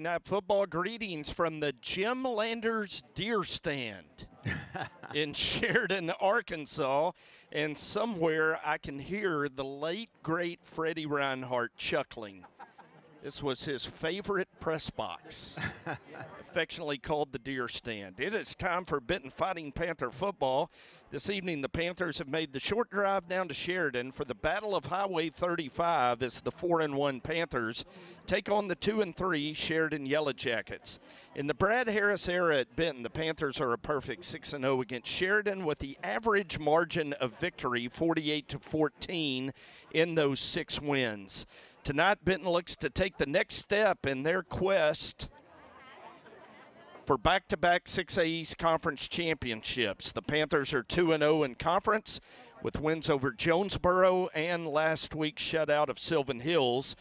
Night Football greetings from the Jim Landers Deer Stand in Sheridan, Arkansas. And somewhere I can hear the late, great Freddie Reinhardt chuckling. This was his favorite press box, affectionately called the Deer Stand. It is time for Benton Fighting Panther football. This evening, the Panthers have made the short drive down to Sheridan for the Battle of Highway 35 as the 4 and 1 Panthers take on the 2 and 3 Sheridan Yellow Jackets. In the Brad Harris era at Benton, the Panthers are a perfect 6 and 0 against Sheridan with the average margin of victory 48 to 14 in those 6 wins. Tonight, Benton looks to take the next step in their quest for back to back 6A East Conference championships. The Panthers are 2 0 in conference with wins over Jonesboro and last week's shutout of Sylvan Hills.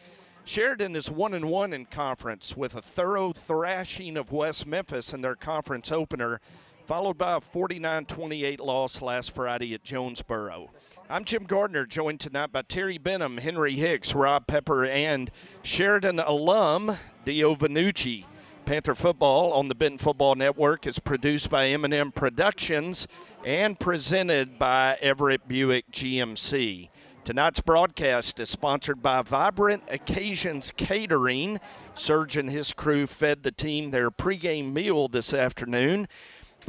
Sheridan is 1 and 1 in conference with a thorough thrashing of West Memphis in their conference opener, followed by a 49 28 loss last Friday at Jonesboro. I'm Jim Gardner, joined tonight by Terry Benham, Henry Hicks, Rob Pepper, and Sheridan alum Dio Vanucci. Panther Football on the Benton Football Network is produced by M&M Productions and presented by Everett Buick GMC. Tonight's broadcast is sponsored by Vibrant Occasions Catering. Serge and his crew fed the team their pregame meal this afternoon.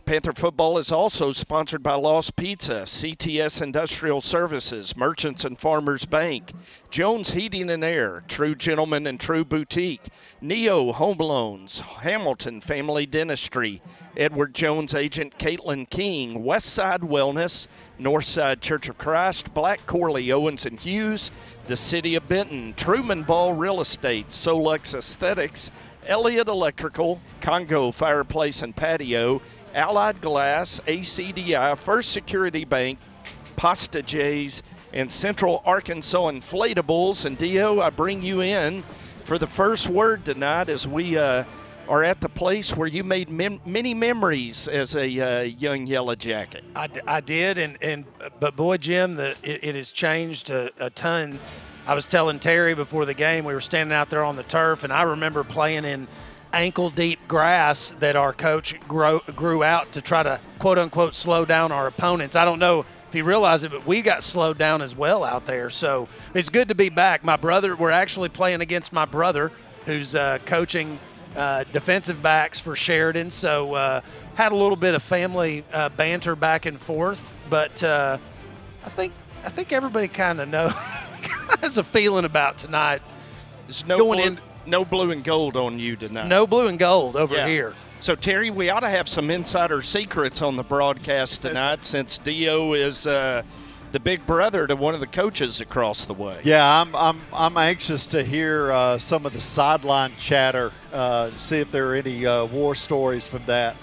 Panther football is also sponsored by Lost Pizza, CTS Industrial Services, Merchants and Farmers Bank, Jones Heating and Air, True Gentleman and True Boutique, Neo Home Loans, Hamilton Family Dentistry, Edward Jones agent Caitlin King, Westside Wellness, Northside Church of Christ, Black Corley Owens and Hughes, the City of Benton, Truman Ball Real Estate, Solex Aesthetics, Elliott Electrical, Congo Fireplace and Patio, Allied Glass, ACDI, First Security Bank, Pasta J's, and Central Arkansas Inflatables. And Dio, I bring you in for the first word tonight as we uh, are at the place where you made mem- many memories as a uh, young Yellow Jacket. I, I did, and, and but boy, Jim, the, it, it has changed a, a ton. I was telling Terry before the game, we were standing out there on the turf, and I remember playing in – ankle deep grass that our coach grow, grew out to try to quote unquote slow down our opponents. I don't know if he realized it, but we got slowed down as well out there. So it's good to be back. My brother, we're actually playing against my brother who's uh, coaching uh, defensive backs for Sheridan. So uh, had a little bit of family uh, banter back and forth, but uh, I think I think everybody kind of knows has a feeling about tonight. There's no going in no blue and gold on you tonight. No blue and gold over yeah. here. So Terry, we ought to have some insider secrets on the broadcast tonight, since Dio is uh, the big brother to one of the coaches across the way. Yeah, I'm I'm I'm anxious to hear uh, some of the sideline chatter. Uh, see if there are any uh, war stories from that.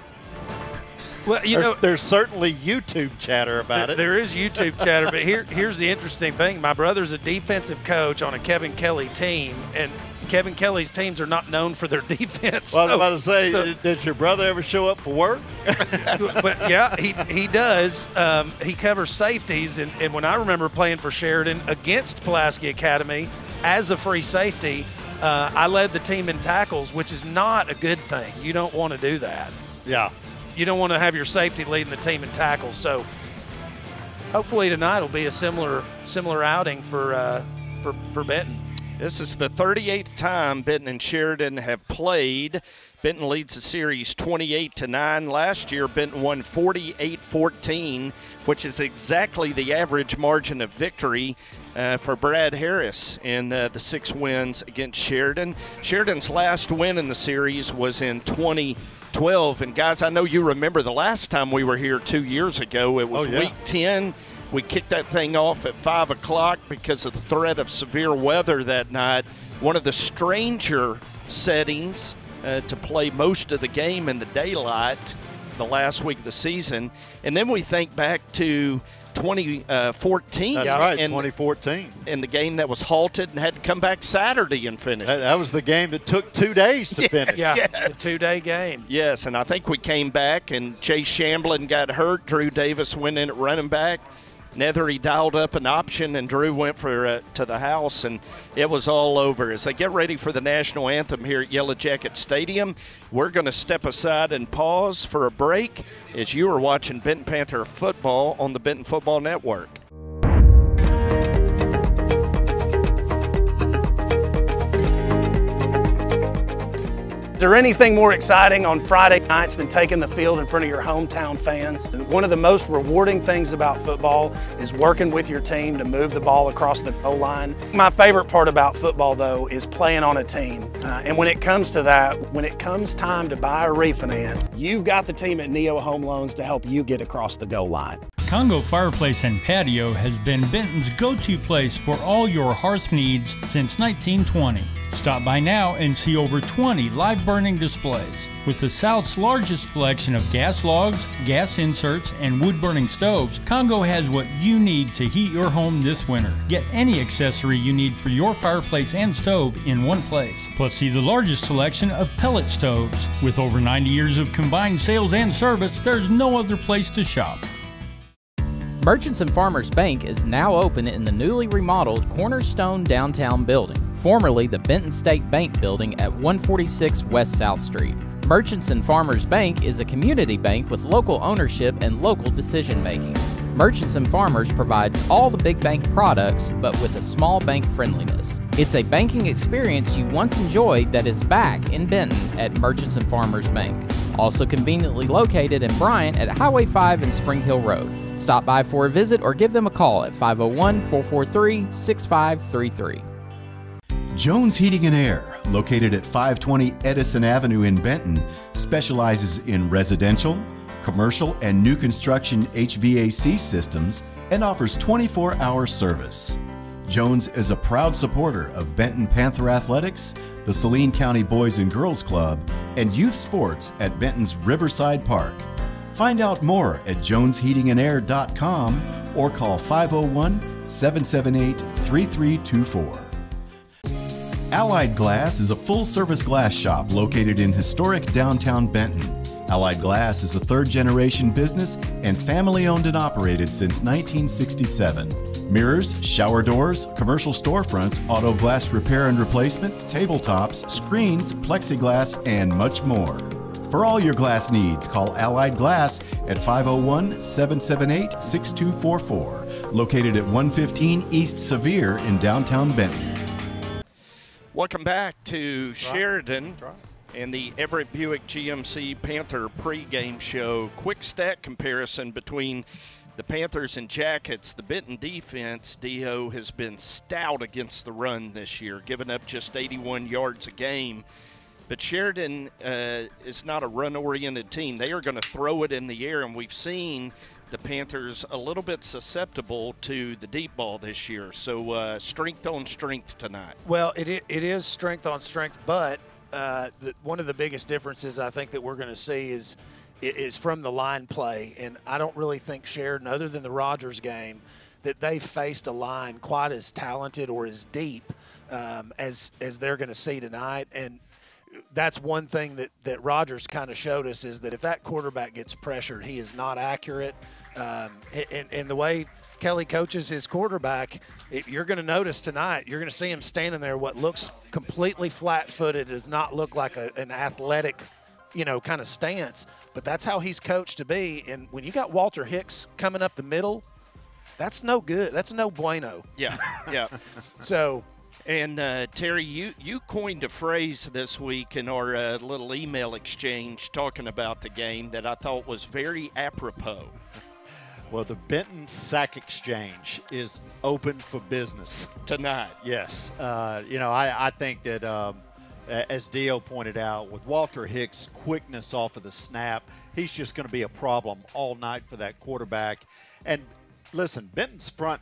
Well, you there's, know, there's certainly YouTube chatter about there, it. There is YouTube chatter, but here here's the interesting thing. My brother's a defensive coach on a Kevin Kelly team, and Kevin Kelly's teams are not known for their defense. Well, so, I was about to say, so, did your brother ever show up for work? but yeah, he, he does. Um, he covers safeties, and, and when I remember playing for Sheridan against Pulaski Academy as a free safety, uh, I led the team in tackles, which is not a good thing. You don't want to do that. Yeah. You don't want to have your safety leading the team in tackles. So hopefully tonight will be a similar similar outing for uh, for for Benton. This is the 38th time Benton and Sheridan have played. Benton leads the series 28 to 9. Last year, Benton won 48 14, which is exactly the average margin of victory uh, for Brad Harris in uh, the six wins against Sheridan. Sheridan's last win in the series was in 2012. And, guys, I know you remember the last time we were here two years ago. It was oh, yeah. week 10 we kicked that thing off at 5 o'clock because of the threat of severe weather that night. One of the stranger settings uh, to play most of the game in the daylight the last week of the season. And then we think back to 2014. That's right, and, 2014. And the game that was halted and had to come back Saturday and finish. That, that was the game that took two days to finish. Yeah, yes. the two-day game. Yes, and I think we came back and Chase Shamblin got hurt. Drew Davis went in at running back Nethery dialed up an option, and Drew went for uh, to the house, and it was all over. As they get ready for the national anthem here at Yellow Jacket Stadium, we're going to step aside and pause for a break as you are watching Benton Panther football on the Benton Football Network. Is there anything more exciting on Friday nights than taking the field in front of your hometown fans? One of the most rewarding things about football is working with your team to move the ball across the goal line. My favorite part about football, though, is playing on a team. Uh, and when it comes to that, when it comes time to buy or refinance, you've got the team at Neo Home Loans to help you get across the goal line. Congo Fireplace and Patio has been Benton's go-to place for all your hearth needs since 1920. Stop by now and see over 20 live burning displays. With the South's largest selection of gas logs, gas inserts, and wood burning stoves, Congo has what you need to heat your home this winter. Get any accessory you need for your fireplace and stove in one place. Plus, see the largest selection of pellet stoves. With over 90 years of combined sales and service, there's no other place to shop. Merchants and Farmers Bank is now open in the newly remodeled Cornerstone Downtown Building, formerly the Benton State Bank Building at 146 West South Street. Merchants and Farmers Bank is a community bank with local ownership and local decision making. Merchants and Farmers provides all the big bank products, but with a small bank friendliness. It's a banking experience you once enjoyed that is back in Benton at Merchants and Farmers Bank. Also conveniently located in Bryant at Highway 5 and Spring Hill Road. Stop by for a visit or give them a call at 501 443 6533. Jones Heating and Air, located at 520 Edison Avenue in Benton, specializes in residential, commercial, and new construction HVAC systems and offers 24 hour service. Jones is a proud supporter of Benton Panther Athletics, the Saline County Boys and Girls Club, and youth sports at Benton's Riverside Park. Find out more at jonesheatingandair.com or call 501 778 3324. Allied Glass is a full service glass shop located in historic downtown Benton. Allied Glass is a third generation business and family owned and operated since 1967. Mirrors, shower doors, commercial storefronts, auto glass repair and replacement, tabletops, screens, plexiglass, and much more. For all your glass needs, call Allied Glass at 501 778 6244, located at 115 East Sevier in downtown Benton. Welcome back to Sheridan and the Everett Buick GMC Panther pregame show. Quick stat comparison between the Panthers and Jackets. The Benton defense, Dio, has been stout against the run this year, giving up just 81 yards a game. But Sheridan uh, is not a run oriented team. They are going to throw it in the air, and we've seen the Panthers a little bit susceptible to the deep ball this year. So uh, strength on strength tonight. Well, it, it is strength on strength, but uh, the, one of the biggest differences I think that we're going to see is is from the line play, and I don't really think Sheridan, other than the Rogers game, that they faced a line quite as talented or as deep um, as as they're going to see tonight, and that's one thing that, that Rogers kind of showed us is that if that quarterback gets pressured, he is not accurate. Um, and, and the way Kelly coaches his quarterback, it, you're going to notice tonight, you're going to see him standing there. What looks completely flat footed does not look like a, an athletic, you know, kind of stance. But that's how he's coached to be. And when you got Walter Hicks coming up the middle, that's no good. That's no bueno. Yeah, yeah. So And uh, Terry, you, you coined a phrase this week in our uh, little email exchange talking about the game that I thought was very apropos. Well, the Benton Sack Exchange is open for business. Tonight. Yes. Uh, you know, I, I think that, um, as Dio pointed out, with Walter Hicks' quickness off of the snap, he's just going to be a problem all night for that quarterback. And listen, Benton's front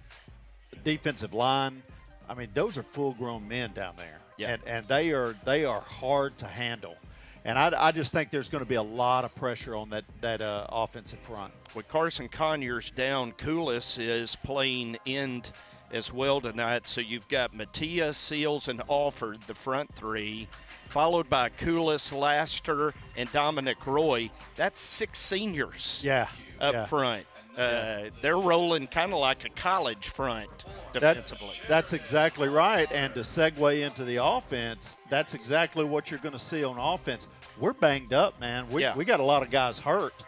defensive line, I mean, those are full-grown men down there, Yeah. and and they are they are hard to handle. And I, I just think there's going to be a lot of pressure on that that uh, offensive front. With Carson Conyers down, Coolis is playing end as well tonight. So you've got Mattia, Seals, and Alford, the front three, followed by Coolis, Laster, and Dominic Roy. That's six seniors Yeah. up yeah. front. Uh, they're rolling kind of like a college front defensively. That, that's exactly right. And to segue into the offense, that's exactly what you're going to see on offense. We're banged up, man. We, Yeah. we got a lot of guys hurt.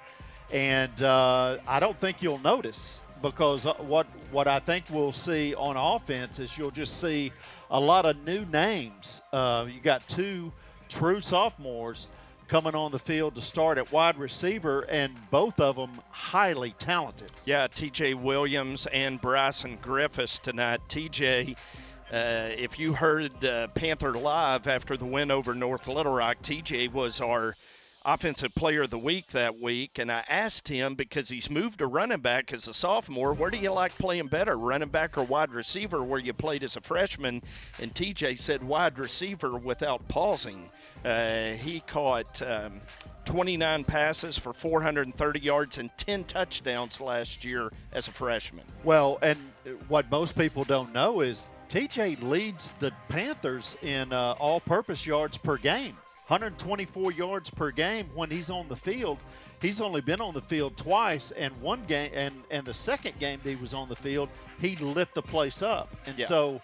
And uh, I don't think you'll notice because uh, what, what I think we'll see on offense is you'll just see a lot of new names. Uh, you got two true sophomores coming on the field to start at wide receiver, and both of them highly talented. Yeah, TJ Williams and Bryson Griffiths tonight. TJ, uh, if you heard uh, Panther Live after the win over North Little Rock, TJ was our offensive player of the week that week. And I asked him because he's moved to running back as a sophomore, where do you like playing better, running back or wide receiver, where you played as a freshman? And TJ said wide receiver without pausing. Uh, he caught. Um, 29 passes for 430 yards and 10 touchdowns last year as a freshman. Well, and what most people don't know is TJ leads the Panthers in uh, all-purpose yards per game. 124 yards per game when he's on the field. He's only been on the field twice, and one game, and and the second game that he was on the field, he lit the place up. And Yeah. so,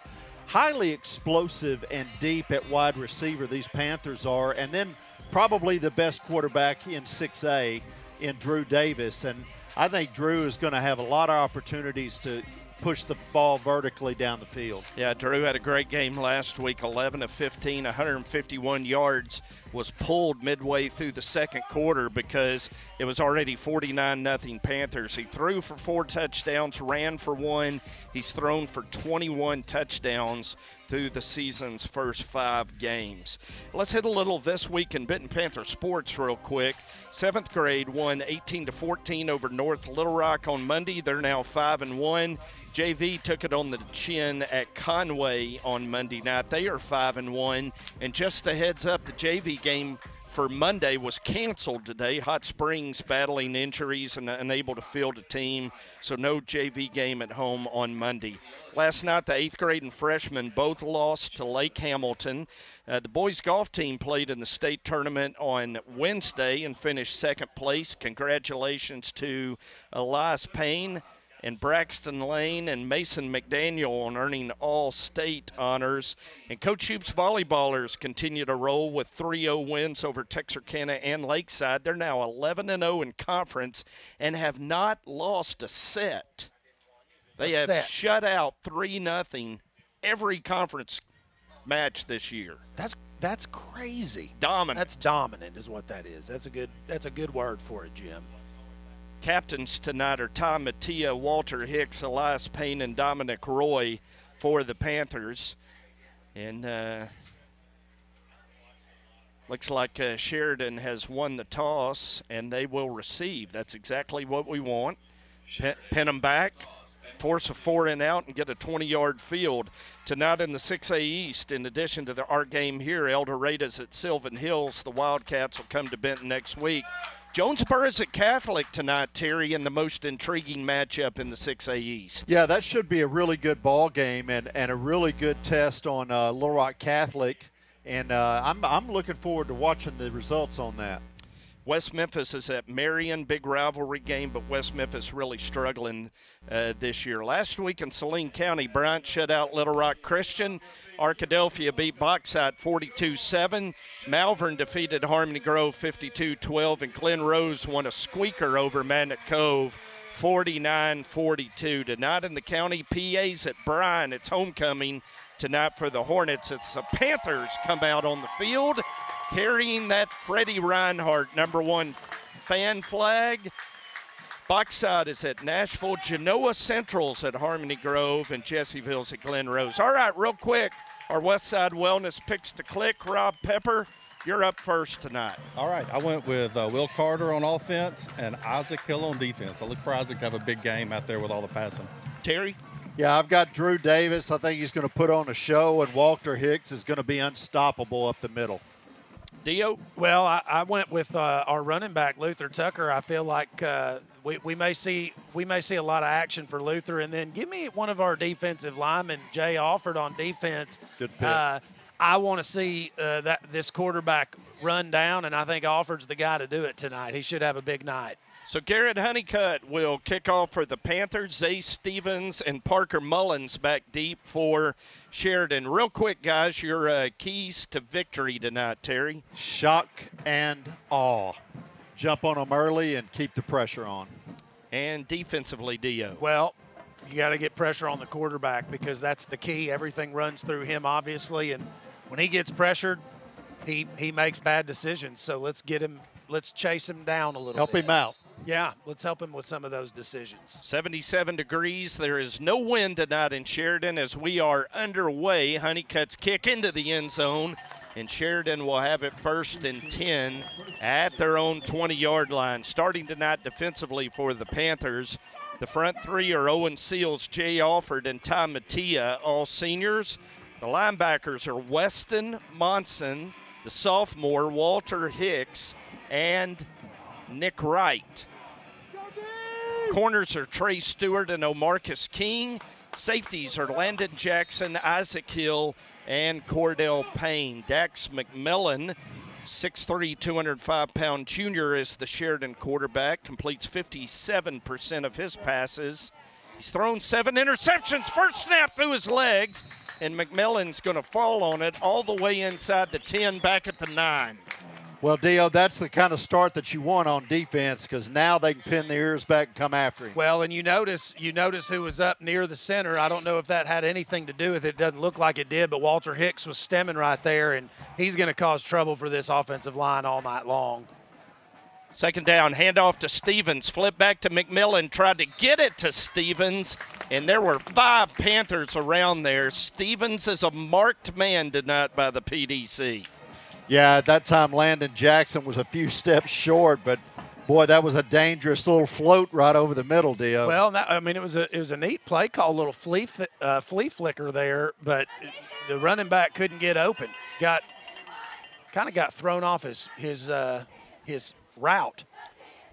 highly explosive and deep at wide receiver these Panthers are, and then probably the best quarterback in 6A in Drew Davis, and I think Drew is going to have a lot of opportunities to push the ball vertically down the field. Yeah, Drew had a great game last week 11 of 15, 151 yards. Was pulled midway through the second quarter because it was already 49 nothing Panthers. He threw for four touchdowns, ran for one. He's thrown for 21 touchdowns through the season's first five games. Let's hit a little this week in Benton Panther sports real quick. Seventh grade won 18 to 14 over North Little Rock on Monday. They're now five and one. JV took it on the chin at Conway on Monday night. They are five and one. And just a heads up, the JV game for Monday was canceled today. Hot Springs battling injuries and unable to field a team, so no JV game at home on Monday. Last night, the eighth grade and freshmen both lost to Lake Hamilton. Uh, the boys golf team played in the state tournament on Wednesday and finished second place. Congratulations to Elias Payne and Braxton Lane and Mason McDaniel on earning all state honors. And Coach Hoop's volleyballers continue to roll with 3 0 wins over Texarkana and Lakeside. They're now 11 0 in conference and have not lost a set. They A have set. shut out 3 0 every conference match this year. That's that's crazy. Dominant. That's dominant, is what that is. That's a good that's a good word for it, Jim. Captains tonight are Tom Mattia, Walter Hicks, Elias Payne, and Dominic Roy for the Panthers. And uh, looks like uh, Sheridan has won the toss, and they will receive. That's exactly what we want. Pin, pin them back, force a four in out, and get a 20 yard field. Tonight in the 6A East, in addition to the, our game here, El Dorado's at Sylvan Hills. The Wildcats will come to Benton next week. Jonesboro is a Catholic tonight, Terry, in the most intriguing matchup in the 6A East. Yeah, that should be a really good ball game and, and a really good test on uh, Little Rock Catholic. And uh, I'm, I'm looking forward to watching the results on that. West Memphis is at Marion, big rivalry game, but West Memphis really struggling uh, this year. Last week in Saline County, Bryant shut out Little Rock Christian. Arkadelphia beat Bauxite 42 7. Malvern defeated Harmony Grove 52 12. And Glen Rose won a squeaker over Magnet Cove 49 42. Tonight in the county, PA's at Bryant. It's homecoming tonight for the Hornets. It's the Panthers come out on the field carrying that Freddie Reinhardt number one fan flag. Bauxite is at Nashville. Genoa Central's at Harmony Grove, and Jessieville's at Glen Rose. All right, real quick, our West Side Wellness picks to click. Rob Pepper, you're up first tonight. All right, I went with uh, Will Carter on offense and Isaac Hill on defense. I look for Isaac to have a big game out there with all the passing. Terry? Yeah, I've got Drew Davis. I think he's going to put on a show, and Walter Hicks is going to be unstoppable up the middle. Dio? Well, I, I went with uh, our running back Luther Tucker. I feel like uh, we, we may see we may see a lot of action for Luther, and then give me one of our defensive linemen, Jay Alford on defense. Good pick. Uh, I want to see uh, that this quarterback run down, and I think Alford's the guy to do it tonight. He should have a big night. So Garrett Honeycutt will kick off for the Panthers. Zay Stevens and Parker Mullins back deep for Sheridan. Real quick, guys, your uh, keys to victory tonight, Terry. Shock and awe. Jump on them early and keep the pressure on. And defensively, Dio. Well, you got to get pressure on the quarterback because that's the key. Everything runs through him, obviously, and when he gets pressured, he he makes bad decisions. So let's get him. Let's chase him down a little. Help bit. him out. Yeah, let's help him with some of those decisions. 77 degrees. There is no wind tonight in Sheridan as we are underway. Honeycutt's kick into the end zone, and Sheridan will have it first and 10 at their own 20 yard line. Starting tonight defensively for the Panthers. The front three are Owen Seals, Jay Alford, and Ty Mattia, all seniors. The linebackers are Weston Monson, the sophomore, Walter Hicks, and Nick Wright. Corners are Trey Stewart and Omarcus King. Safeties are Landon Jackson, Isaac Hill, and Cordell Payne. Dax McMillan, 6'3", 205 pound junior, is the Sheridan quarterback. Completes 57% of his passes. He's thrown seven interceptions. First snap through his legs, and McMillan's going to fall on it all the way inside the 10, back at the 9. Well, Dio, that's the kind of start that you want on defense because now they can pin their ears back and come after him. Well, and you notice you notice who was up near the center. I don't know if that had anything to do with it. It doesn't look like it did, but Walter Hicks was stemming right there, and he's going to cause trouble for this offensive line all night long. Second down, handoff to Stevens. Flip back to McMillan. Tried to get it to Stevens, and there were five Panthers around there. Stevens is a marked man tonight by the PDC. Yeah, at that time Landon Jackson was a few steps short, but boy, that was a dangerous little float right over the middle, Dio. Well, that, I mean, it was a it was a neat play call, little flea uh, flea flicker there, but the running back couldn't get open. Got kind of got thrown off his his uh, his route.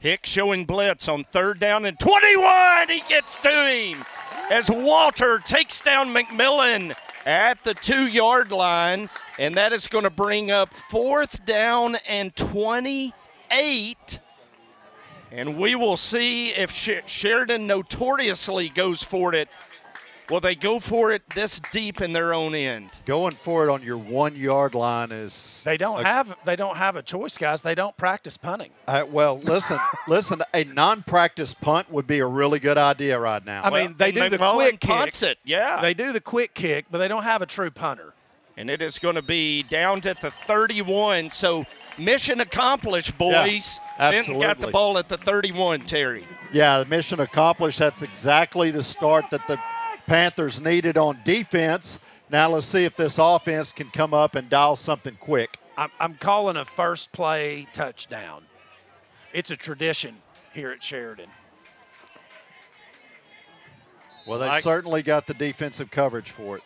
Hicks showing blitz on third down and 21. He gets to him as Walter takes down McMillan at the two yard line, and that is going to bring up fourth down and 28. And we will see if Sheridan notoriously goes for it. Will they go for it this deep in their own end? Going for it on your one yard line is they don't a, have they don't have a choice, guys. They don't practice punting. Uh, well, listen, listen. A non-practice punt would be a really good idea right now. I mean, they do the quick punts kick. It, yeah. They do the quick kick, but they don't have a true punter. And it is going to be down to the 31. So mission accomplished, boys. Yeah, absolutely. Benton got the ball at the 31, Terry. Yeah, the mission accomplished. That's exactly the start that the Panthers needed on defense. Now let's see if this offense can come up and dial something quick. I'm, I'm calling a first play touchdown. It's a tradition here at Sheridan. Well, they've certainly got the defensive coverage for it.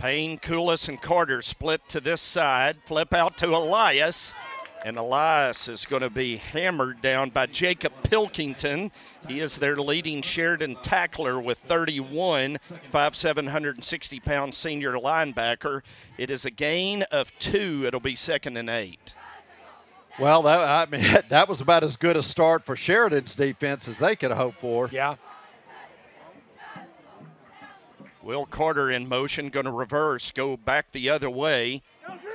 Payne, Coolis, and Carter split to this side. Flip out to Elias. And Elias is going to be hammered down by Jacob Pilkington. He is their leading Sheridan tackler with 31, 5'7", 160 pound senior linebacker. It is a gain of two. It'll be second and eight. Well, that, I mean, that was about as good a start for Sheridan's defense as they could hope for. Yeah. Will Carter in motion, going to reverse, go back the other way.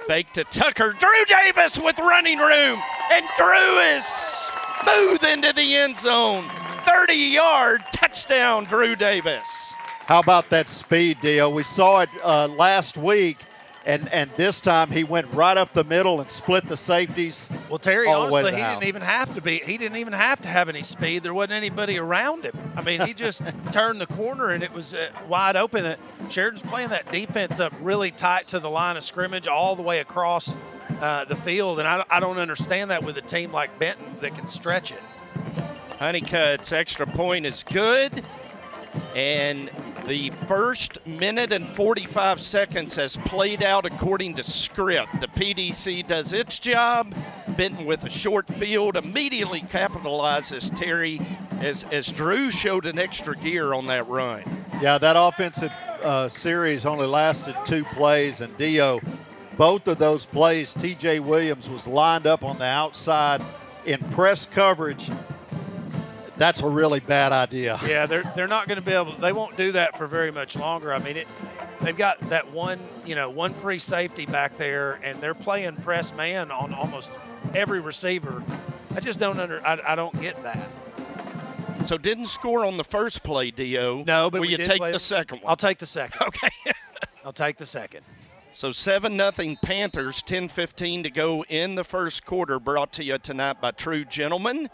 Fake to Tucker. Drew Davis with running room. And Drew is smooth into the end zone. 30 yard touchdown, Drew Davis. How about that speed, Dio? We saw it uh, last week and and this time he went right up the middle and split the safeties. Well, Terry, honestly, he didn't even have to be. He didn't even have to have any speed. There wasn't anybody around him. I mean, he just turned the corner and it was uh, wide open. Sheridan's playing that defense up really tight to the line of scrimmage, all the way across uh, the field, and I, I don't understand that with a team like Benton that can stretch it. Honeycutt's extra point is good, and the first minute and 45 seconds has played out according to script. The PDC does its job. Benton with a short field immediately capitalizes Terry as, as Drew showed an extra gear on that run. Yeah, that offensive uh, series only lasted two plays, and Dio, both of those plays, TJ Williams was lined up on the outside in press coverage That's a really bad idea. Yeah, they're they're not going to be able. They won't do that for very much longer. I mean, it. They've got that one, you know, one free safety back there, and they're playing press man on almost every receiver. I just don't under. I, I don't get that. So didn't score on the first play, Dio. No, but will we you did take play- the second one? I'll take the second. okay. I'll take the second. So 7 nothing Panthers, 10-15 to go in the first quarter. Brought to you tonight by True Gentlemen.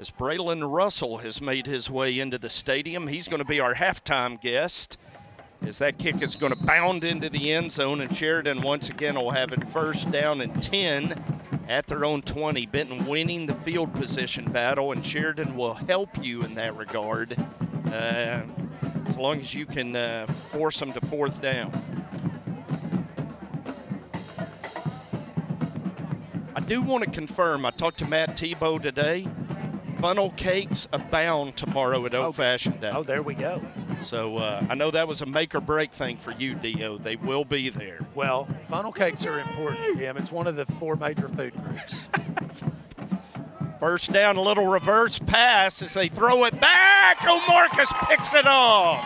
As Braylon Russell has made his way into the stadium, he's going to be our halftime guest. As that kick is going to bound into the end zone, and Sheridan once again will have it first down and 10 at their own 20. Benton winning the field position battle, and Sheridan will help you in that regard uh, as long as you can uh, force them to fourth down. I do want to confirm, I talked to Matt Tebow today. Funnel cakes abound tomorrow at Old Fashioned Day. Oh, there we go. So uh, I know that was a make or break thing for you, Dio. They will be there. Well, funnel cakes are important, Jim. It's one of the four major food groups. First down, a little reverse pass as they throw it back. Oh, Marcus picks it off.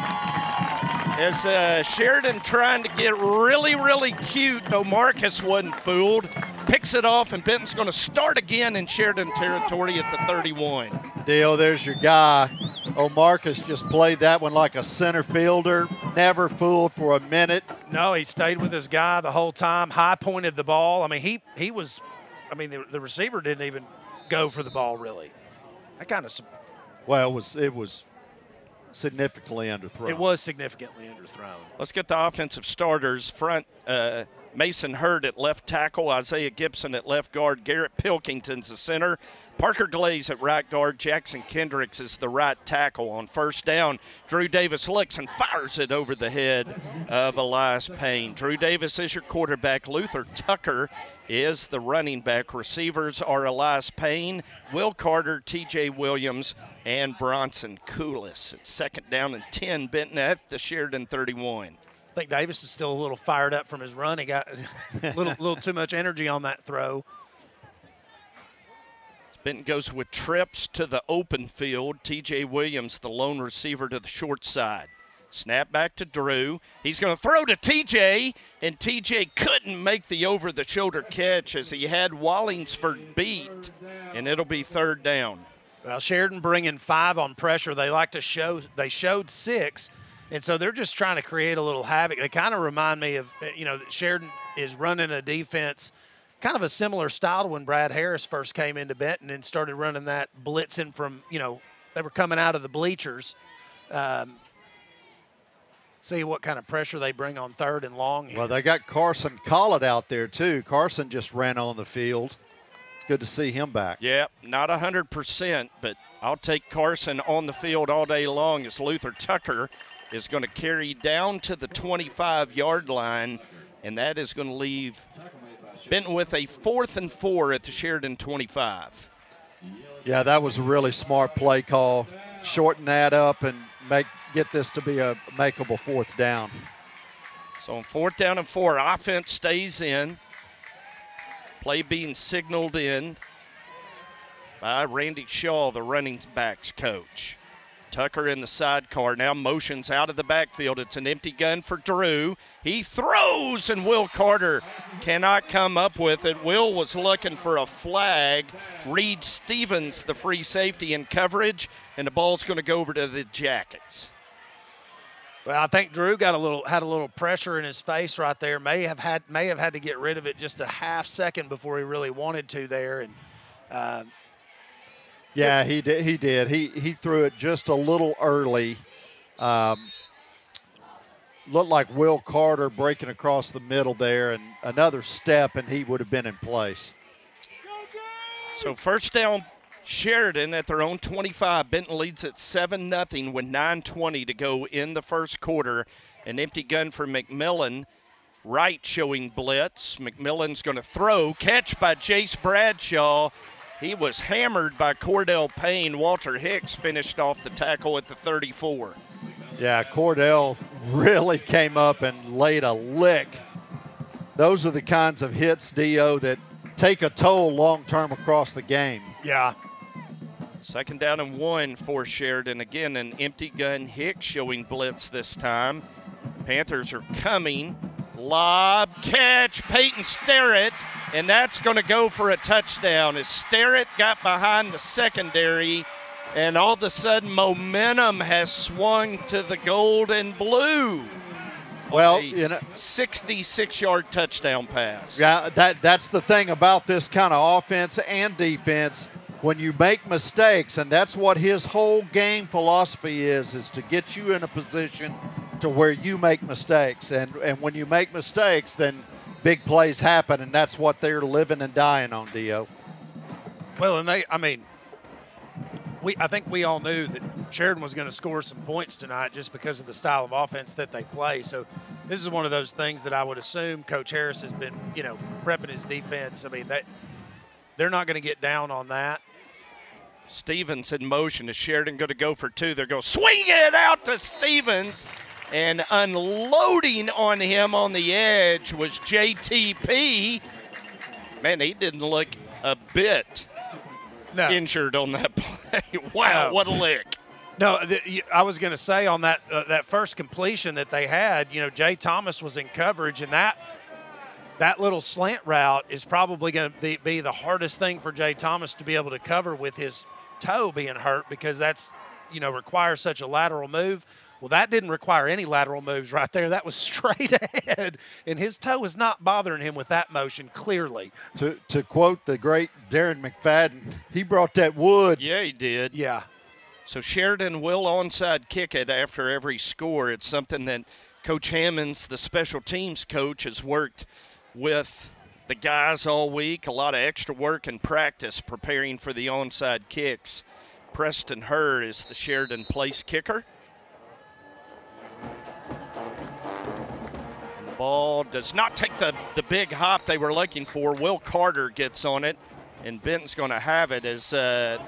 As uh, Sheridan trying to get really, really cute, though Marcus wasn't fooled. Picks it off, and Benton's going to start again in Sheridan territory at the 31. Deal, there's your guy. Oh, Marcus just played that one like a center fielder. Never fooled for a minute. No, he stayed with his guy the whole time. High pointed the ball. I mean, he he was. I mean, the, the receiver didn't even go for the ball really. I kind of. Well, it was it was significantly underthrown. It was significantly underthrown. Let's get the offensive starters. Front, uh, Mason Hurd at left tackle, Isaiah Gibson at left guard, Garrett Pilkington's the center, Parker Glaze at right guard, Jackson Kendricks is the right tackle. On first down, Drew Davis looks and fires it over the head of Elias Payne. Drew Davis is your quarterback. Luther Tucker is the running back. Receivers are Elias Payne, Will Carter, TJ Williams, and Bronson Coolis. It's second down and 10, Benton at the Sheridan 31. I think Davis is still a little fired up from his run. He got a little, little too much energy on that throw. Benton goes with trips to the open field. TJ Williams, the lone receiver to the short side. Snap back to Drew. He's going to throw to TJ, and TJ couldn't make the over the shoulder catch as he had Wallingsford beat, and it'll be third down. Well, Sheridan bringing five on pressure. They like to show. They showed six, and so they're just trying to create a little havoc. They kind of remind me of you know Sheridan is running a defense, kind of a similar style to when Brad Harris first came into Benton and started running that blitzing from you know they were coming out of the bleachers. Um, see what kind of pressure they bring on third and long. Here. Well, they got Carson Collett out there too. Carson just ran on the field. It's good to see him back. Yeah, not 100%, but I'll take Carson on the field all day long as Luther Tucker is going to carry down to the 25 yard line, and that is going to leave Benton with a fourth and four at the Sheridan 25. Yeah, that was a really smart play call. Shorten that up and make get this to be a makeable fourth down. So on fourth down and four, offense stays in. Play being signaled in by Randy Shaw, the running backs coach. Tucker in the sidecar now motions out of the backfield. It's an empty gun for Drew. He throws, and Will Carter cannot come up with it. Will was looking for a flag. Reed Stevens, the free safety in coverage, and the ball's going to go over to the Jackets. Well, I think Drew got a little had a little pressure in his face right there. May have had may have had to get rid of it just a half second before he really wanted to there, and uh, Yeah, he did. He did. He he threw it just a little early. Um, looked like Will Carter breaking across the middle there, and another step, and he would have been in place. So first down, Sheridan at their own 25. Benton leads at 7 0 with 9.20 to go in the first quarter. An empty gun for McMillan. Right showing blitz. McMillan's going to throw. Catch by Jace Bradshaw. He was hammered by Cordell Payne. Walter Hicks finished off the tackle at the 34. Yeah, Cordell really came up and laid a lick. Those are the kinds of hits, Dio, that take a toll long term across the game. yeah, Second down and one for Sheridan. Again, an empty gun. Hicks showing blitz this time. Panthers are coming. Lob, catch, Peyton Starrett, and that's going to go for a touchdown as Starrett got behind the secondary, and all of a sudden momentum has swung to the gold and blue. Well, you know, 66-yard touchdown pass. Yeah, that that's the thing about this kind of offense and defense. When you make mistakes, and that's what his whole game philosophy is, is to get you in a position to where you make mistakes. And and when you make mistakes, then big plays happen, and that's what they're living and dying on, Dio. Well, and they, I mean, we, I think we all knew that Sheridan was going to score some points tonight just because of the style of offense that they play. So this is one of those things that I would assume Coach Harris has been, you know, prepping his defense. I mean, that they're not going to get down on that. Stevens in motion. Is Sheridan going to go for two? They're going to swing it out to Stevens. And unloading on him on the edge was JTP. Man, he didn't look a bit No, injured on that play. wow, No. what a lick. no. The, I was going to say on that uh, that first completion that they had, you know, Jay Thomas was in coverage, and that that little slant route is probably going to be, be the hardest thing for Jay Thomas to be able to cover with his toe being hurt because that's, you know, requires such a lateral move. Well, that didn't require any lateral moves right there. That was straight ahead, and his toe was not bothering him with that motion, clearly. To to quote the great Darren McFadden, he brought that wood. Yeah, he did. Yeah. So Sheridan will onside kick it after every score. It's something that Coach Hammonds, the special teams coach, has worked with the guys all week. A lot of extra work and practice preparing for the onside kicks. Preston Hurd is the Sheridan place kicker. Ball does not take the, the big hop they were looking for. Will Carter gets on it, and Benton's going to have it as uh,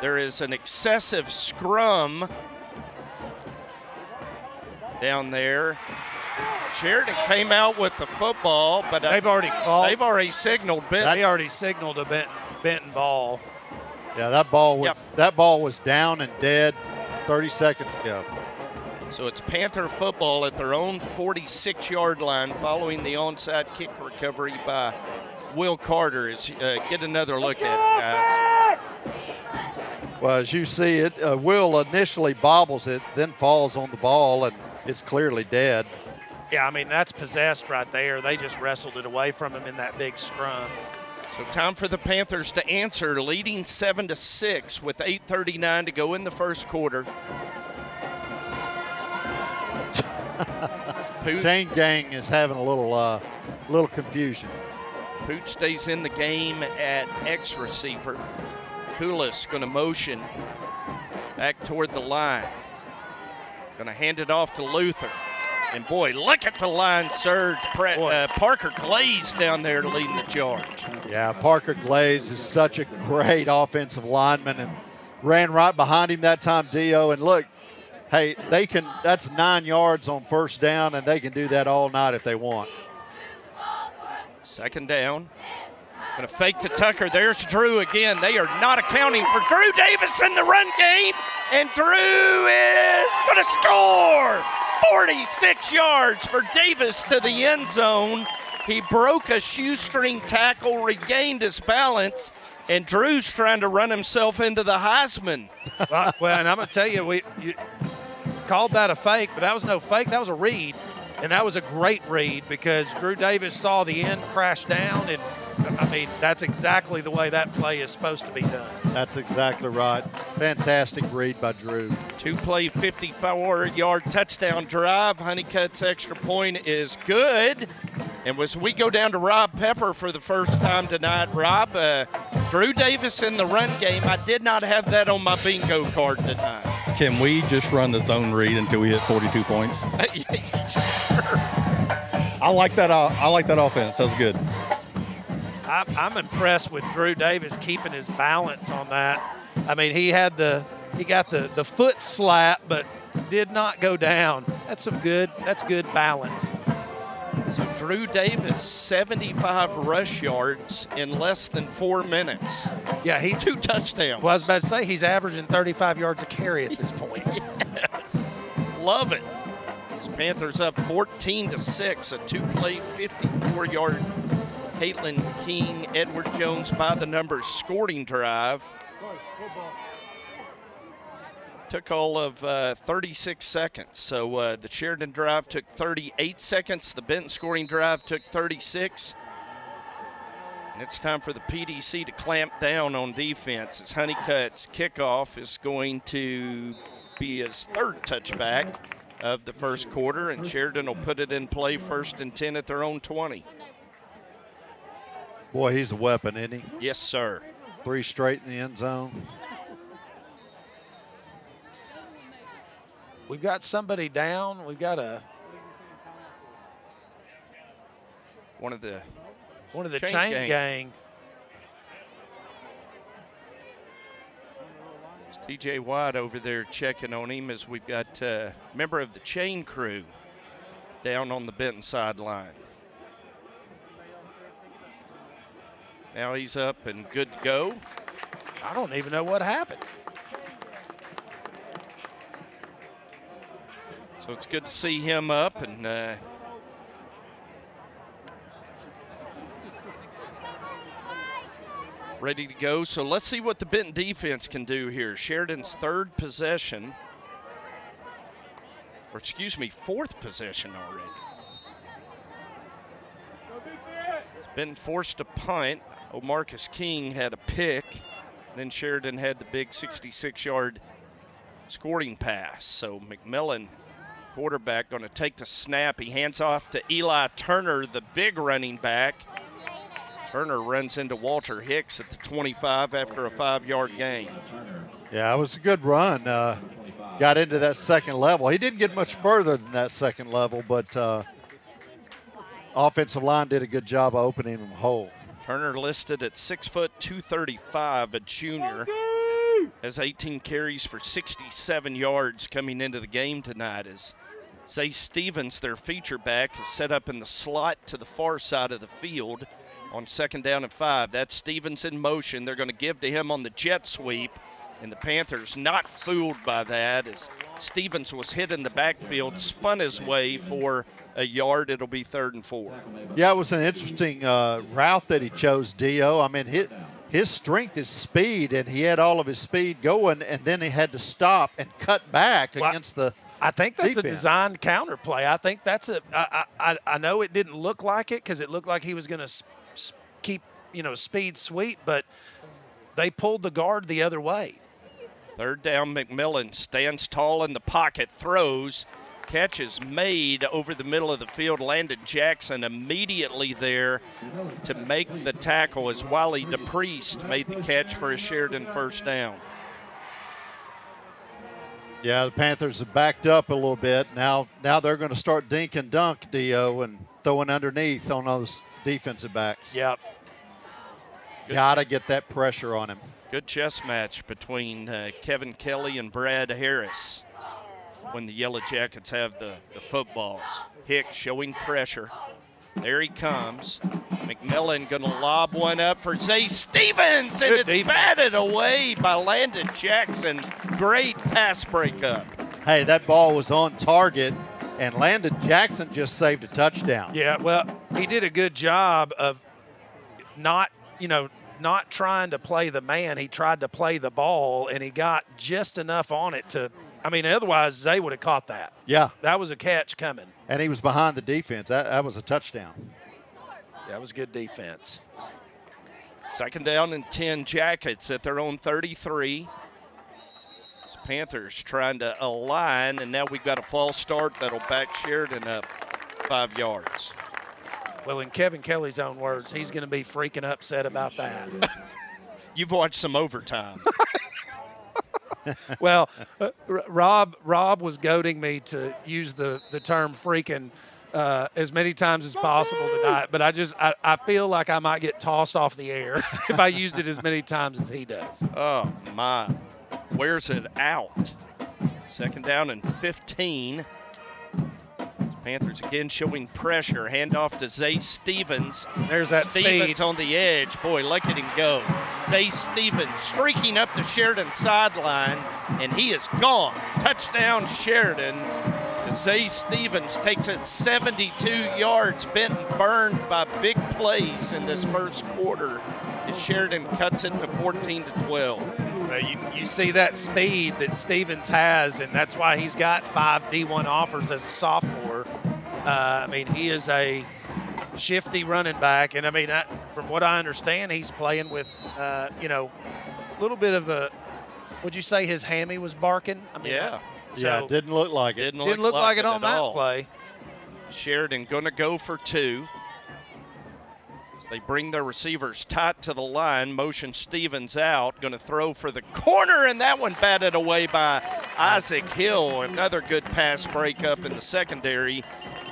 there is an excessive scrum down there. Sheridan came out with the football, but uh, They've already called. they've already signaled Benton. they already signaled a Benton, Benton ball. Yeah, that ball was that ball was down and dead 30 seconds ago. So it's Panther football at their own 46 yard line following the onside kick recovery by Will Carter. Is uh, Get another look at it, guys. Well, as you see it, uh, Will initially bobbles it, then falls on the ball, and it's clearly dead. Yeah, I mean that's possessed right there. They just wrestled it away from him in that big scrum. So time for the Panthers to answer, leading 7 to 6 with 8.39 to go in the first quarter. Pooch, Chain Gang is having a little uh, little confusion. Pooch stays in the game at X receiver. Coolis going to motion back toward the line. Going to hand it off to Luther. And boy, look at the line surge. Pre- uh, Parker Glaze down there leading the charge. Yeah, Parker Glaze is such a great offensive lineman and ran right behind him that time, Dio. And look, hey, they can. That's nine yards on first down, and they can do that all night if they want. Second down. Going to fake to Tucker. There's Drew again. They are not accounting for Drew Davis in the run game. And Drew is going to score. 46 yards for Davis to the end zone. He broke a shoestring tackle, regained his balance, and Drew's trying to run himself into the Heisman. well, well, and I'm gonna tell you, we you called that a fake, but that was no fake. That was a read, and that was a great read because Drew Davis saw the end crash down, and I mean that's exactly the way that play is supposed to be done. That's exactly right. Fantastic read by Drew. Two play, 54 yard touchdown drive. Honeycutt's extra point is good. And as we go down to Rob Pepper for the first time tonight, Rob, uh, Drew Davis in the run game. I did not have that on my bingo card tonight. Can we just run the zone read until we hit 42 points? I like that. Uh, I like that offense. That's good. I'm, I'm impressed with Drew Davis keeping his balance on that. I mean, he had the he got the the foot slap, but did not go down. That's some good. That's good balance. So Drew Davis, 75 rush yards in less than four minutes. Yeah, he's. Two touchdowns. Well, I was about to say he's averaging 35 yards a carry at this point. yes. Love it. This Panthers up 14 to 6, a two play, 54 yard Caitlin King, Edward Jones by the numbers scoring drive. Took all of uh, 36 seconds. So uh, the Sheridan drive took 38 seconds. The Benton scoring drive took 36. And it's time for the PDC to clamp down on defense. As Honeycutt's kickoff is going to be his third touchback of the first quarter, and Sheridan will put it in play first and 10 at their own 20. Boy, he's a weapon, isn't he? Yes, sir. Three straight in the end zone. We've got somebody down. We've got a one of the one of the chain, chain, gang. gang. TJ Watt over there checking on him as we've got a member of the chain crew down on the Benton sideline. Now he's up and good to go. I don't even know what happened. So it's good to see him up and uh, ready to go. So let's see what the Benton defense can do here. Sheridan's third possession, or excuse me, fourth possession already. It's been forced to punt. Omarcus King had a pick. Then Sheridan had the big 66 yard scoring pass. So McMillan, quarterback, going to take the snap. He hands off to Eli Turner, the big running back. Turner runs into Walter Hicks at the 25 after a five yard gain. Yeah, it was a good run. Uh, got into that second level. He didn't get much further than that second level, but uh, offensive line did a good job of opening him whole. Turner listed at six foot 235, a junior, has 18 carries for 67 yards coming into the game tonight. As Zay Stevens, their feature back, is set up in the slot to the far side of the field on second down and five. That's Stevens in motion. They're going to give to him on the jet sweep. And the Panthers not fooled by that as Stevens was hit in the backfield, spun his way for a yard. It'll be third and four. Yeah, it was an interesting uh, route that he chose, Dio. I mean, his, his strength is speed, and he had all of his speed going, and then he had to stop and cut back Well, against the. I think that's Defense. a designed counter play. I think that's a. I, I, I know it didn't look like it because it looked like he was going to keep you know speed sweep, but they pulled the guard the other way. Third down, McMillan stands tall in the pocket, throws, catch is made over the middle of the field. Landon Jackson immediately there to make the tackle as Wiley DePriest made the catch for a Sheridan first down. Yeah, the Panthers have backed up a little bit. Now, now they're going to start dink and dunk, Dio, and throwing underneath on those defensive backs. Yep. Got to get that pressure on him. Good chess match between uh, Kevin Kelly and Brad Harris when the Yellow Jackets have the, the footballs. Hicks showing pressure. There he comes. McMillan going to lob one up for Zay Stevens, and Good it's defense. batted away by Landon Jackson. Great pass breakup. Hey, that ball was on target, and Landon Jackson just saved a touchdown. Yeah. Well, he did a good job of not you know not trying to play the man. He tried to play the ball, and he got just enough on it to. I mean, otherwise Zay would have caught that. Yeah, That was a catch coming. and he was behind the defense. That, that was a touchdown. That was good defense. Second down and 10 Jackets at their own 33. It's Panthers trying to align, and now we've got a false start that'll back Sheridan up five yards. Well, in Kevin Kelly's own words, he's going to be freaking upset about that. You've watched some overtime. well, uh, Rob Rob was goading me to use the the term freaking uh, as many times as possible tonight, but I just I, I feel like I might get tossed off the air if I used it as many times as he does. oh, my. Where's it out? Second down and 15. Panthers again showing pressure. Handoff to Zay Stevens. There's that Stevens speed. on the edge. Boy, look at him go. Zay Stevens streaking up the Sheridan sideline, and he is gone. Touchdown, Sheridan. Zay Stevens takes it 72 yards. bent and burned by big plays in this first quarter. And Sheridan cuts it to 14 to 12. Uh, you, you see that speed that Stevens has, and that's why he's got five D1 offers as a sophomore. Uh, I mean, he is a shifty running back, and I mean, I, from what I understand, he's playing with, uh, you know, a little bit of a. Would you say his hammy was barking? I mean, Yeah. yeah, so- it didn't look like it. Didn't, didn't look like it on that all. play. Sheridan going to go for two. They bring their receivers tight to the line. Motion Stevens out. Going to throw for the corner, and that one batted away by Isaac Hill. Another good pass breakup in the secondary.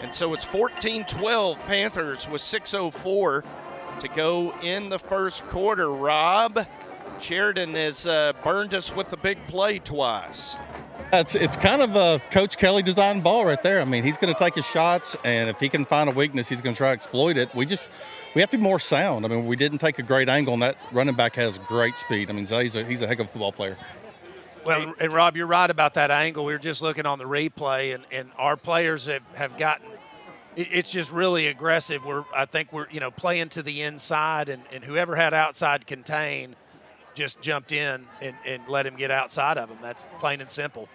And so it's 14 12 Panthers with 6.04 to go in the first quarter. Rob, Sheridan has uh, burned us with the big play twice. It's, it's kind of a Coach Kelly designed ball right there. I mean, he's going to take his shots, and if he can find a weakness, he's going to try to exploit it. We just we have to be more sound. I mean, we didn't take a great angle, and that running back has great speed. I mean, Zay's a, he's a heck of a football player. Well, and Rob, you're right about that angle. We were just looking on the replay, and, and our players have, have gotten. It's just really aggressive. We're I think we're you know playing to the inside, and, and whoever had outside contain just jumped in and, and let him get outside of him. That's plain and simple.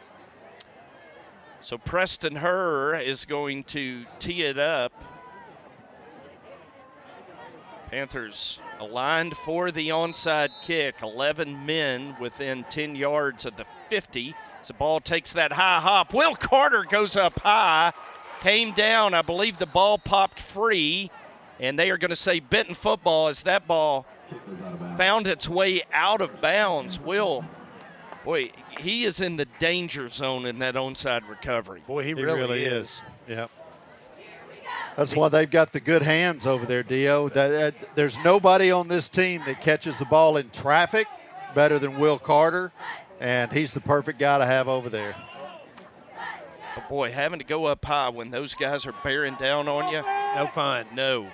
So Preston Herr is going to tee it up. Panthers aligned for the onside kick. 11 men within 10 yards of the 50. As the ball takes that high hop. Will Carter goes up high, came down. I believe the ball popped free, and they are going to say Benton football as that ball found its way out of bounds. Will, boy, he is in the danger zone in that onside recovery. Boy, he, He really, really is. is. Yep. That's why they've got the good hands over there, Dio. That uh, there's nobody on this team that catches the ball in traffic better than Will Carter, and he's the perfect guy to have over there. But boy, having to go up high when those guys are bearing down on you, No fun. no,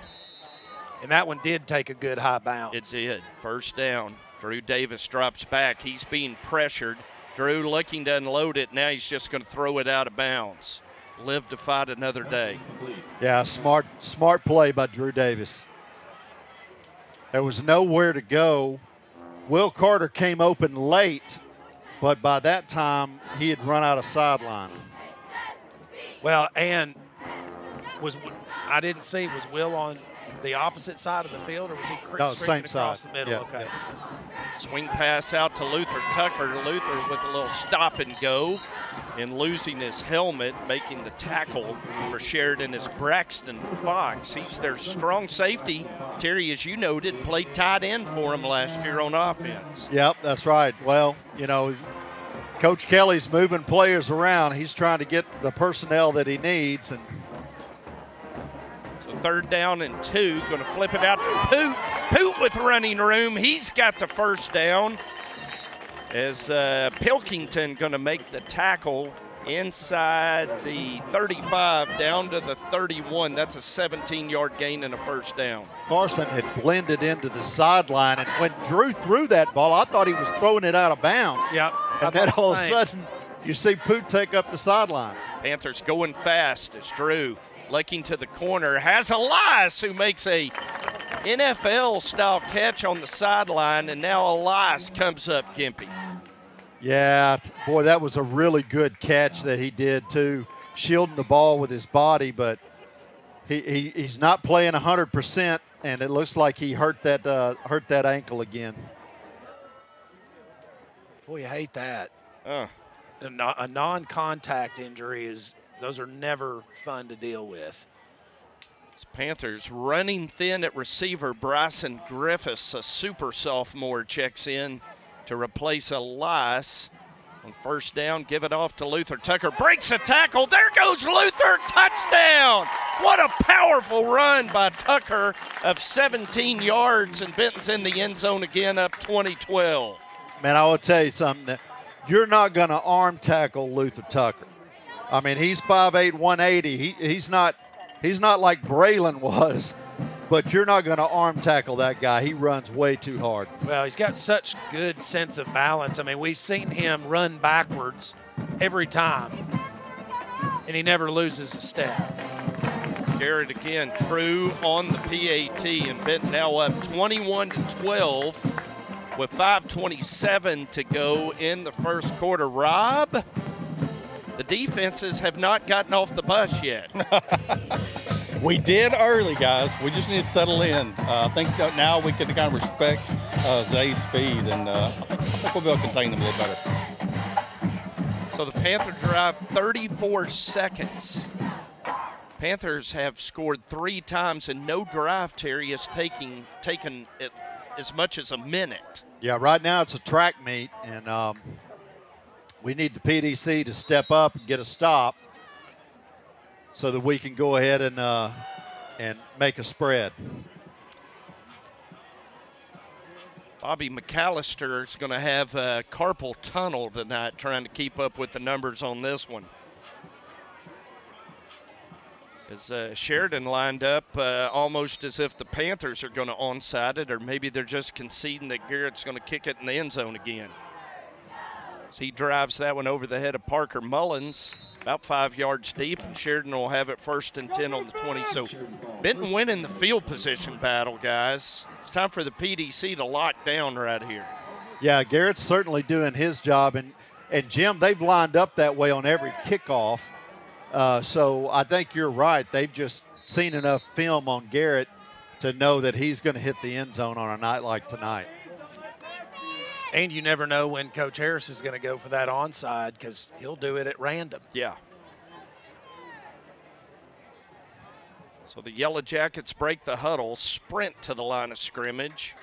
And that one did take a good high bounce. it did. First down. Drew Davis drops back. He's being pressured. Drew looking to unload it. Now he's just going to throw it out of bounds. Live to fight another day. Yeah, smart smart play by Drew Davis. There was nowhere to go. Will Carter came open late, but by that time he had run out of sideline. Well, and was I didn't see was Will on the opposite side of the field, or was he cr- No, same across side. the middle? Yeah, okay. Swing pass out to Luther Tucker. Luther with a little stop and go and losing his helmet, making the tackle for Sheridan is Braxton Fox. He's their strong safety. Terry, as you noted, played tight end for him last year on offense. Yep, that's right. Well, you know, Coach Kelly's moving players around. He's trying to get the personnel that he needs, and So third down and two. Going to flip it out to Poot. Poot with running room. He's got the first down. As uh, Pilkington going to make the tackle inside the 35 down to the 31. That's a 17-yard gain and a first down. Carson had blended into the sideline. And when Drew threw that ball, I thought he was throwing it out of bounds. Yep. And then all of a sudden, you see Poot take up the sidelines. Panthers going fast as Drew looking to the corner has Elias who makes a NFL style catch on the sideline, and now Elias comes up gimpy. Yeah, boy, that was a really good catch that he did too, shielding the ball with his body. But he, he he's not playing 100%, and it looks like he hurt that uh, hurt that ankle again. Boy, you hate that. Uh, A, a non-contact injury is those are never fun to deal with. it's Panthers running thin at receiver. Bryson Griffiths, a super sophomore, checks in to replace Elias. On first down, give it off to Luther Tucker. Breaks a tackle. There goes Luther. Touchdown. What a powerful run by Tucker of 17 yards, and Benton's in the end zone again, up 2012. Man, I will tell you something that you're not going to arm tackle Luther Tucker. I mean, he's 5'8", 180. He, he's not he's not like Braylon was, but you're not going to arm tackle that guy. He runs way too hard. Well, he's got such good sense of balance. I mean, we've seen him run backwards every time, and he never loses a step. Garrett again, true on the PAT, and Benton now up 21 to 12 with 5:27 to go in the first quarter. Rob, the defenses have not gotten off the bus yet. We did early, guys. We just need to settle in. Uh, I think now we can kind of respect uh, Zay's speed, and uh, I, think, I think we'll be able to contain him a little better. So the Panthers drive 34 seconds. Panthers have scored three times, and no drive, Terry, is taking taken it as much as a minute. Yeah, right now it's a track meet, and um, we need the PDC to step up and get a stop so that we can go ahead and uh, and make a spread. Bobby McAllister is going to have a carpal tunnel tonight trying to keep up with the numbers on this one. As uh, Sheridan lined up uh, almost as if the Panthers are going to onside it, or maybe they're just conceding that Garrett's going to kick it in the end zone again. As he drives that one over the head of Parker Mullins, about five yards deep, and Sheridan will have it first and 10 on the 20. So Benton winning the field position battle, guys. It's time for the PDC to lock down right here. Yeah, Garrett's certainly doing his job, and and Jim, they've lined up that way on every kickoff. Uh, so I think you're right. They've just seen enough film on Garrett to know that he's going to hit the end zone on a night like tonight. And you never know when Coach Harris is going to go for that onside because he'll do it at random. Yeah. So the Yellow Jackets break the huddle, sprint to the line of scrimmage.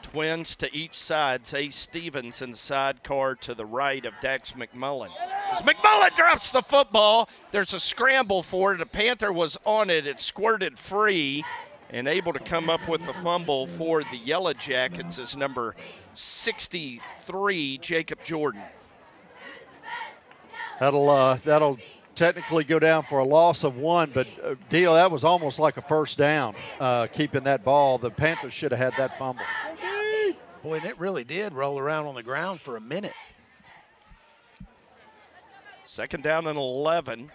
Twins to each side. Zay Stevens in the sidecar to the right of Dax McMullen. As McMullen drops the football, there's a scramble for it. A Panther was on it. It squirted free and able to come up with the fumble for the Yellow Jackets is number 63, Jacob Jordan. That'll uh, that'll technically go down for a loss of one, but uh, Dio that was almost like a first down, uh, keeping that ball. The Panthers should have had that fumble. Boy, and it really did roll around on the ground for a minute. Second down and 11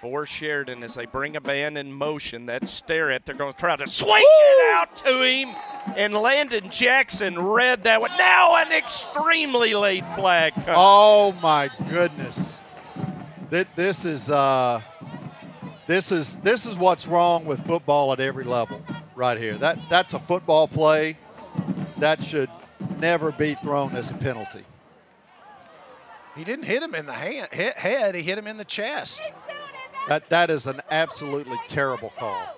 for Sheridan as they bring a band in motion. That stare at, they're going to try to swing it out to him. And Landon Jackson read that one. Now an extremely late flag. comes. Oh my goodness! Th- This is uh, this is this is what's wrong with football at every level, right here. That that's a football play that should never be thrown as a penalty. He didn't hit him in the hand, hit, head, he hit him in the chest. That that is an absolutely terrible call.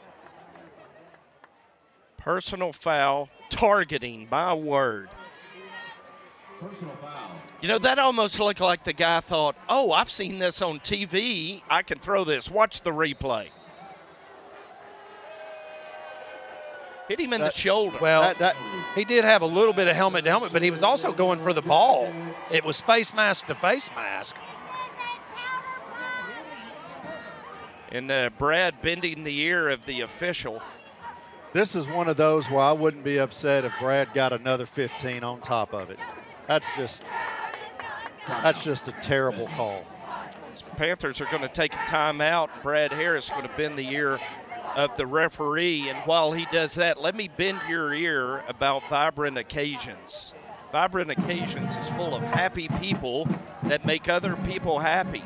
Personal foul, targeting, my word. Personal foul. You know, that almost looked like the guy thought, oh, I've seen this on TV. I can throw this. Watch the replay. Hit him in the shoulder. Well, That, that he did have a little bit of helmet to helmet, but he was also going for the ball. It was face mask to face mask. And uh, Brad bending the ear of the official. this is one of those where I wouldn't be upset if Brad got another 15 on top of it. That's just that's just a terrible call. Panthers are going to take a timeout. Brad Harris going to bend the ear of the referee. And while he does that, let me bend your ear about Vibrant Occasions. Vibrant Occasions is full of happy people that make other people happy.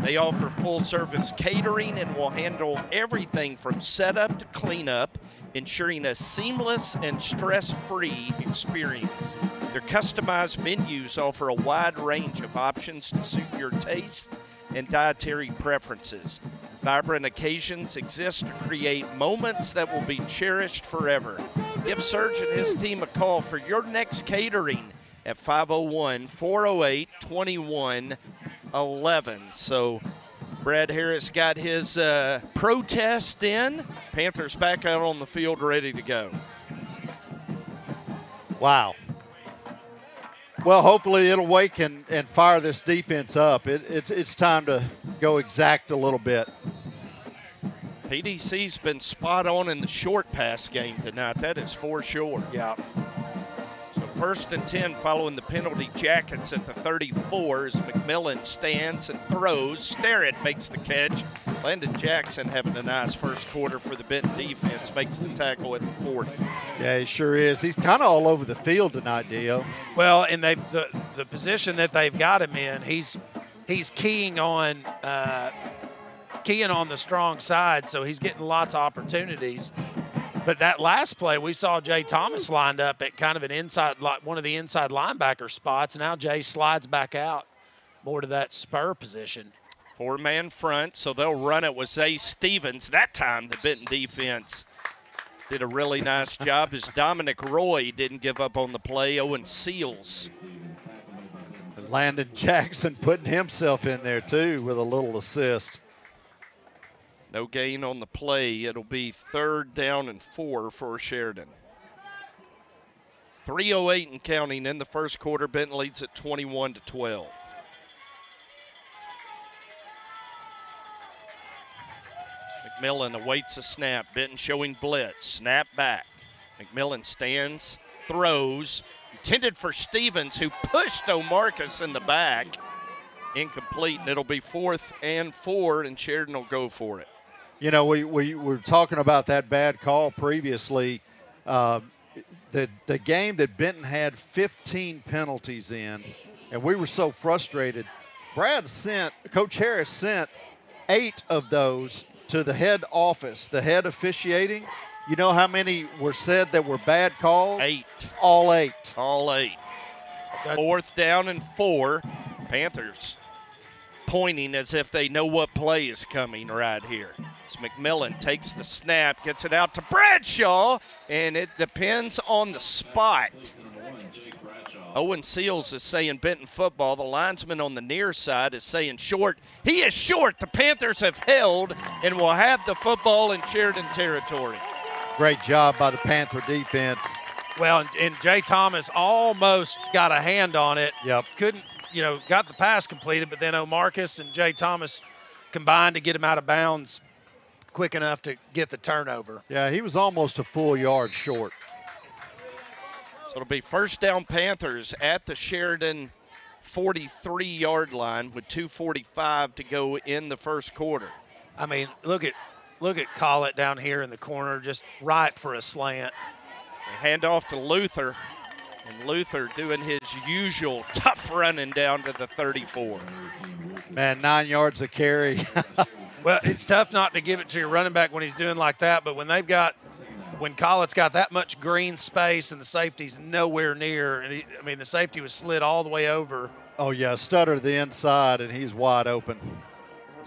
They offer full service catering and will handle everything from setup to cleanup, ensuring a seamless and stress free experience. Their customized menus offer a wide range of options to suit your taste and dietary preferences. Vibrant occasions exist to create moments that will be cherished forever. Give Serge and his team a call for your next catering at 501 408 2111. So, Brad Harris got his uh, protest in. Panthers back out on the field ready to go. Wow. Well, hopefully it'll wake and, and fire this defense up. It, it's it's time to go exact a little bit. PDC's been spot on in the short pass game tonight. That is for sure. Yeah. So first and 10 following the penalty jackets at the 34 as McMillan stands and throws. Starrett makes the catch. Landon Jackson having a nice first quarter for the Benton defense. Makes the tackle at the 40. Yeah, he sure is. He's kind of all over the field tonight, Dio. Well, and they the the position that they've got him in, he's he's keying on uh, keying on the strong side, so he's getting lots of opportunities. But that last play, we saw Jay Thomas lined up at kind of an inside, like one of the inside linebacker spots. Now Jay slides back out more to that spur position. Four man front, so they'll run it with Zay Stevens. That time, the Benton defense did a really nice job as Dominic Roy didn't give up on the play. Owen Seals. Landon Jackson putting himself in there too with a little assist. No gain on the play. It'll be third down and four for Sheridan. 308 and counting in the first quarter. Benton leads at 21 to 12. McMillan awaits a snap. Benton showing blitz. Snap back. McMillan stands, throws, intended for Stevens, who pushed Omarcus in the back. Incomplete, and it'll be fourth and four, and Sheridan will go for it. You know, we, we were talking about that bad call previously. Um, the, the game that Benton had 15 penalties in, and we were so frustrated. Brad sent, Coach Harris sent eight of those to the head office, the head officiating. You know how many were said that were bad calls? Eight. All eight. All eight. Fourth down and four. Panthers pointing as if they know what play is coming right here. As McMillan takes the snap, gets it out to Bradshaw, and it depends on the spot. Owen Seals is saying Benton football. The linesman on the near side is saying short. He is short. The Panthers have held and will have the football in Sheridan territory. Great job by the Panther defense. Well, and, and Jay Thomas almost got a hand on it. Yep. Couldn't, you know, got the pass completed, but then Omarcus and Jay Thomas combined to get him out of bounds quick enough to get the turnover. Yeah, he was almost a full yard short. So it'll be first down Panthers at the Sheridan 43 yard line with 2.45 to go in the first quarter. I mean, look at look at Collett down here in the corner, just right for a slant. They hand off to Luther, and Luther doing his usual tough running down to the 34. Man, nine yards of carry. well, it's tough not to give it to your running back when he's doing like that, but when they've got when Collett's got that much green space and the safety's nowhere near, and he, I mean the safety was slid all the way over. Oh yeah, stutter to the inside, and he's wide open.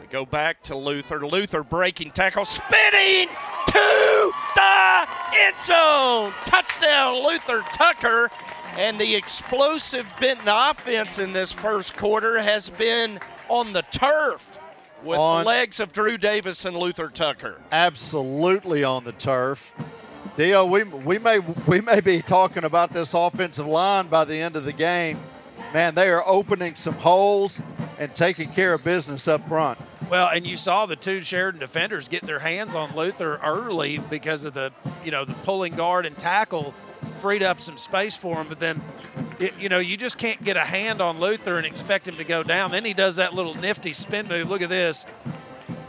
Go back to Luther. Luther breaking tackle, spinning to the end zone. Touchdown, Luther Tucker. And the explosive Benton offense in this first quarter has been on the turf with On- the legs of Drew Davis and Luther Tucker. Absolutely on the turf. Dio, we, we may we may be talking about this offensive line by the end of the game. Man, they are opening some holes and taking care of business up front. Well, and you saw the two Sheridan defenders get their hands on Luther early because of the, you know, the pulling guard and tackle freed up some space for him. But then, it, you know, you just can't get a hand on Luther and expect him to go down. Then he does that little nifty spin move. Look at this.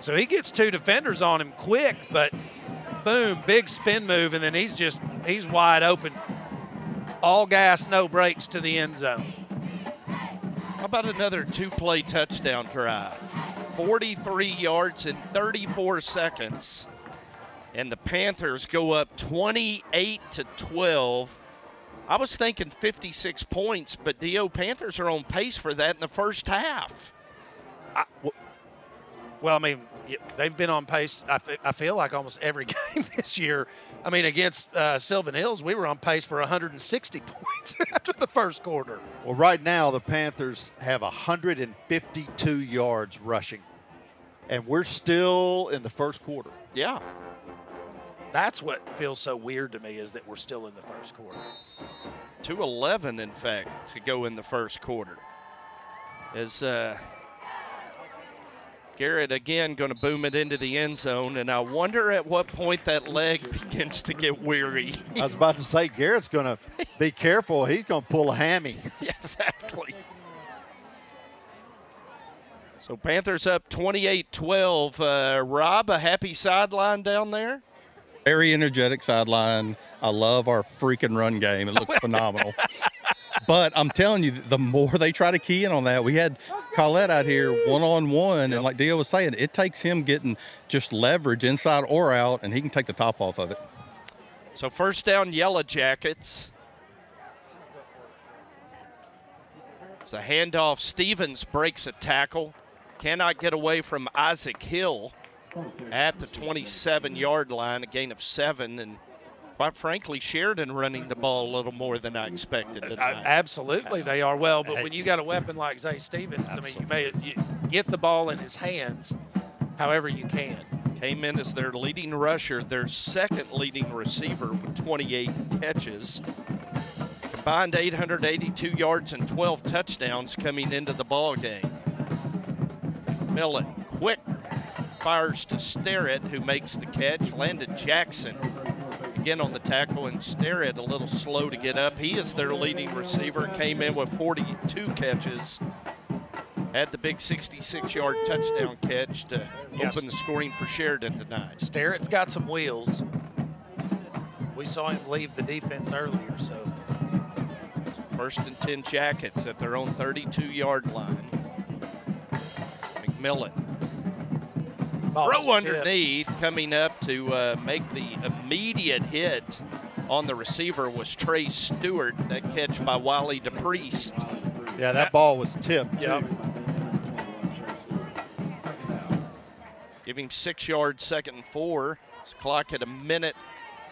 So he gets two defenders on him quick, but boom, big spin move, and then he's just he's wide open. All gas, no brakes to the end zone. How about another two play touchdown drive? 43 yards in 34 seconds. And the Panthers go up 28 to 12. I was thinking 56 points, but Dio Panthers are on pace for that in the first half. Well, I mean, they've been on pace. I, I feel like almost every game this year. I mean, against uh, Sylvan Hills, we were on pace for 160 points after the first quarter. Well, right now the Panthers have 152 yards rushing, and we're still in the first quarter. Yeah. That's what feels so weird to me is that we're still in the first quarter. 211, in fact, to go in the first quarter. As uh, Garrett again going to boom it into the end zone, and I wonder at what point that leg begins to get weary. I was about to say Garrett's going to be careful. He's going to pull a hammy. exactly. So Panthers up 28-12. Uh, Rob, a happy sideline down there. Very energetic sideline. I love our freaking run game. It looks phenomenal. But I'm telling you, the more they try to key in on that, we had Collett out here one on one, and like Dio was saying, it takes him getting just leverage inside or out, and he can take the top off of it. So first down, Yellow Jackets. It's a handoff. Stevens breaks a tackle. Cannot get away from Isaac Hill at the 27 yard line, a gain of seven. And quite frankly, Sheridan running the ball a little more than I expected tonight. Uh, absolutely, they are well. But when you got a weapon like Zay Stevens, I mean, you may you get the ball in his hands however you can. Came in as their leading rusher, their second leading receiver with 28 catches. Combined 882 yards and 12 touchdowns coming into the ball game. Millet, quick, fires to Starrett, who makes the catch. Landon Jackson again on the tackle, and Starrett a little slow to get up. He is their leading receiver, came in with 42 catches. Had the big 66-yard touchdown catch to Yes. open the scoring for Sheridan tonight. Starrett's got some wheels. We saw him leave the defense earlier, so First and 10 Jackets at their own 32-yard line. McMillan ball Throw tipped. underneath, coming up to uh, make the immediate hit on the receiver was Trey Stewart. That catch by Wiley DePriest. Yeah, that ball was tipped, too. Yep. Give him six yards, second and four. It's clock at a minute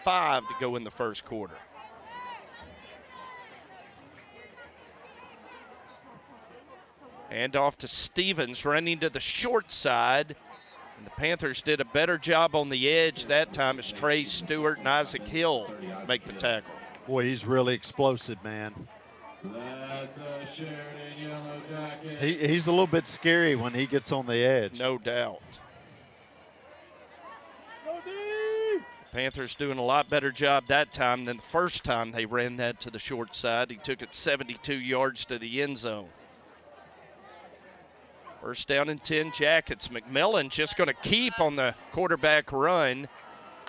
five to go in the first quarter. And off to Stevens, running to the short side. The Panthers did a better job on the edge that time as Trey Stewart and Isaac Hill make the tackle. Boy, he's really explosive, man. He, he's a little bit scary when he gets on the edge. No doubt. Panthers doing a lot better job that time than the first time they ran that to the short side. He took it 72 yards to the end zone. First down and 10 Jackets. McMillan just going to keep on the quarterback run.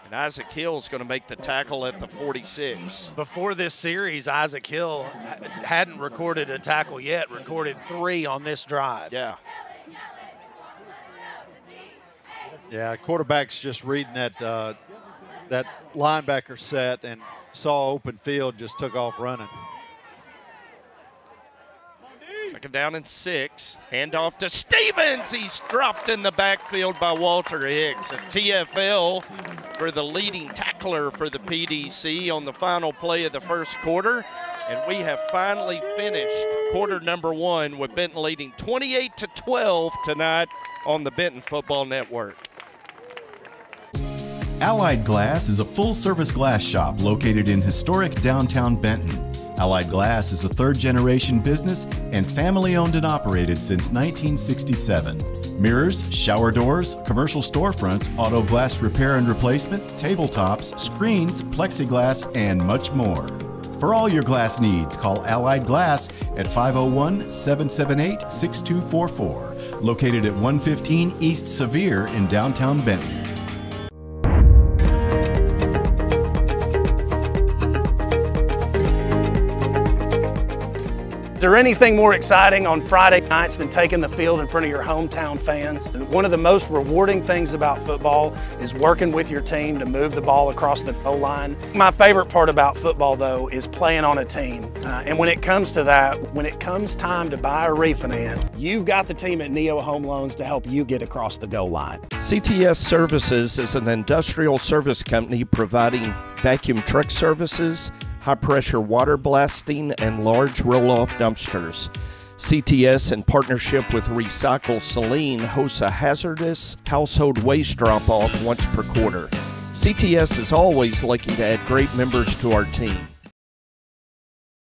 And Isaac Hill is going to make the tackle at the 46. Before this series, Isaac Hill hadn't recorded a tackle yet, recorded three on this drive. Yeah. Yeah, quarterback's just reading that uh, that linebacker set and saw open field, just took off running. Second down and six. Handoff to Stevens. He's dropped in the backfield by Walter Hicks. A TFL for the leading tackler for the PDC on the final play of the first quarter. And we have finally finished quarter number one with Benton leading 28 to 12 tonight on the Benton Football Network. Allied Glass is a full service glass shop located in historic downtown Benton. Allied Glass is a third generation business and family owned and operated since 1967. Mirrors, shower doors, commercial storefronts, auto glass repair and replacement, tabletops, screens, plexiglass, and much more. For all your glass needs, call Allied Glass at 501 778 6244, located at 115 East Sevier in downtown Benton. Is there anything more exciting on Friday nights than taking the field in front of your hometown fans? One of the most rewarding things about football is working with your team to move the ball across the goal line. My favorite part about football, though, is playing on a team. Uh, and when it comes to that, when it comes time to buy or refinance, you've got the team at Neo Home Loans to help you get across the goal line. CTS Services is an industrial service company providing vacuum truck services, high pressure water blasting, and large roll off dumpsters. CTS, in partnership with Recycle Saline, hosts a hazardous household waste drop off once per quarter. CTS is always looking to add great members to our team.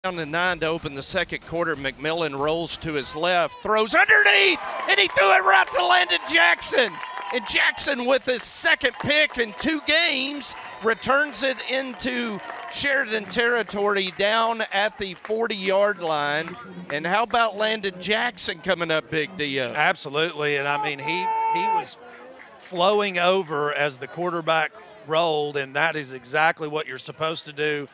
Down to nine to open the second quarter. McMillan rolls to his left, throws underneath, and he threw it right to Landon Jackson. And Jackson, with his second pick in two games, returns it into Sheridan territory down at the 40 yard line. And how about Landon Jackson coming up, Big Dio? Absolutely, and I mean he he was flowing over as the quarterback rolled, and that is exactly what you're supposed to do.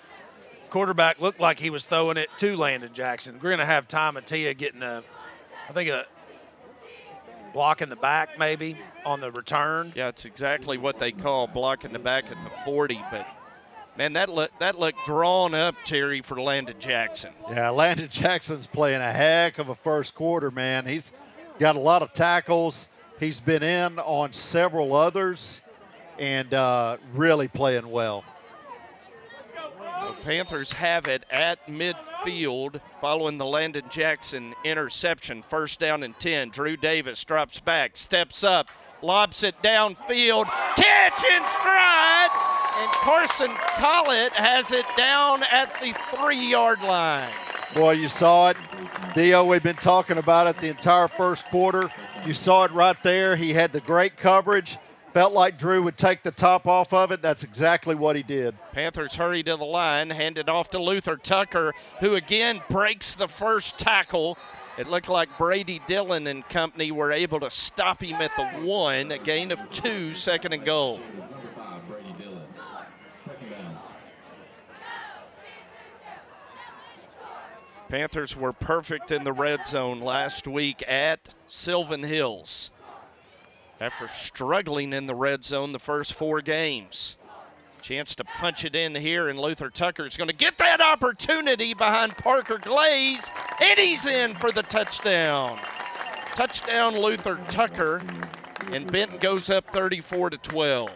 Quarterback looked like he was throwing it to Landon Jackson. We're going to have Ty Matia getting a, I think a block in the back maybe on the return. Yeah, it's exactly what they call blocking the back at the 40. But man, that look that looked drawn up, Terry, for Landon Jackson. Yeah, Landon Jackson's playing a heck of a first quarter, man. He's got a lot of tackles. He's been in on several others, and uh, really playing well. So Panthers have it at midfield following the Landon Jackson interception. First down and 10. Drew Davis drops back, steps up, lobs it downfield, catch in stride, and Carson Collett has it down at the three yard line. Boy, you saw it. Dio, we've been talking about it the entire first quarter. You saw it right there. He had the great coverage. Felt like Drew would take the top off of it. That's exactly what he did. Panthers hurry to the line, hand it off to Luther Tucker, who again breaks the first tackle. It looked like Brady Dillon and company were able to stop him at the one, a gain of two, second and goal. Panthers were perfect in the red zone last week at Sylvan Hills after struggling in the red zone the first four games. Chance to punch it in here, and Luther Tucker is going to get that opportunity behind Parker Glaze, and he's in for the touchdown. Touchdown, Luther Tucker, and Benton goes up 34 to 12.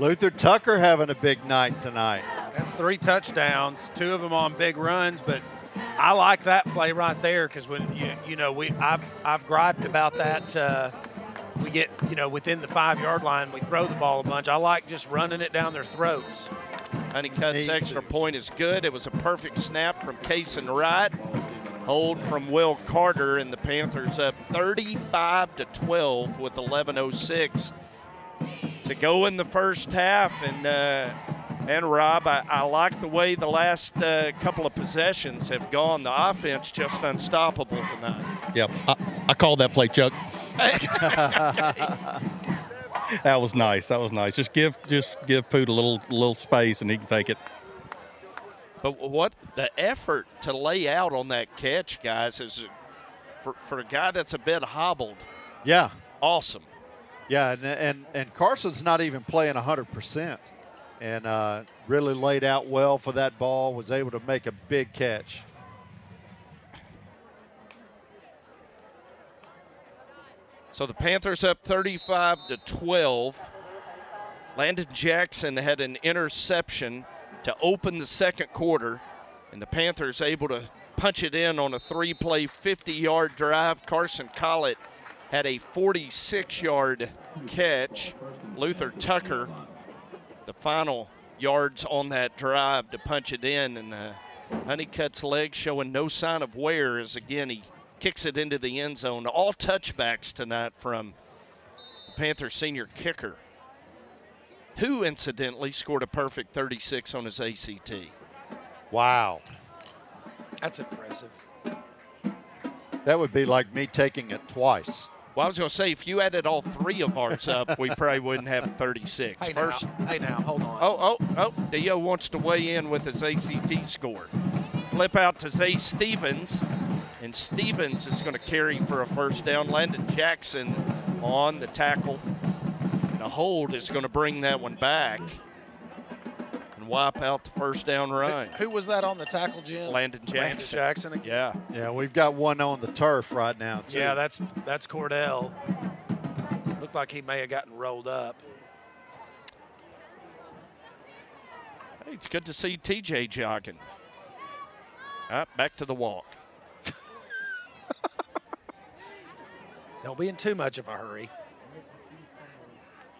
Luther Tucker having a big night tonight. That's three touchdowns, two of them on big runs, but I like that play right there because when you you know we I've I've griped about that. Uh, we get you know within the five yard line, we throw the ball a bunch. I like just running it down their throats. Honeycutt's extra point is good. It was a perfect snap from Cason Wright. Hold from Will Carter, and the Panthers up 35 to 12 with 11:06 to go in the first half. And uh, and Rob, I, I, like the way the last uh, couple of possessions have gone. The offense just unstoppable tonight. Yep, I, I called that play, Chuck. that was nice. That was nice. Just give just give Poot a little little space, and he can take it. But what the effort to lay out on that catch, guys, is for, for a guy that's a bit hobbled. Yeah, awesome. Yeah, and and, and Carson's not even playing 100 percent and uh, really laid out well for that ball, was able to make a big catch. So the Panthers up 35 to 12. Landon Jackson had an interception to open the second quarter, and the Panthers able to punch it in on a three play, 50 yard drive. Carson Collett had a 46 yard catch. Luther Tucker the final yards on that drive to punch it in. And uh, Honeycutt's leg showing no sign of wear as again he kicks it into the end zone. All touchbacks tonight from the Panther senior kicker, who incidentally scored a perfect 36 on his ACT. Wow. That's impressive. That would be like me taking it twice. Well, I was going to say, if you added all three of ours up, we probably wouldn't have 36. Hey First, now, hey now, hold on. Oh, oh, oh, Dio wants to weigh in with his ACT score. Flip out to Zay Stevens, and Stevens is going to carry for a first down. Landon Jackson on the tackle. And a hold is going to bring that one back and wipe out the first down run. Who, was that on the tackle, Jim? Landon Jackson. Landon Jackson again. Yeah. Yeah, we've got one on the turf right now, too. Yeah, that's that's Cordell. Looked like he may have gotten rolled up. Hey, it's good to see TJ jogging. Right, back to the walk. Don't be in too much of a hurry.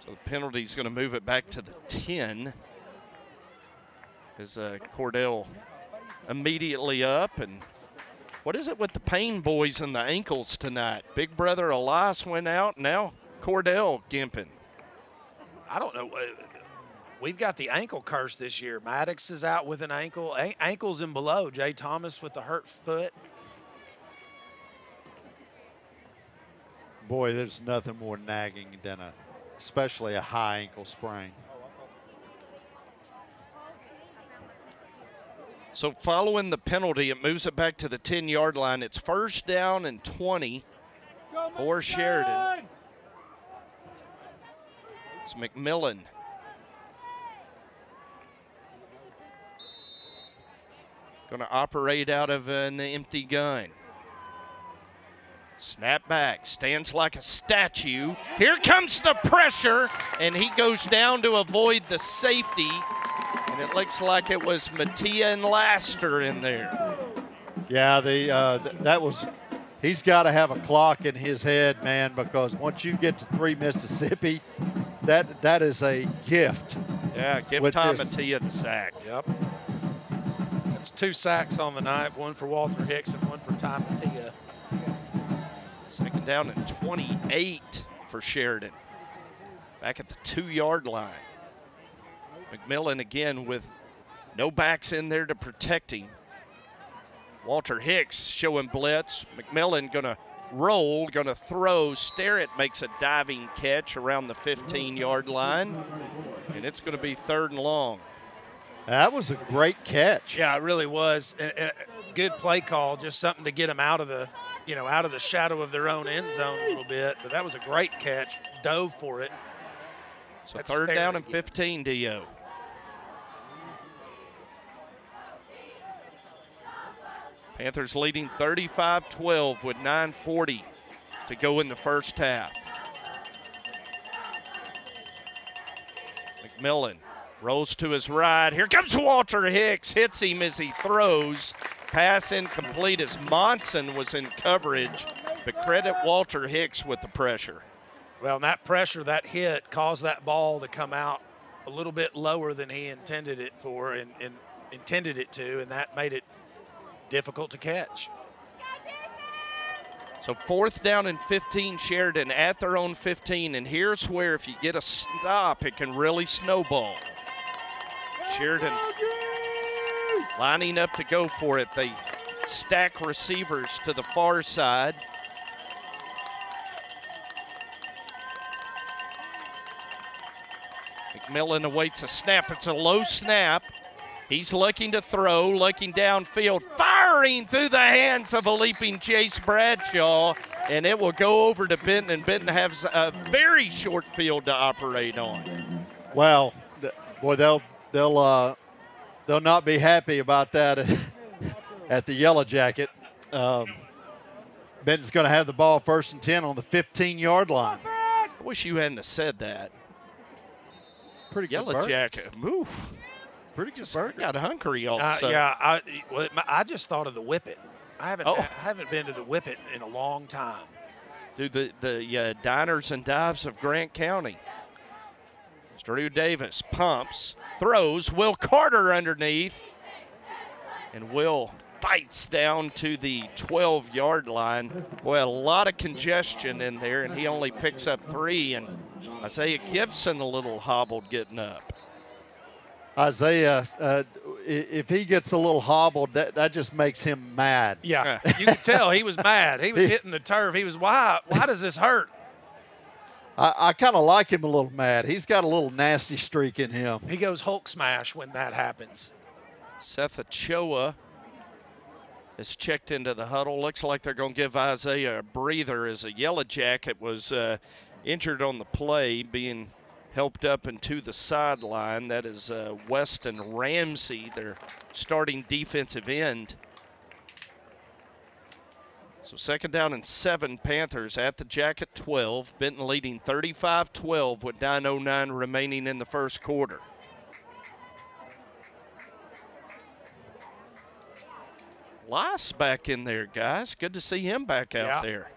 So the penalty is going to move it back to the 10 as uh, Cordell immediately up. And what is it with the pain boys and the ankles tonight? Big brother Elias went out. Now Cordell gimping. I don't know. uh, We've got the ankle curse this year. Maddox is out with an ankle, a- ankles and below. Jay Thomas with the hurt foot. Boy, there's nothing more nagging than a, especially a high ankle sprain. So following the penalty, it moves it back to the 10 yard line. It's first down and 20 for Sheridan. It's McMillan. Going to operate out of an empty gun. Snap back, stands like a statue. Here comes the pressure, and he goes down to avoid the safety. And it looks like it was Mattia and Laster in there. Yeah, the uh, th- that was. He's got to have a clock in his head, man, because once you get to three Mississippi, that that is a gift. Yeah, give Tom this- Mattia the sack. Yep. That's two sacks on the night, one for Walter Hicks and one for Ty Mattia. Second down and 28 for Sheridan. Back at the two yard line. McMillan again with no backs in there to protect him. Walter Hicks showing blitz. McMillan going to roll, going to throw. Starrett makes a diving catch around the 15 yard line. And it's going to be third and long. That was a great catch. Yeah, it really was. A, a good play call, just something to get them out of the, you know, out of the shadow of their own end zone a little bit. But that was a great catch. Dove for it. So That's third down and Starrett 15, Dio. Panthers leading 35-12 with 9:40 to go in the first half. McMillan rolls to his right. Here comes Walter Hicks. Hits him as he throws. Pass incomplete as Monson was in coverage, but credit Walter Hicks with the pressure. Well, that pressure, that hit, caused that ball to come out a little bit lower than he intended it for and, and intended it to, and that made it difficult to catch. So fourth down and 15 Sheridan at their own 15. And here's where if you get a stop, it can really snowball. Sheridan lining up to go for it. They stack receivers to the far side. McMillan awaits a snap. It's a low snap. He's looking to throw, looking downfield, firing through the hands of a leaping Chase Bradshaw, and it will go over to Benton, and Benton has a very short field to operate on. Well, boy, they'll they'll uh, they'll not be happy about that at, the Yellow Jacket. Um, Benton's going to have the ball first and ten on the 15-yard line. I wish you hadn't have said that. Pretty good Yellow. Jacket, move. Pretty good Just bird. got hungry all of a Uh, sudden. yeah, I, well, I just thought of the whippet. I haven't, Oh. I haven't been to the whippet in a long time. through the, the uh, diners and dives of Grant County. Drew Davis pumps, throws, Will Carter underneath, and Will fights down to the 12 yard line. Boy, a lot of congestion in there, and he only picks up three. And Isaiah Gibson a little hobbled getting up. Isaiah, uh, if he gets a little hobbled, that, that just makes him mad. Yeah, you could tell he was mad. He was hitting the turf. He was, why? Why does this hurt? I, I kind of like him a little mad. He's got a little nasty streak in him. He goes Hulk smash when that happens. Seth Ochoa is checked into the huddle. Looks like they're going to give Isaiah a breather as a Yellow Jacket was uh, injured on the play, being helped up and to the sideline. That is uh, Weston Ramsey, their starting defensive end. So second down and seven Panthers at the Jacket 12. Benton leading 35-12 with 9.09 remaining in the first quarter. Lice back in there, guys. Good to see him back out Yeah. there.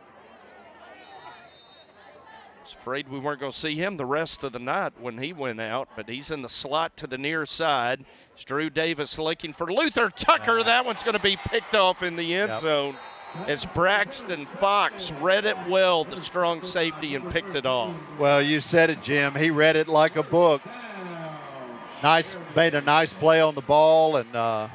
It's Afraid we weren't going to see him the rest of the night when he went out, but he's in the slot to the near side. It's Drew Davis looking for Luther Tucker. That one's going to be picked off in the end Yep. zone as Braxton Fox read it well, the strong safety, and picked it off. Well, you said it, Jim. He read it like a book. Nice, made a nice play on the ball, and uh,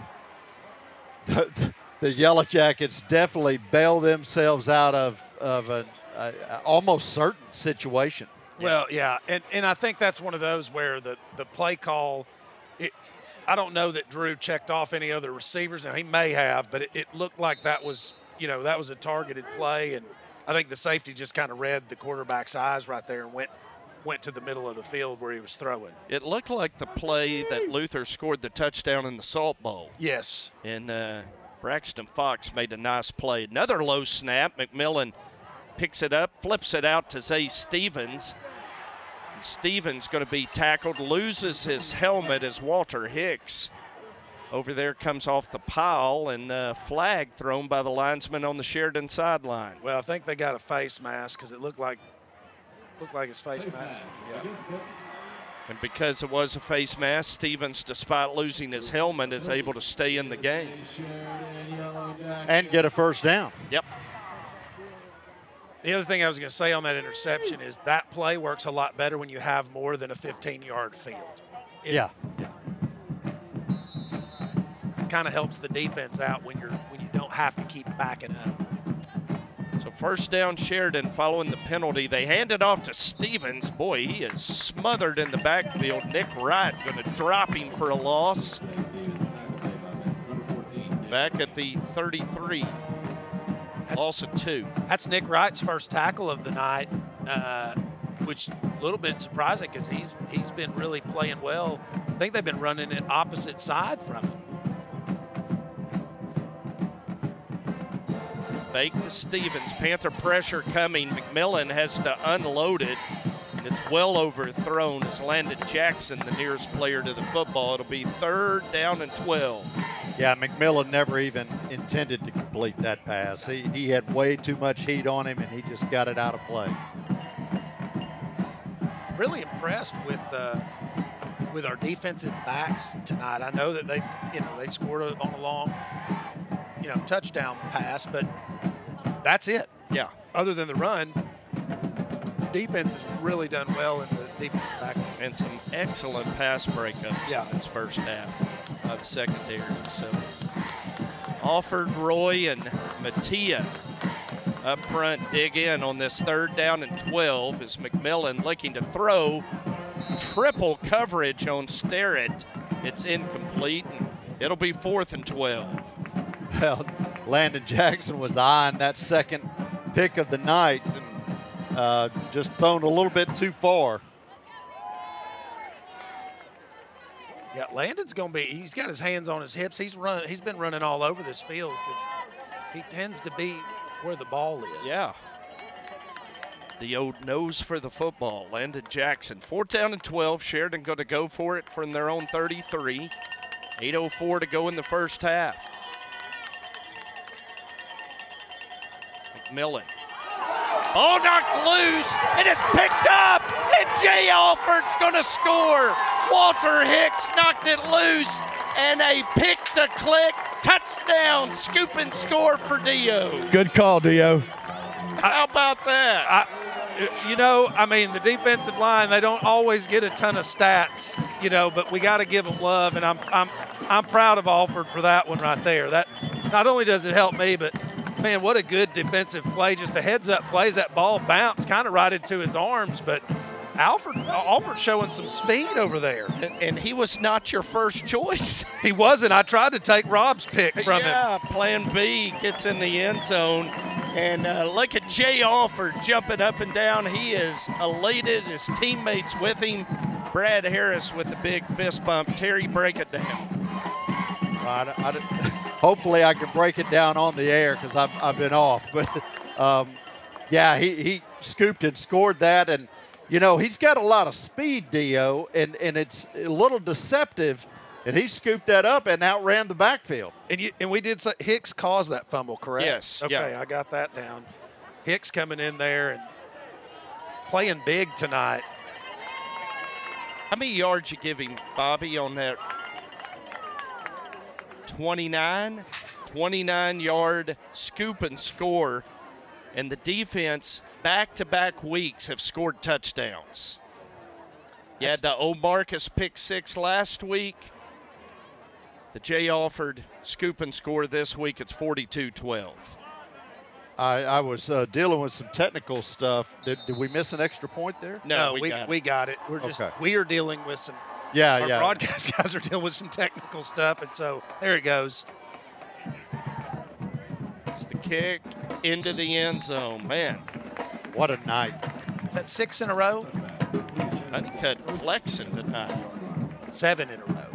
the, the Yellow Jackets definitely bail themselves out of of an a, a almost certain situation. Well, yeah, and, and I think that's one of those where the, the play call, it, I don't know that Drew checked off any other receivers. Now he may have, but it, it looked like that was you know that was a targeted play, and I think the safety just kind of read the quarterback's eyes right there and went went to the middle of the field where he was throwing. It looked like the play that Luther scored the touchdown in the Salt Bowl. Yes, And uh, Braxton Fox made a nice play. Another low snap. McMillan picks it up, flips it out to Zay Stevens. Stevens going to be tackled, loses his helmet as Walter Hicks over there comes off the pile and uh, flag thrown by the linesman on the Sheridan sideline. well, I think they got a face mask because it looked like looked like his face mask. Yeah. And because it was a face mask, Stevens, despite losing his helmet, is able to stay in the game. and get a first down. Yep. The other thing I was going to say on that interception is that play works a lot better when you have more than a 15-yard field. It Yeah, yeah. kind of helps the defense out when you're when you don't have to keep backing up. So first down Sheridan following the penalty. They hand it off to Stevens. Boy, he is smothered in the backfield. Nick Wright going to drop him for a loss. Back at the 33. Loss of two. That's Nick Wright's first tackle of the night, uh, which a little bit surprising because he's he's been really playing well. I think they've been running it opposite side from him. Fake to Stevens. Panther pressure coming. McMillan has to unload it. And it's well overthrown. It's Landon Jackson, the nearest player to the football. It'll be third down and 12. Yeah, McMillan never even intended to complete that pass. He, he had way too much heat on him, and he just got it out of play. Really impressed with uh, with our defensive backs tonight. I know that they you know they scored on a long you know touchdown pass, but that's it. Yeah. Other than the run, defense has really done well in the defensive back. and some excellent pass breakups Yeah. in this first half of the secondary. So Alford, Roy, and Mattia up front dig in on this third down and 12 as McMillan looking to throw triple coverage on Sterrett. It's incomplete, and it'll be fourth and 12. Well, Landon Jackson was eyeing that second pick of the night and uh, just thrown a little bit too far. Yeah, Landon's going to be. He's got his hands on his hips. He's run. He's been running all over this field because he tends to be where the ball is. Yeah. The old nose for the football. Landon Jackson. Fourth down and 12. Sheridan going to go for it from their own 33. 8.04 to go in the first half. McMillan. Ball knocked loose. It is picked up. And Jay Alford's going to score. Walter Hicks knocked it loose. And a pick to click touchdown. Scoop and score for Dio. Good call, Dio. How about that? I, you know, I mean, the defensive line, they don't always get a ton of stats, you know, but we got to give them love, and I'm, I'm, I'm proud of Alford for that one right there. That not only does it help me, but man, what a good defensive play! Just a heads up plays that ball bounce kind of right into his arms, but Alford, Alford showing some speed over there. and, and he was not your first choice. He wasn't. I tried to take Rob's pick from him. yeah, Plan B gets in the end zone, and uh, look at Jay Alford jumping up and down. He is elated. His teammates with him. Brad Harris with the big fist bump. Terry, break it down. I, I, hopefully, I can break it down on the air because I've, I've been off. But um, yeah, he, he scooped and scored that. And, you know, he's got a lot of speed, Dio, and, and it's a little deceptive. And he scooped that up and outran the backfield. And you and we did say Hicks caused that fumble, correct? Yes, Okay, yeah. I got that down. Hicks coming in there and playing big tonight. How many yards you give him, Bobby, on that 29? 29 yard scoop and score. And the defense, back to back weeks, have scored touchdowns. You had the Omarcus pick six last week. The Jay Alford scoop and score this week. It's 42 12. I, I was uh, dealing with some technical stuff. Did, did we miss an extra point there? No, we, we, got we it. got it. We're just Okay. we are dealing with some. Yeah, our yeah. broadcast guys are dealing with some technical stuff, and so there it goes. It's the kick into the end zone. Man, What a night. Is that six in a row? Honeycutt flexing tonight. Seven in a row.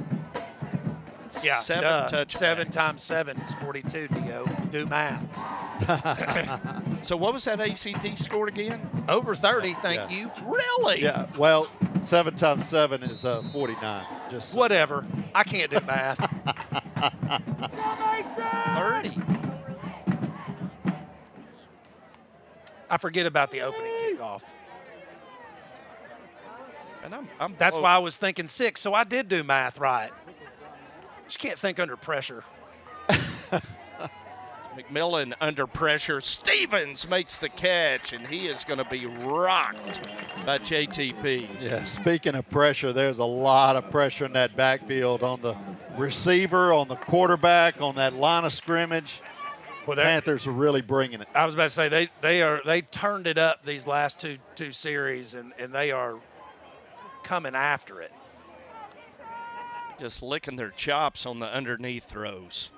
Yeah, Seven duh. touchdowns. Seven times seven is 42. Do do math. So what was that ACT score again? Over 30. Thank Yeah. you. Really? Yeah, well, seven times seven is uh, 49. Just Whatever. I can't do math. 30. I forget about the opening kickoff. And I'm, I'm That's oh, why I was thinking six. So I did do math right. Just can't think under pressure. McMillan under pressure. Stevens makes the catch, and he is going to be rocked by JTP. Yeah, speaking of pressure, there's a lot of pressure in that backfield on the receiver, on the quarterback, on that line of scrimmage. Well, Panthers are really bringing it. I was about to say they they are they turned it up these last two two series and and they are coming after it. Just licking their chops on the underneath throws.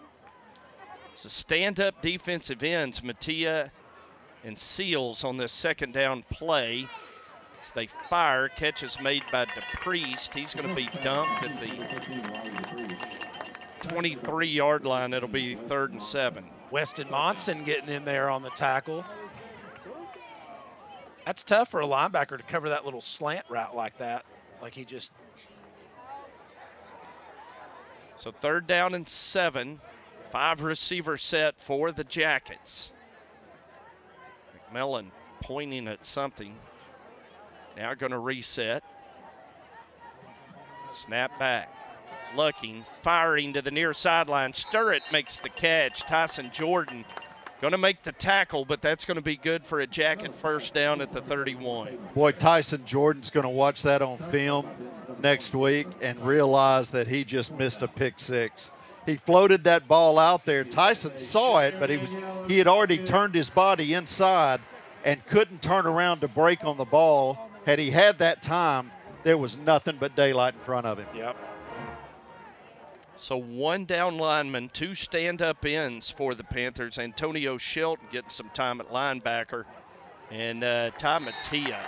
So stand-up defensive ends, Mattia and Seals on this second down play. As they fire, catch is made by DePriest. He's going to be dumped at the 23-yard line. It'll be third and seven. Weston Monson getting in there on the tackle. That's tough for a linebacker to cover that little slant route like that. Like he just So third down and seven. Five receiver set for the Jackets. McMillan pointing at something. Now going to reset. Snap back. Looking, firing to the near sideline. Sturrett makes the catch. Tyson Jordan going to make the tackle, but that's going to be good for a Jacket first down at the 31. Boy, Tyson Jordan's going to watch that on film next week and realize that he just missed a pick six. He floated that ball out there. Tyson saw it, but he was he had already turned his body inside and couldn't turn around to break on the ball. Had he had that time, there was nothing but daylight in front of him. Yep. So one down lineman, two stand-up ends for the Panthers. Antonio Shelton getting some time at linebacker, and uh, Ty Mattia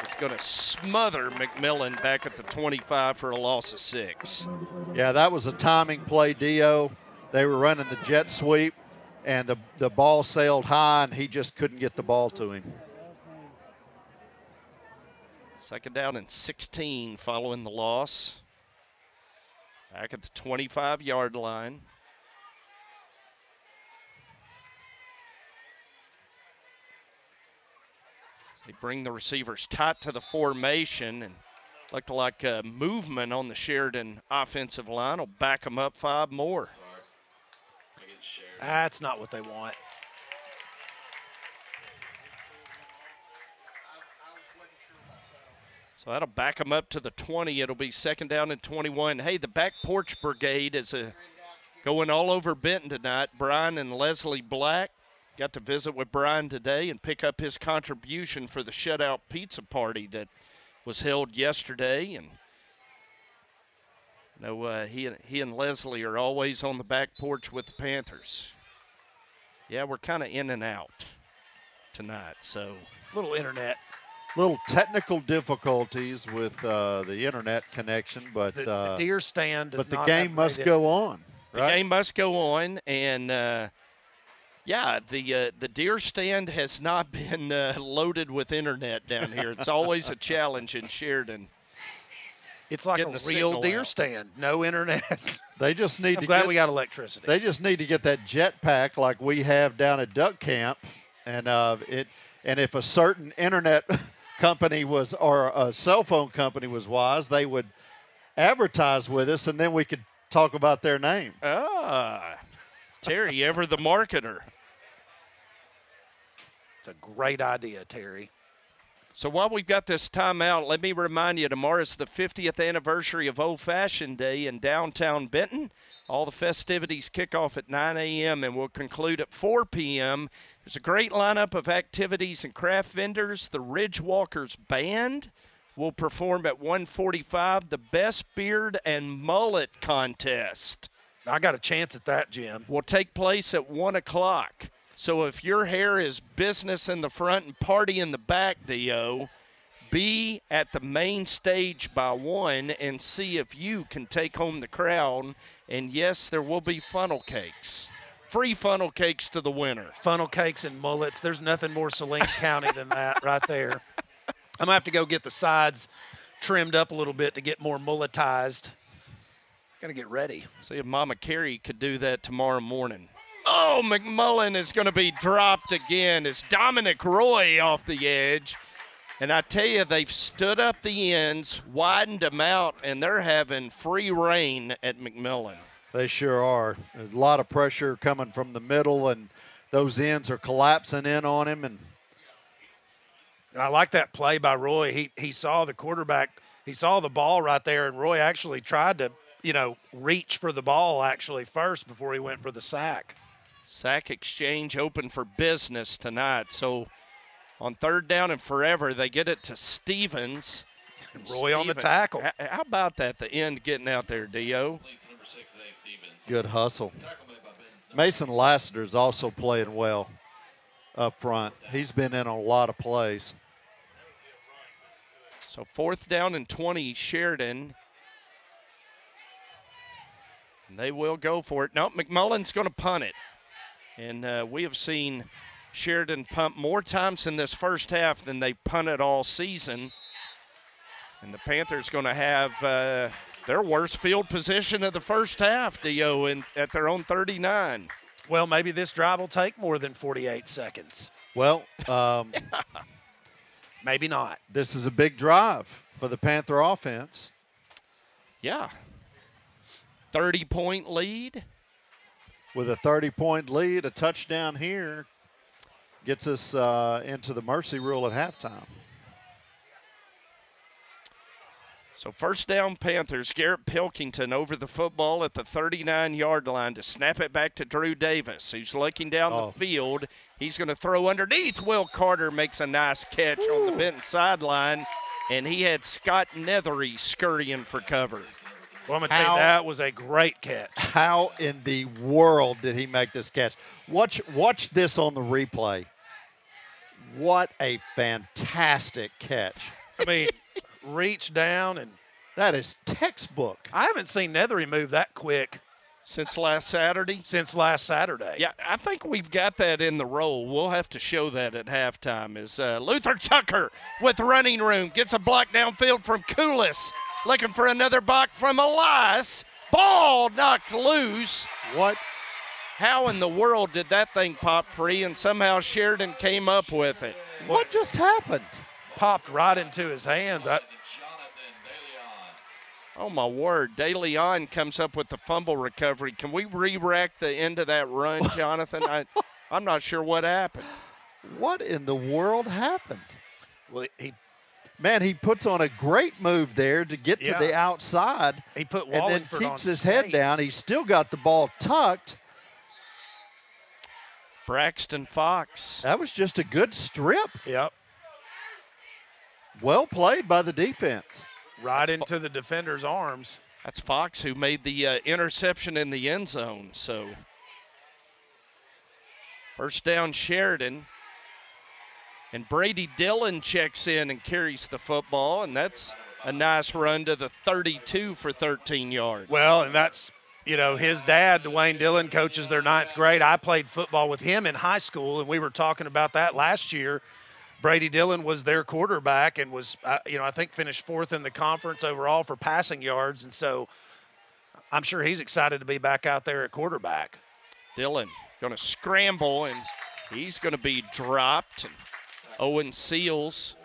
is going to smother McMillan back at the 25 for a loss of six. Yeah, that was a timing play, Dio. They were running the jet sweep, and the, the ball sailed high, and he just couldn't get the ball to him. Second down and 16 following the loss. Back at the 25 yard line. They bring the receivers tight to the formation and looked like a movement on the Sheridan offensive line will back them up five more. That's not what they want. That'll back them up to the 20. It'll be second down and 21. Hey, the back porch brigade is a, going all over Benton tonight. Brian and Leslie Black got to visit with Brian today and pick up his contribution for the shutout pizza party that was held yesterday. And you know, uh, he, he and Leslie are always on the back porch with the Panthers. Yeah, we're kind of in and out tonight. So Little internet. Little technical difficulties with uh, the internet connection, but The, uh, the deer stand but the not game must go on. The game must go on, and uh, yeah, the uh, the deer stand has not been uh, loaded with internet down here. It's always a challenge in Sheridan. It's like a Getting the real deer out. stand. No internet. They just need I'm to glad get, we got electricity. They just need to get that jetpack like we have down at Duck Camp, and uh, it and if a certain internet company was, or a cell phone company was wise, they would advertise with us, and then we could talk about their name. Ah, Terry, ever the marketer. It's a great idea, Terry. So while we've got this time out, let me remind you tomorrow's the 50th anniversary of Old Fashioned Day in downtown Benton. All the festivities kick off at 9 a.m. and will conclude at 4 p.m. There's a great lineup of activities and craft vendors. The Ridge Walkers Band will perform at 145. The Best Beard and Mullet Contest I got a chance at that, Jim. will take place at 1 o'clock. So if your hair is business in the front and party in the back, Dio, be at the main stage by 1 and see if you can take home the crown. And yes, there will be funnel cakes. Free funnel cakes to the winner. Funnel cakes and mullets. There's nothing more Saline County than that right there. I'm gonna have to go get the sides trimmed up a little bit to get more mulletized. Gotta get ready. See if Mama Carrie could do that tomorrow morning. Oh, McMillan is going to be dropped again. It's Dominic Roy off the edge. And I tell you, they've stood up the ends, widened them out, and they're having free rein at McMillan. They sure are. There's a lot of pressure coming from the middle, and those ends are collapsing in on him. And I like that play by Roy. He he saw the quarterback, he saw the ball right there, and Roy actually tried to, you know, reach for the ball actually first before he went for the sack. Sack exchange open for business tonight. So on third down and forever, they get it to Stevens. Roy on the tackle. How about that? The end getting out there, Dio. Good hustle. Mason Lassiter is also playing well up front. He's been in a lot of plays. So fourth down and 20, Sheridan. And they will go for it. No, McMillan's going to punt it. And uh, we have seen Sheridan punt more times in this first half than they punted all season. And the Panthers going to have uh, their worst field position of the first half, Dio, in, at their own 39. Well, maybe this drive will take more than 48 seconds. Well, um, Maybe not. this is a big drive for the Panther offense. Yeah. 30 point lead. With a 30 point lead, a touchdown here gets us uh, into the mercy rule at halftime. So first down Panthers, Garrett Pilkington over the football at the 39 yard line to snap it back to Drew Davis, who's looking down Oh. the field. He's going to throw underneath. Will Carter makes a nice catch on the Benton sideline, and he had Scott Nethery scurrying for cover. Well, I'm going to tell you, that was a great catch. How in the world did he make this catch? Watch, watch this on the replay. What a fantastic catch. I mean, reach down, and That is textbook. I haven't seen Nethery move that quick Since last Saturday? since last Saturday. Yeah, I think we've got that in the roll. We'll have to show that at halftime. Is uh, Luther Tucker with running room gets a block downfield from Coolis, looking for another block from Elias. Ball knocked loose. What? How in the world did that thing pop free? And somehow Sheridan came up with it. What just happened? Popped right into his hands. I, Oh my word! De Leon comes up with the fumble recovery. Can we re-rack the end of that run, Jonathan? I, I'm not sure what happened. What in the world happened? well, he, Man, he puts on a great move there to get Yeah. to the outside he put and then Wallingford on keeps his head down. He's still got the ball tucked. Braxton Fox. That was just a good strip. Yep. Well played by the defense. Right into the defender's arms. That's Fox who made the uh, interception in the end zone. So, first down, Sheridan. And Brady Dillon checks in and carries the football, and that's a nice run to the 32 for 13 yards. Well, and that's, you know, his dad, Dwayne Dillon, coaches their ninth grade. I played football with him in high school, and we were talking about that last year. Brady Dillon was their quarterback and was, uh, you know, I think finished fourth in the conference overall for passing yards. And so I'm sure he's excited to be back out there at quarterback. Dillon going to scramble, and he's going to be dropped. And Owen Seals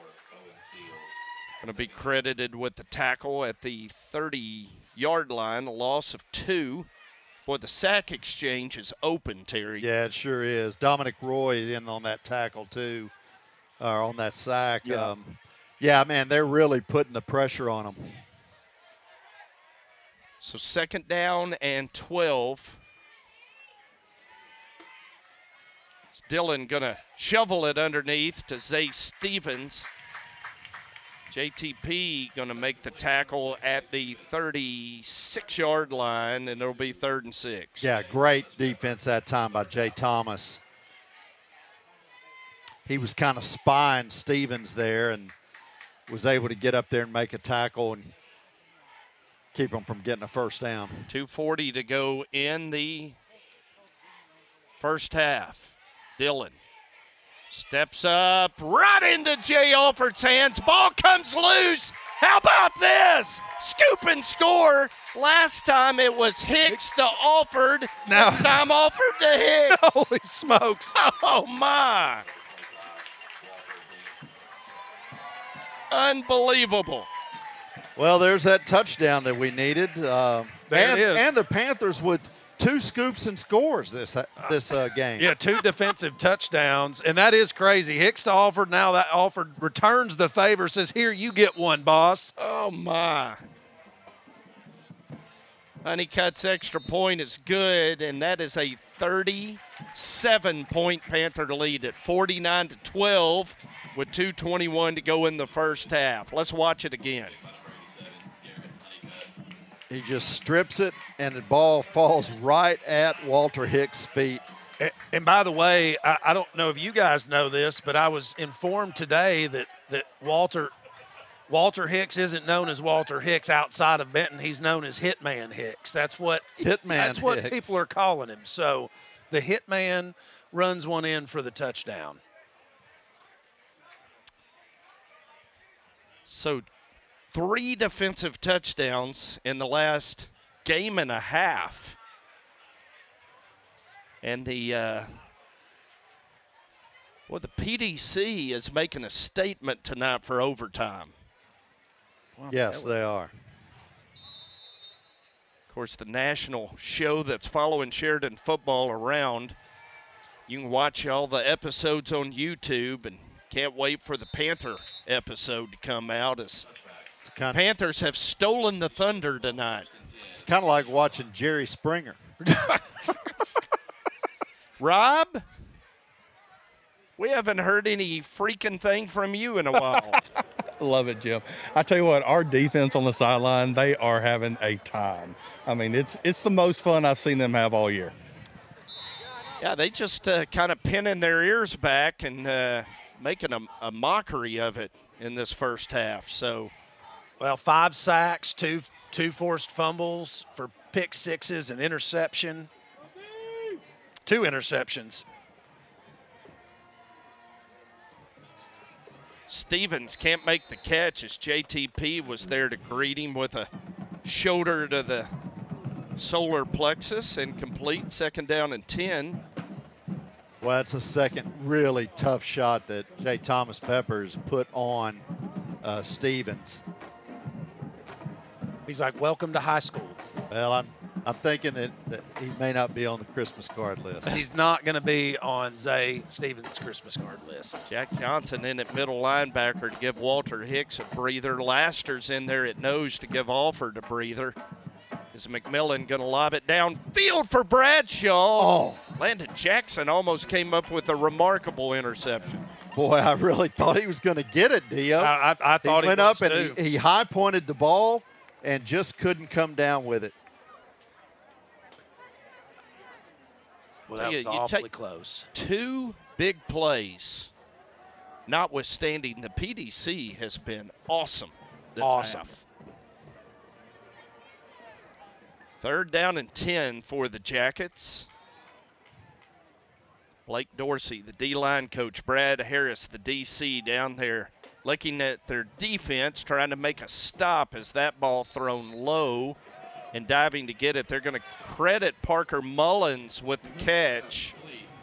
Going to be credited with the tackle at the 30 yard line, a loss of two. Boy, the sack exchange is open, Terry. Yeah, it sure is. Dominic Roy in on that tackle too, or on that sack. Yeah. Um, yeah, man, they're really putting the pressure on them. So second down and 12. Is Dillon going to shovel it underneath to Zay Stevens. JTP going to make the tackle at the 36 yard line, and it'll be third and six. Yeah, great defense that time by Jay Thomas. He was kind of spying Stevens there and was able to get up there and make a tackle and keep him from getting a first down. 240 to go in the first half. Dillon steps up right into Jay Alford's hands. Ball comes loose. How about this? Scoop and score. Last time it was Hicks to Alford. Now- this time Alford to Hicks. Holy smokes. Oh my. Unbelievable. Well, there's that touchdown that we needed. Uh, There it and, is. and the Panthers with two scoops and scores this this uh, game. Yeah, two defensive touchdowns, and that is crazy. Hicks to Alford. Now that Alford returns the favor, says, "Here, you get one, boss." Oh my. Honeycutt's extra point is good, and that is a 37 point Panther lead at 49 to 12 with 221 to go in the first half. Let's watch it again. He just strips it, and the ball falls right at Walter Hicks' feet. A- And by the way, I, I don't know if you guys know this, but I was informed today that that Walter Walter Hicks isn't known as Walter Hicks outside of Benton. He's known as Hitman Hicks. That's what Hitman That's what Hicks. people are calling him. So the Hitman runs one in for the touchdown. So, three defensive touchdowns in the last game and a half. And the, uh, well, the PDC is making a statement tonight for overtime. Yes, they are. Of course, the national show that's following Sheridan football around. You can watch all the episodes on YouTube and can't wait for the Panther episode to come out as It's kind Panthers have stolen the thunder tonight. it's kind of like watching Jerry Springer. Rob, we haven't heard any freaking thing from you in a while. Love it, Jim. I tell you what, our defense on the sideline, they are having a time. I mean, it's it's the most fun I've seen them have all year. yeah, they just uh, kind of pinning their ears back and uh, making a, a mockery of it in this first half. So, Well, five sacks, two two forced fumbles for pick sixes and interception. Two interceptions. Stevens can't make the catch as JTP was there to greet him with a shoulder to the solar plexus and complete second down and 10. Well, that's a second really tough shot that Jay Thomas Peppers put on uh, Stevens. He's like, "Welcome to high school." Well, I'm I'm thinking that, that he may not be on the Christmas card list. He's not going to be on Zay Stevens' Christmas card list. Jack Johnson in at middle linebacker to give Walter Hicks a breather. Laster's in there at nose to give Alford a breather. Is McMillan going to lob it downfield for Bradshaw? Oh. Landon Jackson almost came up with a remarkable interception. Boy, I really thought he was going to get it, Dio. I, I, I thought he went was up and he, he high pointed the ball and just couldn't come down with it. Well, that was you awfully close. Two big plays, notwithstanding the PDC has been awesome this Awesome. half. Third down and 10 for the Jackets. Blake Dorsey, the D line coach, Brad Harris, the DC down there, looking at their defense, trying to make a stop as that ball thrown low and diving to get it. They're going to credit Parker Mullins with the catch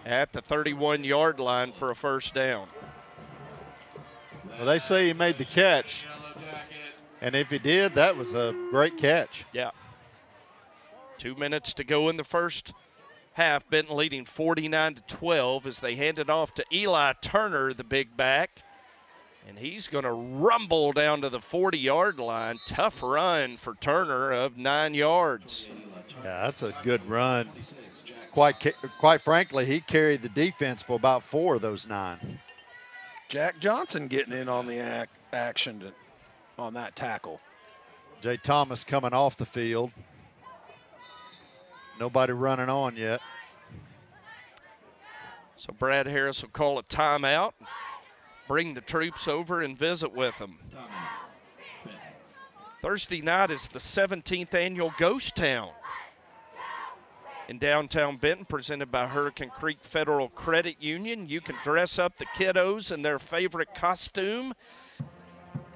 at the 31 yard line for a first down. Well, they say he made the catch. And if he did, that was a great catch. Yeah. Two minutes to go in the first half. Benton leading 49 to 12 as they hand it off to Eli Turner, the big back. And he's going to rumble down to the 40 yard line. Tough run for Turner of nine yards. Yeah, that's a good run. Quite, quite frankly, he carried the defense for about four of those nine. Jack Johnson getting in on the ac action to, on that tackle. Jay Thomas coming off the field. Nobody running on yet. So Brad Harris will call a timeout, bring the troops over and visit with them. Thursday night is the 17th annual Ghost Town in downtown Benton, presented by Hurricane Creek Federal Credit Union. You can dress up the kiddos in their favorite costume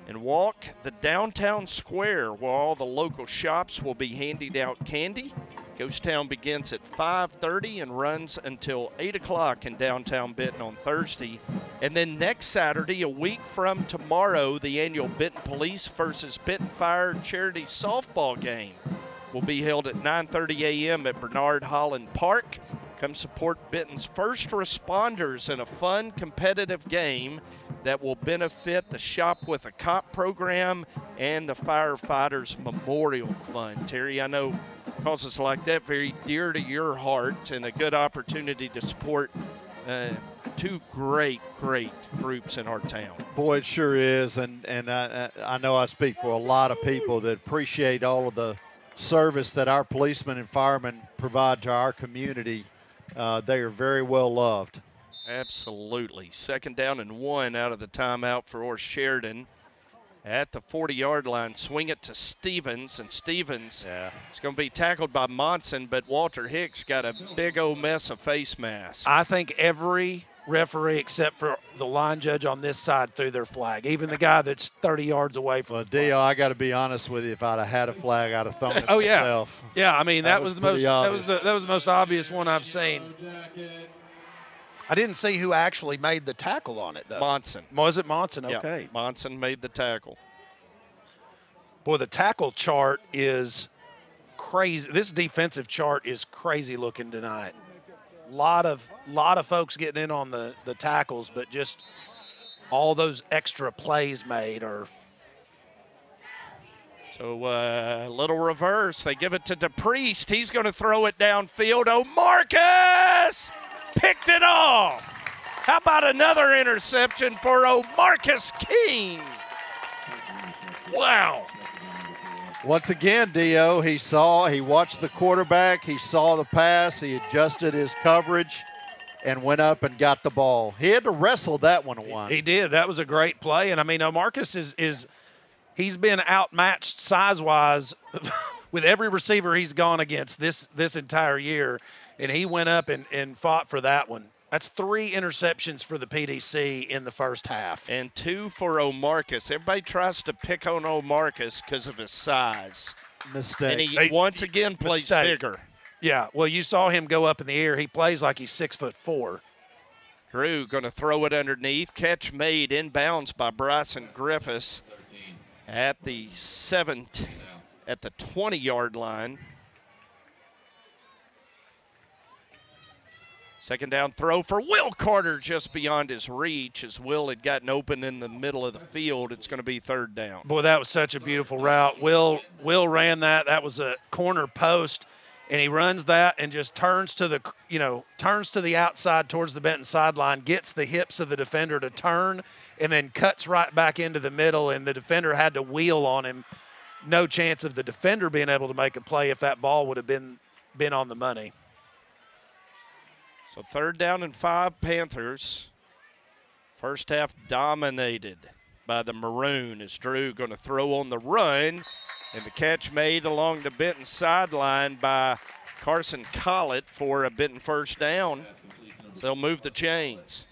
and walk the downtown square where all the local shops will be handing out candy. Ghost Town begins at 5:30 and runs until 8 o'clock in downtown Benton on Thursday, and then next Saturday, a week from tomorrow, the annual Benton Police versus Benton Fire charity softball game will be held at 9:30 a.m. at Bernard Holland Park. Come support Benton's first responders in a fun, competitive game that will benefit the Shop with a Cop program and the Firefighters Memorial Fund. Terry, I know causes like that very dear to your heart and a good opportunity to support uh, two great, great groups in our town. Boy, it sure is, and and I, I know I speak for a lot of people that appreciate all of the service that our policemen and firemen provide to our community. Uh, they are very well loved. Absolutely. Second down and one out of the timeout for Orr Sheridan at the 40 yard line. Swing it to Stevens, and Stevens yeah. is going to be tackled by Monson, but Walter Hicks got a big old mess of face mask. I think every referee except for the line judge on this side threw their flag. Even the guy that's 30 yards away from. Well, Dio, I got to be honest with you. If I'd have had a flag, I'd have thrown it. oh yeah, myself. yeah. I mean that, that was, was, the most. Obvious. That was the that was the most obvious one I've seen. I didn't see who actually made the tackle on it though. Monson. Was it Monson? Okay. Yep. Monson made the tackle. Boy, the tackle chart is crazy. This defensive chart is crazy looking tonight lot of lot of folks getting in on the the tackles, but just all those extra plays made are. So a uh, little reverse. They give it to DePriest. He's going to throw it downfield. Oh, Marcus picked it off. How about another interception for Omarcus King? Wow. Once again, Dio, he saw, he watched the quarterback, he saw the pass, he adjusted his coverage, and went up and got the ball. He had to wrestle that one one. He did. That was a great play, and I mean, Marcus is is he's been outmatched size wise with every receiver he's gone against this this entire year, and he went up and, and fought for that one. That's three interceptions for the PDC in the first half. And two for Omarcus. Everybody tries to pick on Omarcus because of his size. Mistake. And he once again plays Mistake. bigger. Yeah, well, you saw him go up in the air. He plays like he's six foot four. Drew going to throw it underneath. Catch made inbounds by Bryson Griffiths at the seven, at the 20 yard line. Second down throw for Will Carter just beyond his reach as Will had gotten open in the middle of the field. It's going to be third down. Boy, that was such a beautiful route. Will Will ran that. That was a corner post and he runs that and just turns to the you know turns to the outside towards the Benton sideline, gets the hips of the defender to turn, and then cuts right back into the middle. And the defender had to wheel on him. No chance of the defender being able to make a play if that ball would have been been on the money. So third down and five Panthers. First half dominated by the Maroon as Drew going to throw on the run. And the catch made along the Benton sideline by Carson Collett for a Benton first down. So they'll move the chains.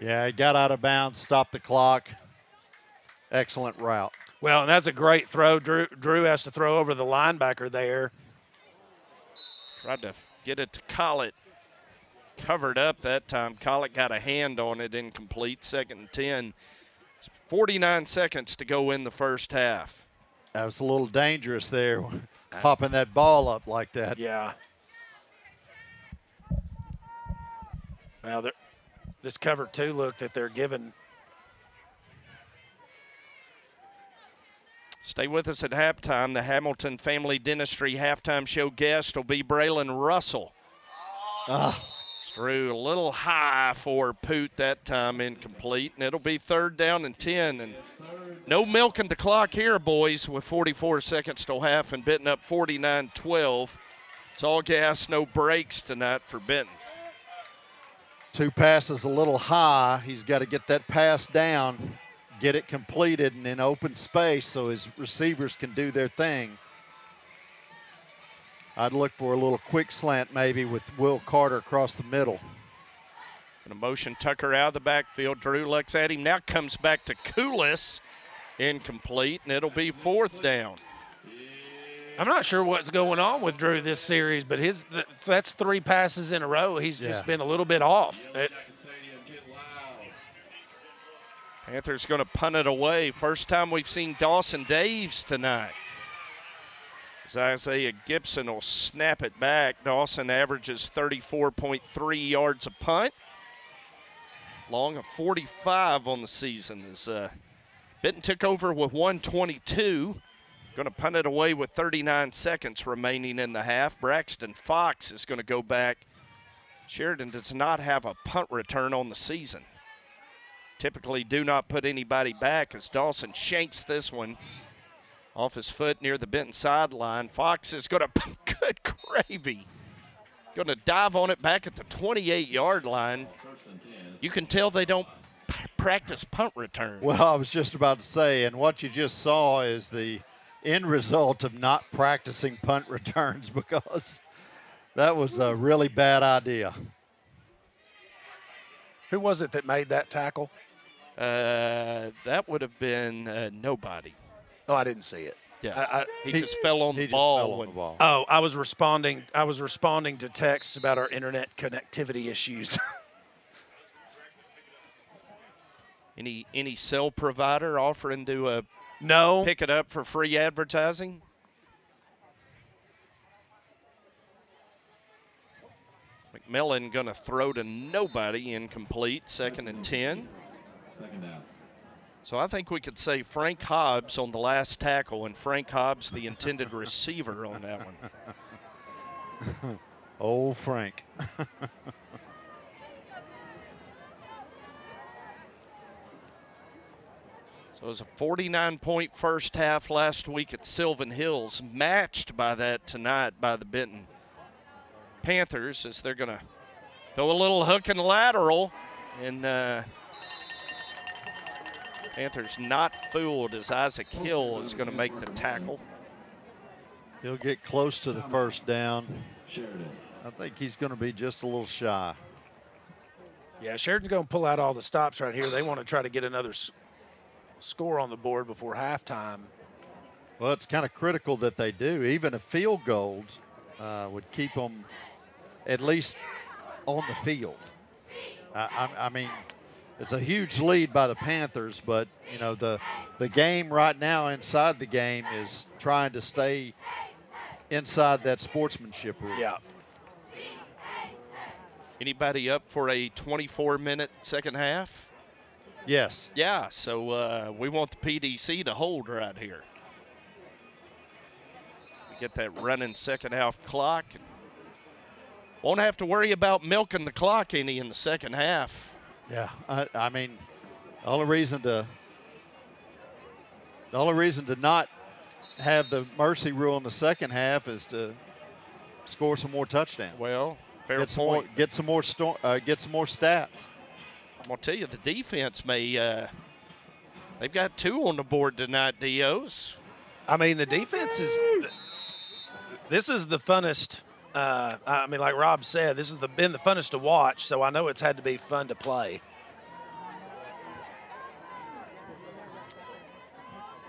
Yeah, he got out of bounds, stopped the clock. Excellent route. Well, and that's a great throw. Drew, Drew has to throw over the linebacker there. Tried to get it to Collett covered up that time. Collett got a hand on it, incomplete. Second and 10 49 seconds to go in the first half. That was a little dangerous there, popping that ball up like that. Yeah. Now, this cover two look that they're giving. Stay with us at halftime. The Hamilton Family Dentistry halftime show guest will be Braylon Russell. Ah. Threw a little high for Poot that time, incomplete, and it'll be third down and 10. And no milking the clock here, boys, with 44 seconds till half and Benton up 49 12. It's all gas, no brakes tonight for Benton. Two passes a little high. He's got to get that pass down, get it completed and in open space so his receivers can do their thing. I'd look for a little quick slant maybe with Will Carter across the middle. Gonna motion Tucker out of the backfield. Drew looks at him. Now comes back to Coolis. Incomplete, and it'll be fourth down. I'm not sure what's going on with Drew this series, but his th- that's three passes in a row. He's Yeah. just been a little bit off. It- Panthers going to punt it away. First time we've seen Dawson Daves tonight. As Isaiah Gibson will snap it back. Dawson averages 34.3 yards a punt. Long of 45 on the season. As uh, Benton took over with 122. Going to punt it away with 39 seconds remaining in the half. Braxton Fox is going to go back. Sheridan does not have a punt return on the season typically do not put anybody back as Dawson shanks this one off his foot near the Benton sideline. Fox is going to, good gravy, going to dive on it back at the 28 yard line. You can tell they don't p- practice punt returns. Well, I was just about to say, and what you just saw is the end result of not practicing punt returns because that was a really bad idea. who was it that made that tackle? Uh, that would have been uh, nobody. Oh, I didn't see it. Yeah, I- I- he, He- just fell on He the just ball. fell on when- the ball. Oh, I was responding. I was responding to texts about our internet connectivity issues. Any any cell provider offering to uh, no, pick it up for free advertising? McMillan going to throw to nobody, incomplete, second and 10. So I think we could say Frank Hobbs on the last tackle, and Frank Hobbs the intended receiver on that one. Oh, Frank. So it was a 49 point first half last week at Sylvan Hills, matched by that tonight by the Benton Panthers as they're going to throw a little hook and lateral. And uh, Panthers not fooled as Isaac Hill is going to make the tackle. He'll get close to the first down. I think he's going to be just a little shy. yeah, Sheridan's going to pull out all the stops right here. They want to try to get another s- score on the board before halftime. Well, it's kind of critical that they do. Even a field goal uh, would keep them at least on the field. I, I, I mean, it's a huge lead by the Panthers, but you know the the game right now inside the game is trying to stay inside that sportsmanship rule. Yeah. Anybody up for a 24 minute second half? Yes. Yeah, so uh, we want the PDC to hold right here. We Get that running second half clock. Won't have to worry about milking the clock any in the second half. Yeah, I, I mean, the only reason to the only reason to not have the mercy rule in the second half is to score some more touchdowns. Well, fair get some more, point. get some more sto- uh, get some more stats. I'm gonna tell you, the defense may. Uh, they've got two on the board tonight, Dios. I mean, the defense is. This is the funnest. Uh, I mean, like Rob said, this has the, been the funnest to watch. So I know it's had to be fun to play.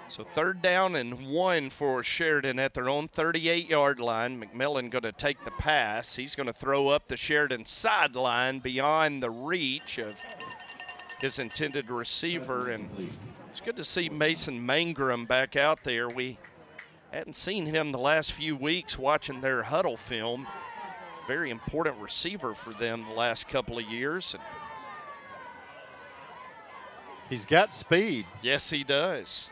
So third down and one for Sheridan at their own 38-yard line. McMillan going to take the pass. He's going to throw up the Sheridan sideline beyond the reach of his intended receiver. And it's good to see Mason Mangrum back out there. We hadn't seen him the last few weeks watching their huddle film. Very important receiver for them the last couple of years. He's got speed. yes, he does.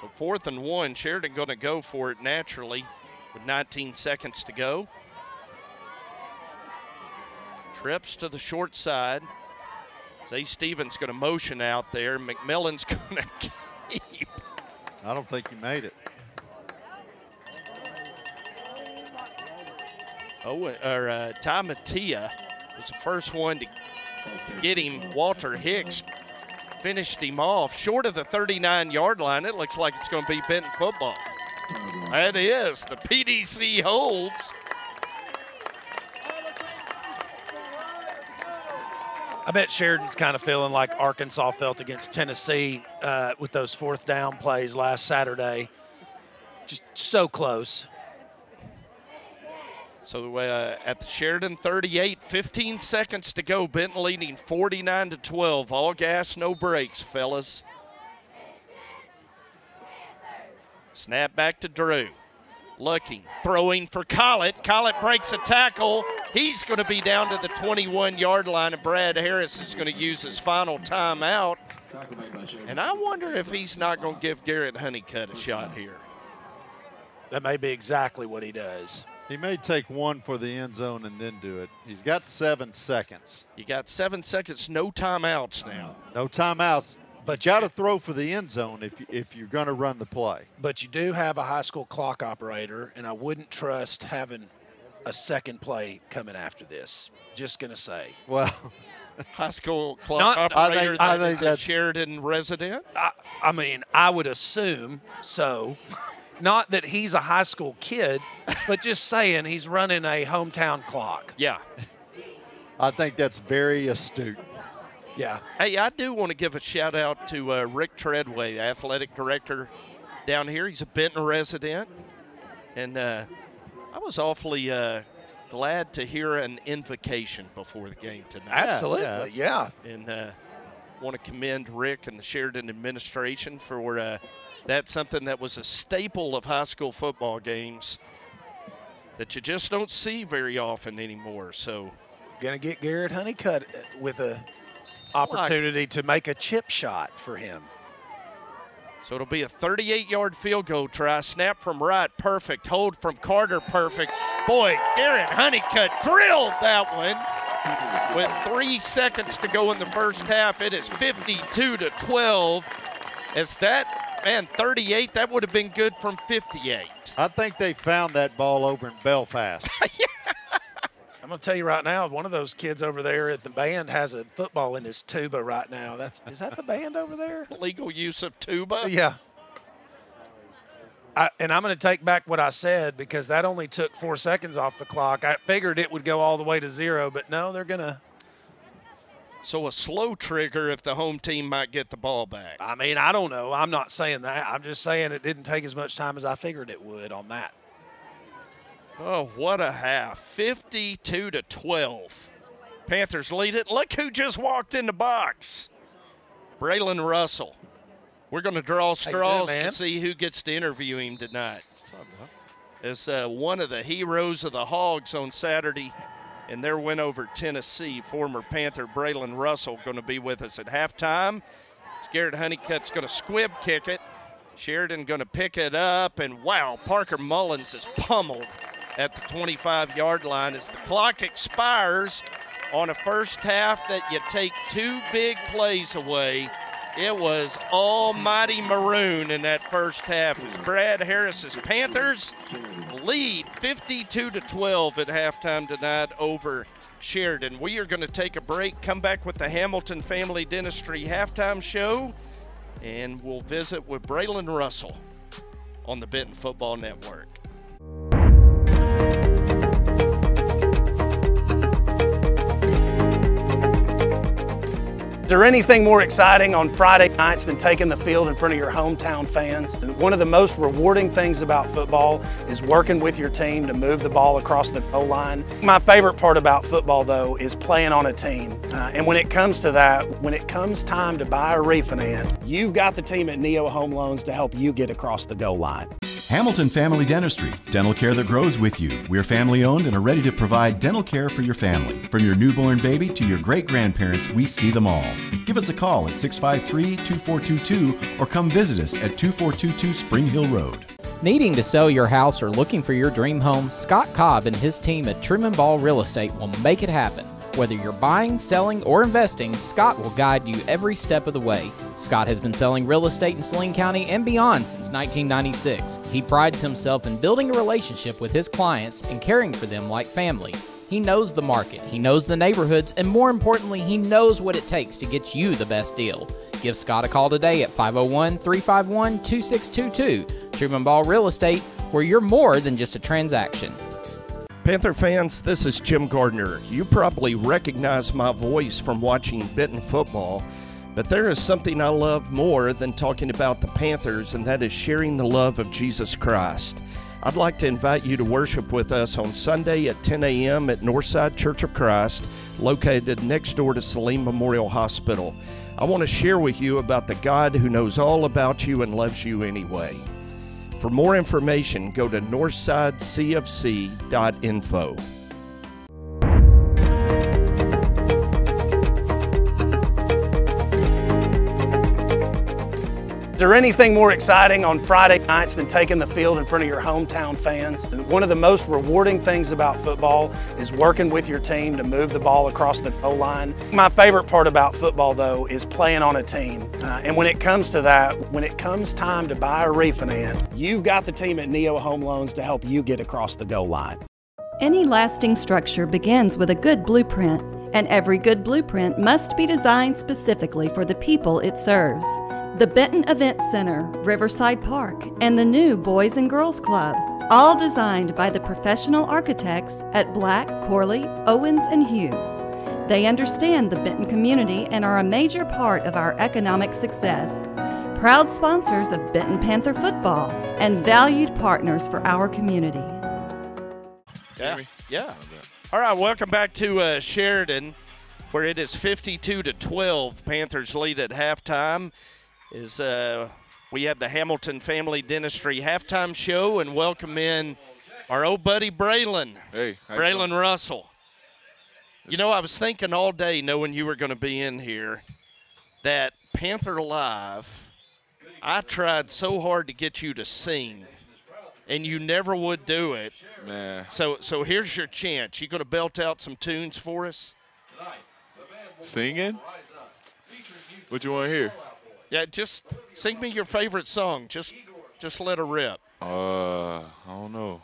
So fourth and one, Sheridan going to go for it naturally with 19 seconds to go. Trips to the short side. Zay Stevens going to motion out there. McMillan's going to keep. I don't think he made it. Oh, or uh, Ty Mattia was the first one to get him. Walter Hicks finished him off short of the 39 yard line. It looks like it's going to be Benton football. That is. The PDC holds. I bet Sheridan's kind of feeling like Arkansas felt against Tennessee uh, with those fourth down plays last Saturday. Just so close. So uh, at the Sheridan 38, 15 seconds to go. Benton leading 49 to 12. All gas, no brakes, fellas. Snap back to Drew. Looking, throwing for Collett. Collett breaks a tackle. He's going to be down to the 21 yard line, and Brad Harris is going to use his final timeout. And I wonder if he's not going to give Garrett Honeycutt a shot here. That may be exactly what he does. He may take one for the end zone and then do it. He's got seven seconds. You got seven seconds, no timeouts now. No timeouts. But you got to throw for the end zone if, you, if you're going to run the play. But you do have a high school clock operator, and I wouldn't trust having a second play coming after this. Just going to say. Well, high school clock Not- I operator think- I think is a Sheridan resident. I, I mean, I would assume so. Not that he's a high school kid, but just saying he's running a hometown clock. Yeah. I think that's very astute. Yeah. Hey, I do want to give a shout out to uh, Rick Treadway, the athletic director down here. He's a Benton resident. And uh, I was awfully uh, glad to hear an invocation before the game tonight. Absolutely. yeah, Yeah. it's- and uh, want to commend Rick and the Sheridan administration for uh, that's something that was a staple of high school football games that you just don't see very often anymore. So Going to get Garrett Honeycutt uh, with a opportunity to make a chip shot for him. So it'll be a 38-yard field goal try. Snap from right, perfect. Hold from Carter, perfect. Boy, Garrett Honeycutt drilled that one. With three seconds to go in the first half, it is 52 to 12. As that man 38, that would have been good from 58. I think they found that ball over in Belfast. I'm going to tell you right now, one of those kids over there at the band has a football in his tuba right now. That's is that the band over there? Legal use of tuba. Yeah. I, and I'm going to take back what I said because that only took four seconds off the clock. I figured it would go all the way to zero, but no, they're going to. So a slow trigger if the home team might get the ball back. I mean, I don't know. I'm not saying that. I'm just saying it didn't take as much time as I figured it would on that. Oh, what a half. 52 to 12. Panthers lead it. Look who just walked in the box. Braylon Russell. We're going to draw doing, straws man? to see who gets to interview him tonight. As uh, one of the heroes of the Hogs on Saturday in their win over Tennessee, former Panther Braylon Russell going to be with us at halftime. Garrett Honeycutt's going to squib kick it. Sheridan going to pick it up, and wow, Parker Mullins is pummeled at the 25 yard line as the clock expires on a first half that you take two big plays away. It was almighty maroon in that first half as Brad Harris's Panthers lead 52 to 12 at halftime tonight over Sheridan. We are going to take a break, come back with the Hamilton Family Dentistry halftime show, and we'll visit with Braylon Russell on the Benton Football Network. Is there anything more exciting on Friday nights than taking the field in front of your hometown fans? One of the most rewarding things about football is working with your team to move the ball across the goal line. My favorite part about football, though, is playing on a team. Uh, and when it comes to that, when it comes time to buy or refinance, you've got the team at Neo Home Loans to help you get across the goal line. Hamilton Family Dentistry, dental care that grows with you. We're family owned and are ready to provide dental care for your family. From your newborn baby to your great grandparents, we see them all. Give us a call at 653 2422 or come visit us at 2422 Spring Hill Road. Needing to sell your house or looking for your dream home, Scott Cobb and his team at Trim and Ball Real Estate will make it happen. Whether you're buying, selling, or investing, Scott will guide you every step of the way. Scott has been selling real estate in Saline County and beyond since 1996. He prides himself in building a relationship with his clients and caring for them like family. He knows the market, he knows the neighborhoods, and more importantly, he knows what it takes to get you the best deal. Give Scott a call today at 501 351 2622. Truman Ball Real Estate, where you're more than just a transaction. Panther fans, this is Jim Gardner. You probably recognize my voice from watching Benton football, but there is something I love more than talking about the Panthers, and that is sharing the love of Jesus Christ. I'd like to invite you to worship with us on Sunday at 10 a.m. at Northside Church of Christ, located next door to Saline Memorial Hospital. I want to share with you about the God who knows all about you and loves you anyway. For more information, go to northsidecfc.info. Is there anything more exciting on Friday nights than taking the field in front of your hometown fans? One of the most rewarding things about football is working with your team to move the ball across the goal line. My favorite part about football, though, is playing on a team. Uh, and when it comes to that, when it comes time to buy or refinance, you've got the team at Neo Home Loans to help you get across the goal line. Any lasting structure begins with a good blueprint, and every good blueprint must be designed specifically for the people it serves. The Benton Event Center, Riverside Park, and the new Boys and Girls Club, all designed by the professional architects at Black, Corley, Owens, and Hughes. They understand the Benton community and are a major part of our economic success. Proud sponsors of Benton Panther football and valued partners for our community. Yeah. Yeah. All right, welcome back to uh, Sheridan, where it is 52 to 12. Panthers lead at halftime. Is uh, we have the Hamilton Family Dentistry halftime show and welcome in our old buddy Braylon. Hey, you Braylon? Russell. You know, I was thinking all day, knowing you were going to be in here, that Panther Live. I tried so hard to get you to sing, and you never would do it. Man, So, so here's your chance. You going to belt out some tunes for us? singing? What you want to hear? Yeah, just sing me your favorite song. Just, just let her rip. Uh, I don't know.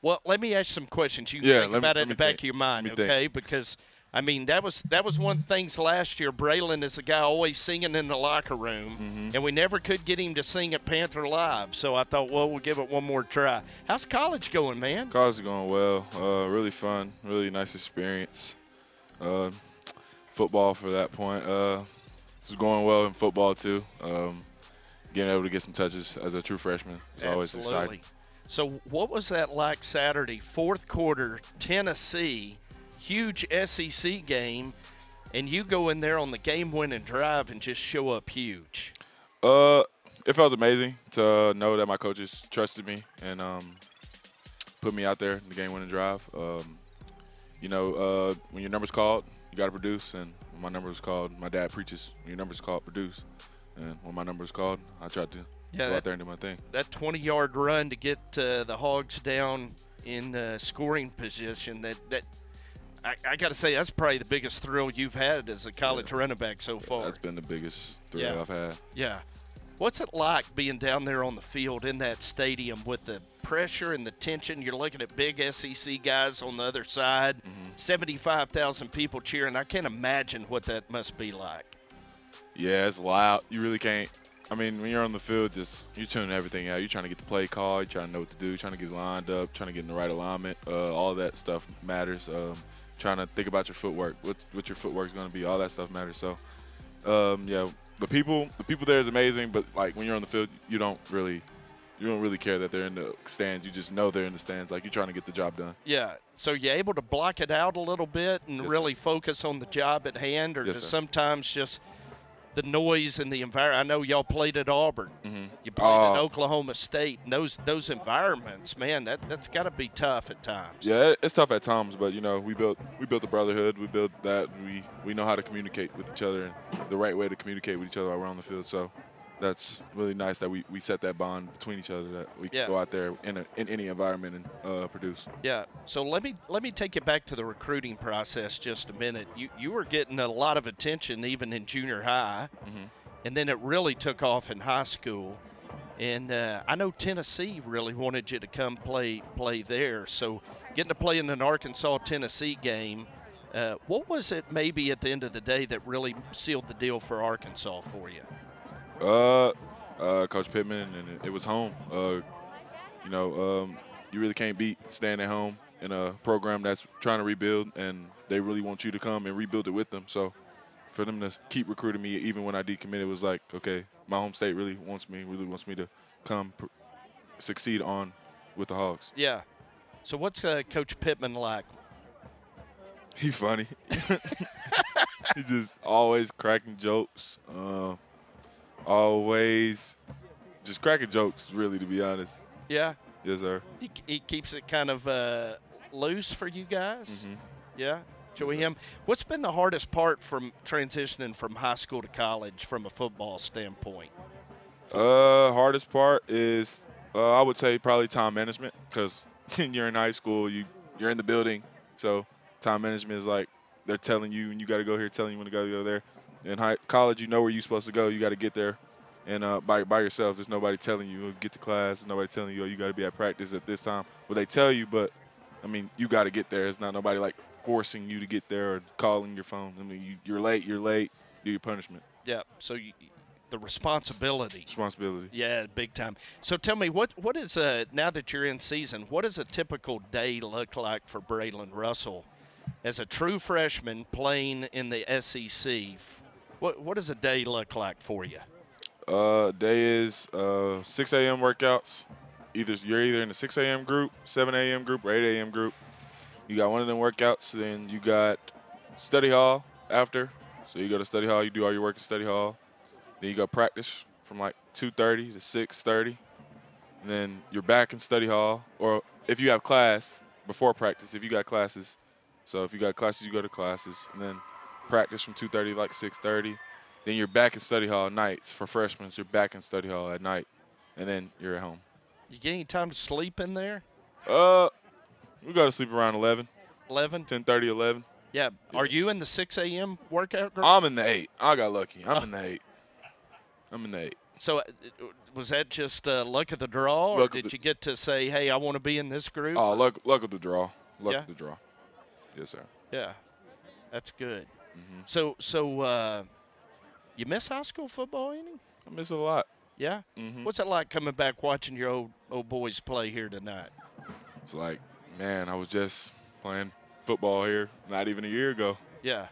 Well, let me ask some questions. You Yeah, think let me- about it in the back think. of your mind, me think. okay? Because I mean, that was that was one of the things last year. Braylon is the guy always singing in the locker room, Mm-hmm. and we never could get him to sing at Panther Live. So I thought, well, we'll give it one more try. How's college going, man? College is going well. Uh, really fun. Really nice experience. Uh, football for that point. Uh, this is going well in football too. Um, getting able to get some touches as a true freshman is always exciting. So, what was that like Saturday, fourth quarter, Tennessee, huge SEC game, and you go in there on the game-winning drive and just show up huge? Uh, it felt amazing to know that my coaches trusted me and um, put me out there in the game-winning drive. Um, you know, uh, when your number's called, got to produce. And when my number was called, my dad preaches, when your number's called, produce. And when my number was called, I tried to Yeah, go that- out there and do my thing. That 20-yard run to get uh, the Hogs down in uh, scoring position. That that I, I got to say, that's probably the biggest thrill you've had as a college running back so far. That's been the biggest thrill Yeah. I've had. Yeah. What's it like being down there on the field in that stadium with the pressure and the tension? You're looking at big SEC guys on the other side, 75,000 people cheering. I can't imagine what that must be like. Yeah, it's loud. You really can't I mean, when you're on the field, just you're tuning everything out. You're trying to get the play call. You're trying to know what to do. Trying to get lined up. Trying to get in the right alignment. Uh, all that stuff matters. Um, trying to think about your footwork. What what your footwork is going to be. All that stuff matters. So, um, yeah, the people the people there is amazing. But like when you're on the field, you don't really you don't really care that they're in the stands. You just know they're in the stands. Like you're trying to get the job done. Yeah. So you're able to block it out a little bit and Yes, really focus on the job at hand, or Yes, sometimes just the noise and the environment? I know y'all played at Auburn. Mm-hmm. You played at Oh. Oklahoma State. And those those environments, man, that that's got to be tough at times. Yeah, it's tough at times, but you know, we built we built a brotherhood. We built that. We we know how to communicate with each other and the right way to communicate with each other while we're on the field. So that's really nice that we, we set that bond between each other that we Yeah. can go out there in a, in any environment and uh, produce. Yeah. So let me let me take you back to the recruiting process just a minute. You you were getting a lot of attention even in junior high, and then it really took off in high school. And uh, I know Tennessee really wanted you to come play play there. So getting to play in an Arkansas Tennessee game, uh, what was it maybe at the end of the day that really sealed the deal for Arkansas for you? Uh, uh, Coach Pittman, and it, was home. Uh, you know, um, you really can't beat staying at home in a program that's trying to rebuild, and they really want you to come and rebuild it with them. So, for them to keep recruiting me, even when I decommitted, was like, okay, my home state really wants me, really wants me to come pr- succeed on with the Hogs. Yeah. So what's uh, Coach Pittman like? He funny. he just always cracking jokes. Uh, always just cracking jokes, really, to be honest. Yeah. Yes, sir. He, he keeps it kind of uh, loose for you guys. Mhm. Yeah, enjoy him. What's been the hardest part from transitioning from high school to college from a football standpoint? Uh, hardest part is uh, I would say probably time management because you're in high school, you you're in the building, so time management is like they're telling you and you got to go here, telling you when to go, go there. In high college, you know where you're supposed to go. You got to get there, and uh, by by yourself. There's nobody telling you get to class. There's nobody telling you oh, you got to be at practice at this time. Well, they tell you, but I mean you got to get there. It's not nobody like forcing you to get there or calling your phone. I mean you, you're late. You're late. Do your punishment. Yeah, so you, the responsibility. Responsibility. Yeah, big time. So tell me, what what is uh now that you're in season, what does a typical day look like for Braylon Russell as a true freshman playing in the SEC? What what does a day look like for you? Uh, day is uh 6 a.m. workouts. Either you're either in the 6 a.m. group, 7 a.m. group, or 8 a.m. group. You got one of them workouts, then you got study hall after. So you go to study hall, you do all your work in study hall. Then you go practice from like 2:30 to 6:30. And then you're back in study hall, or if you have class before practice, if you got classes. So if you got classes, you go to classes, and then practice from 2:30 to like 6:30. Then you're back in study hall nights for freshmen. You're back in study hall at night, and then you're at home. You get any time to sleep in there? Uh, we go to sleep around 11, 11? 10:30, 11. Yeah. Are you in the 6 a.m. workout group? I'm in the eight. I got lucky. I'm in the eight. I'm in the eight. So uh, was that just uh, luck of the draw, or Luck did the- you get to say, "Hey, I want to be in this group"? Oh, luck, luck of the draw. Luck Yeah. of the draw. Yes, sir. Yeah, that's good. Mm-hmm. So, so uh, you miss high school football any? I miss it a lot. Yeah. Mhm. What's it like coming back watching your old old boys play here tonight? It's like, man, I was just playing football here not even a year ago. Yeah,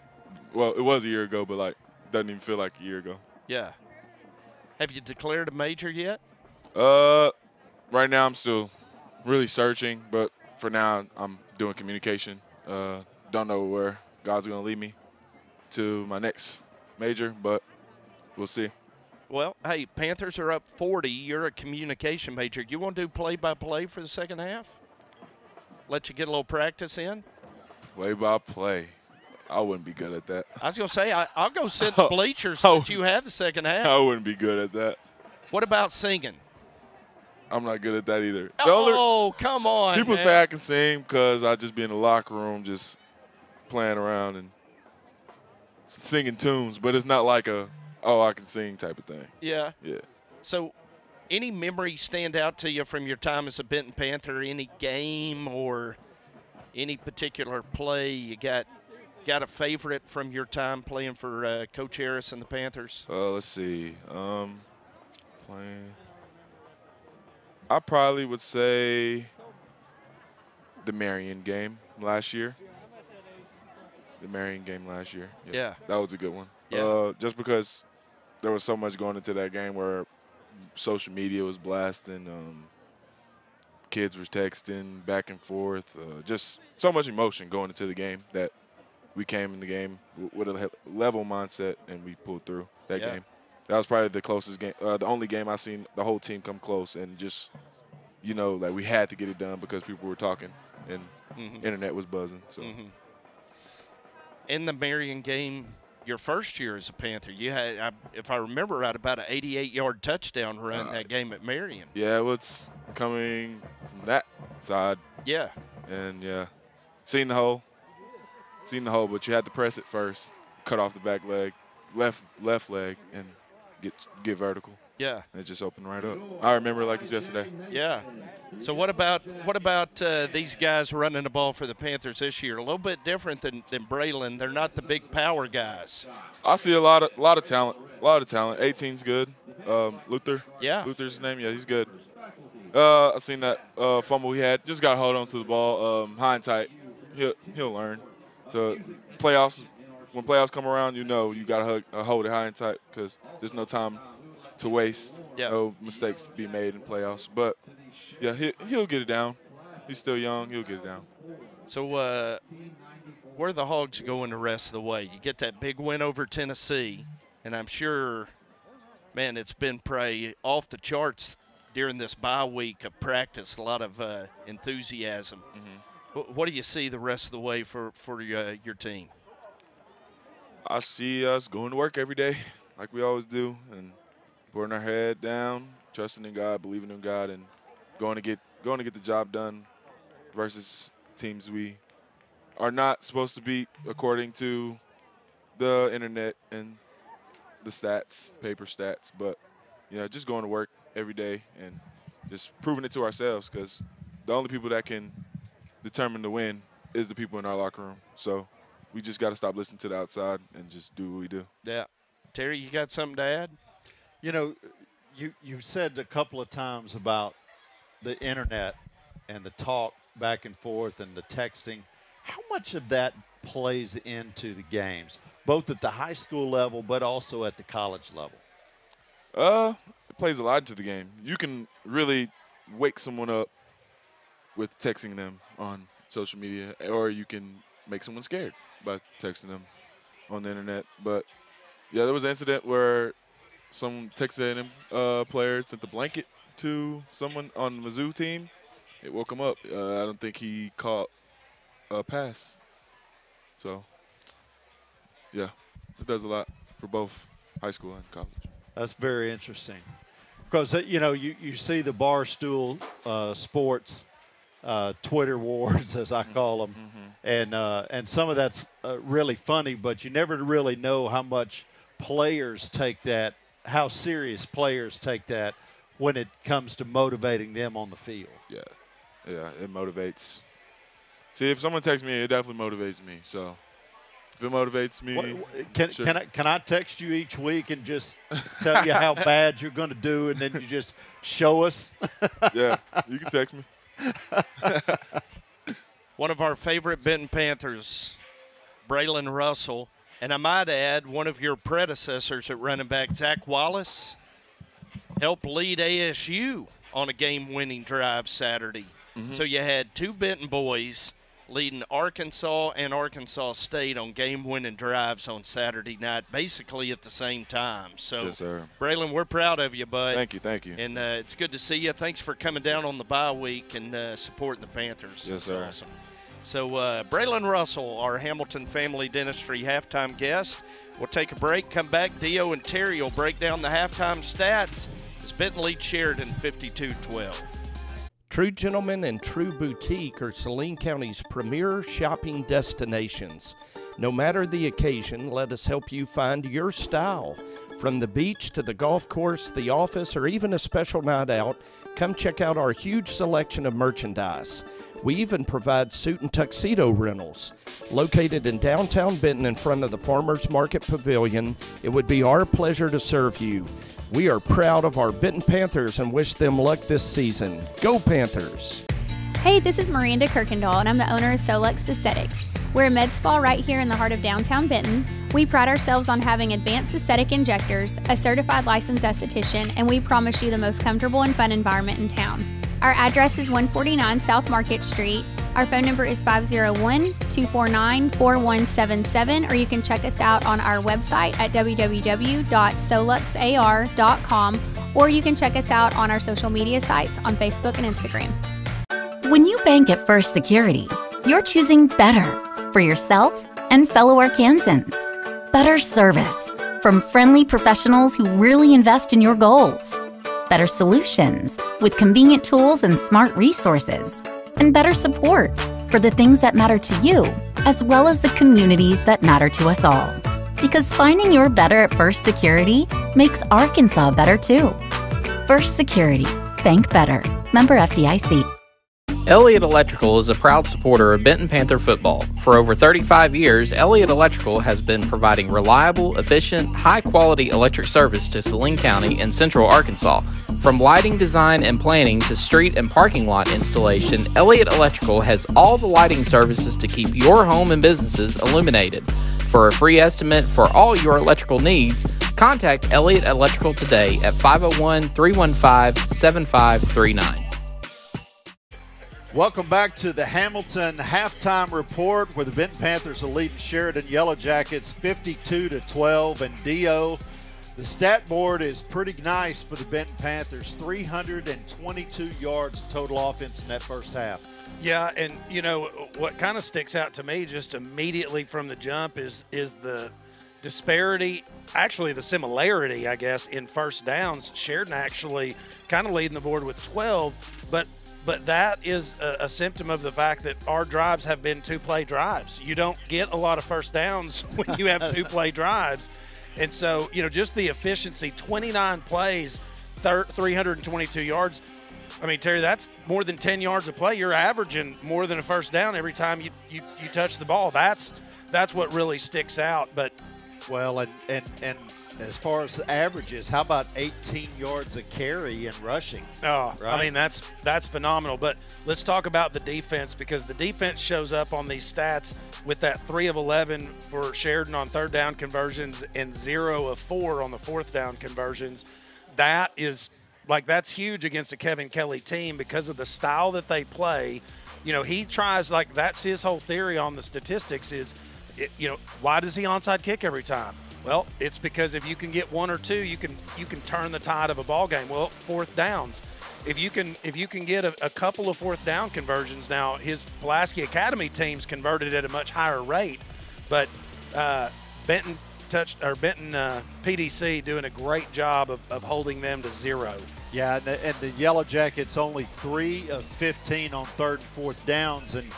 Well, it was a year ago, but like, doesn't even feel like a year ago. yeah. Have you declared a major yet? Uh, right now I'm still really searching, but for now I'm doing communication. Uh, don't know where God's gonna lead me to my next major, but we'll see. Well, hey, Panthers are up 40. You're a communication major. You want to do play by play for the second half? Let you get a little practice in? Play by play. I wouldn't be good at that. I was going to say, I, I'll go sit in the oh. bleachers Oh. that you have the second half. I wouldn't be good at that. What about singing? I'm not good at that either. The oh, only- Oh, come on. people man. say I can sing because I just be in the locker room just playing around and singing tunes, but it's not like a oh I can sing type of thing. Yeah. Yeah. So, any memories stand out to you from your time as a Benton Panther? Any game or any particular play you got? Got a favorite from your time playing for uh, Coach Harris and the Panthers? Uh, let's see. Um, playing. I probably would say the Marion game last year. The Marion game last year. Yeah. That was a good one. Yeah. Uh, just because there was so much going into that game where social media was blasting, um, kids were texting back and forth, uh, just so much emotion going into the game that we came in the game with a level mindset and we pulled through that Yeah. game. That was probably the closest game, uh, the only game I seen the whole team come close and just, you know, like we had to get it done because people were talking and Mhm. internet was buzzing. So Mhm. In the Marion game, your first year as a Panther, you had, I, if I remember right, about an 88-yard touchdown run Uh, that game at Marion. yeah, what's coming from that side Yeah. and yeah, seen the hole, seen the hole, but you had to press it first, cut off the back leg, left left leg, and get get vertical. Yeah. It just opened right up. I remember like it's yesterday. Yeah. So what about what about uh, these guys running the ball for the Panthers this year? A little bit different than than Braylon. They're not the big power guys. I see a lot of a lot of talent, a lot of talent. 18's good. Um, Luther. Yeah. Luther's his name. Yeah, he's good. Uh, I seen that uh, fumble he had. Just got to hold on to the ball. Um, high and tight. He'll he'll learn. To playoffs, when playoffs come around, you know you got to hug, uh, hold it high and tight because there's no time to waste. Yeah. No mistakes to be made in playoffs. But yeah, he, he'll get it down. He's still young. He'll get it down. So uh, where are the Hogs going the rest of the way? You get that big win over Tennessee, and I'm sure, man, it's been probably off the charts during this bye week of practice. A lot of uh, enthusiasm. Wh- What do you see the rest of the way for for uh, your team? I see us going to work every day, like we always do, and putting our head down, trusting in God, believing in God, and going to get going to get the job done. Versus teams we are not supposed to beat according to the internet and the stats, paper stats. But you know, just going to work every day and just proving it to ourselves, because the only people that can determine the win is the people in our locker room. So we just got to stop listening to the outside and just do what we do. Yeah, Terry, you got something to add? You know, you you've said a couple of times about the internet and the talk back and forth and the texting. How much of that plays into the games, both at the high school level but also at the college level? Uh, it plays a lot into the game. You can really wake someone up with texting them on social media, or you can make someone scared by texting them on the internet. But yeah, there was an incident where some Texas A&M uh, player sent the blanket to someone on the Mizzou team. It woke him up. Uh, I don't think he caught a pass. So yeah, it does a lot for both high school and college. That's very interesting. Because, uh, you know, you, you see the Barstool uh, Sports uh, Twitter wars, as I call them, and, uh, and some of that's uh, really funny, but you never really know how much players take that, how serious players take that when it comes to motivating them on the field. Yeah, yeah, it motivates. See, if someone texts me, it definitely motivates me. So, if it motivates me, What- what- can, sure. can, I, can I text you each week and just tell you how bad you're going to do, and then you just show us? yeah, you can text me. One of our favorite Benton Panthers, Braylon Russell, and I might add, one of your predecessors at running back, Zach Wallace, helped lead ASU on a game winning drive Saturday. So you had two Benton boys leading Arkansas and Arkansas State on game winning drives on Saturday night, basically at the same time. So, Yes, sir. Braylon, we're proud of you, bud. Thank you, thank you. And uh, it's good to see you. Thanks for coming down on the bye week and uh, supporting the Panthers. Yes, That's sir. Awesome. So, uh, Braylon Russell, our Hamilton Family Dentistry halftime guest. We'll take a break, come back. Dio and Terry will break down the halftime stats as Benton leads Sheridan 52 12. True Gentleman and True Boutique are Saline County's premier shopping destinations. No matter the occasion, let us help you find your style. From the beach to the golf course, the office, or even a special night out, come check out our huge selection of merchandise. We even provide suit and tuxedo rentals. Located in downtown Benton in front of the Farmers Market Pavilion, it would be our pleasure to serve you. We are proud of our Benton Panthers and wish them luck this season. Go Panthers! Hey, this is Miranda Kirkendall, and I'm the owner of Solux Aesthetics. We're a med spa right here in the heart of downtown Benton. We pride ourselves on having advanced aesthetic injectors, a certified licensed esthetician, and we promise you the most comfortable and fun environment in town. Our address is 149 South Market Street. Our phone number is 501 249 4177, or you can check us out on our website at www.soluxar.com, or you can check us out on our social media sites on Facebook and Instagram. When you bank at First Security, you're choosing better for yourself and fellow Arkansans. Better service from friendly professionals who really invest in your goals. Better solutions with convenient tools and smart resources. And better support for the things that matter to you, as well as the communities that matter to us all. Because finding your better at First Security makes Arkansas better too. First Security. Bank better. Member FDIC. Elliott Electrical is a proud supporter of Benton Panther football. For over 35 years, Elliott Electrical has been providing reliable, efficient, high quality electric service to Saline County and Central Arkansas. From lighting design and planning to street and parking lot installation, Elliott Electrical has all the lighting services to keep your home and businesses illuminated. For a free estimate for all your electrical needs, contact Elliott Electrical today at 501 315 7539. Welcome back to the Hamilton halftime report where the Benton Panthers are leading Sheridan Yellow Jackets 52 to 12 and Dio the stat board is pretty nice for the Benton Panthers 322 yards total offense in that first half. Yeah, and you know what kind of sticks out to me just immediately from the jump is is the disparity, actually the similarity, I guess, in first downs. Sheridan actually kind of leading the board with 12, but but that is a, a, symptom of the fact that our drives have been two play drives. You don't get a lot of first downs when you have two play drives. And so, you know, just the efficiency 29 plays, 322 yards. I mean, Terry, that's more than 10 yards a play. You're averaging more than a first down every time you, you, you touch the ball. That's that's what really sticks out. But well, and and and as far as averages, how about 18 yards a carry in rushing? Oh, right? I mean that's that's phenomenal. But let's talk about the defense because the defense shows up on these stats with that three of 11 for Sheridan on third down conversions and zero of four on the fourth down conversions. That is like that's huge against a Kevin Kelley team because of the style that they play. You know, he tries like that's his whole theory on the statistics is, you know, why does he onside kick every time? Well, it's because if you can get one or two, you can you can turn the tide of a ball game. Well, fourth downs. If you can if you can get a, a couple of fourth down conversions now, his Pulaski Academy teams converted at a much higher rate, but uh, Benton touched or Benton uh, PDC doing a great job of, of holding them to zero. Yeah, and the, and the Yellow Jackets only three of 15 on third and fourth downs, and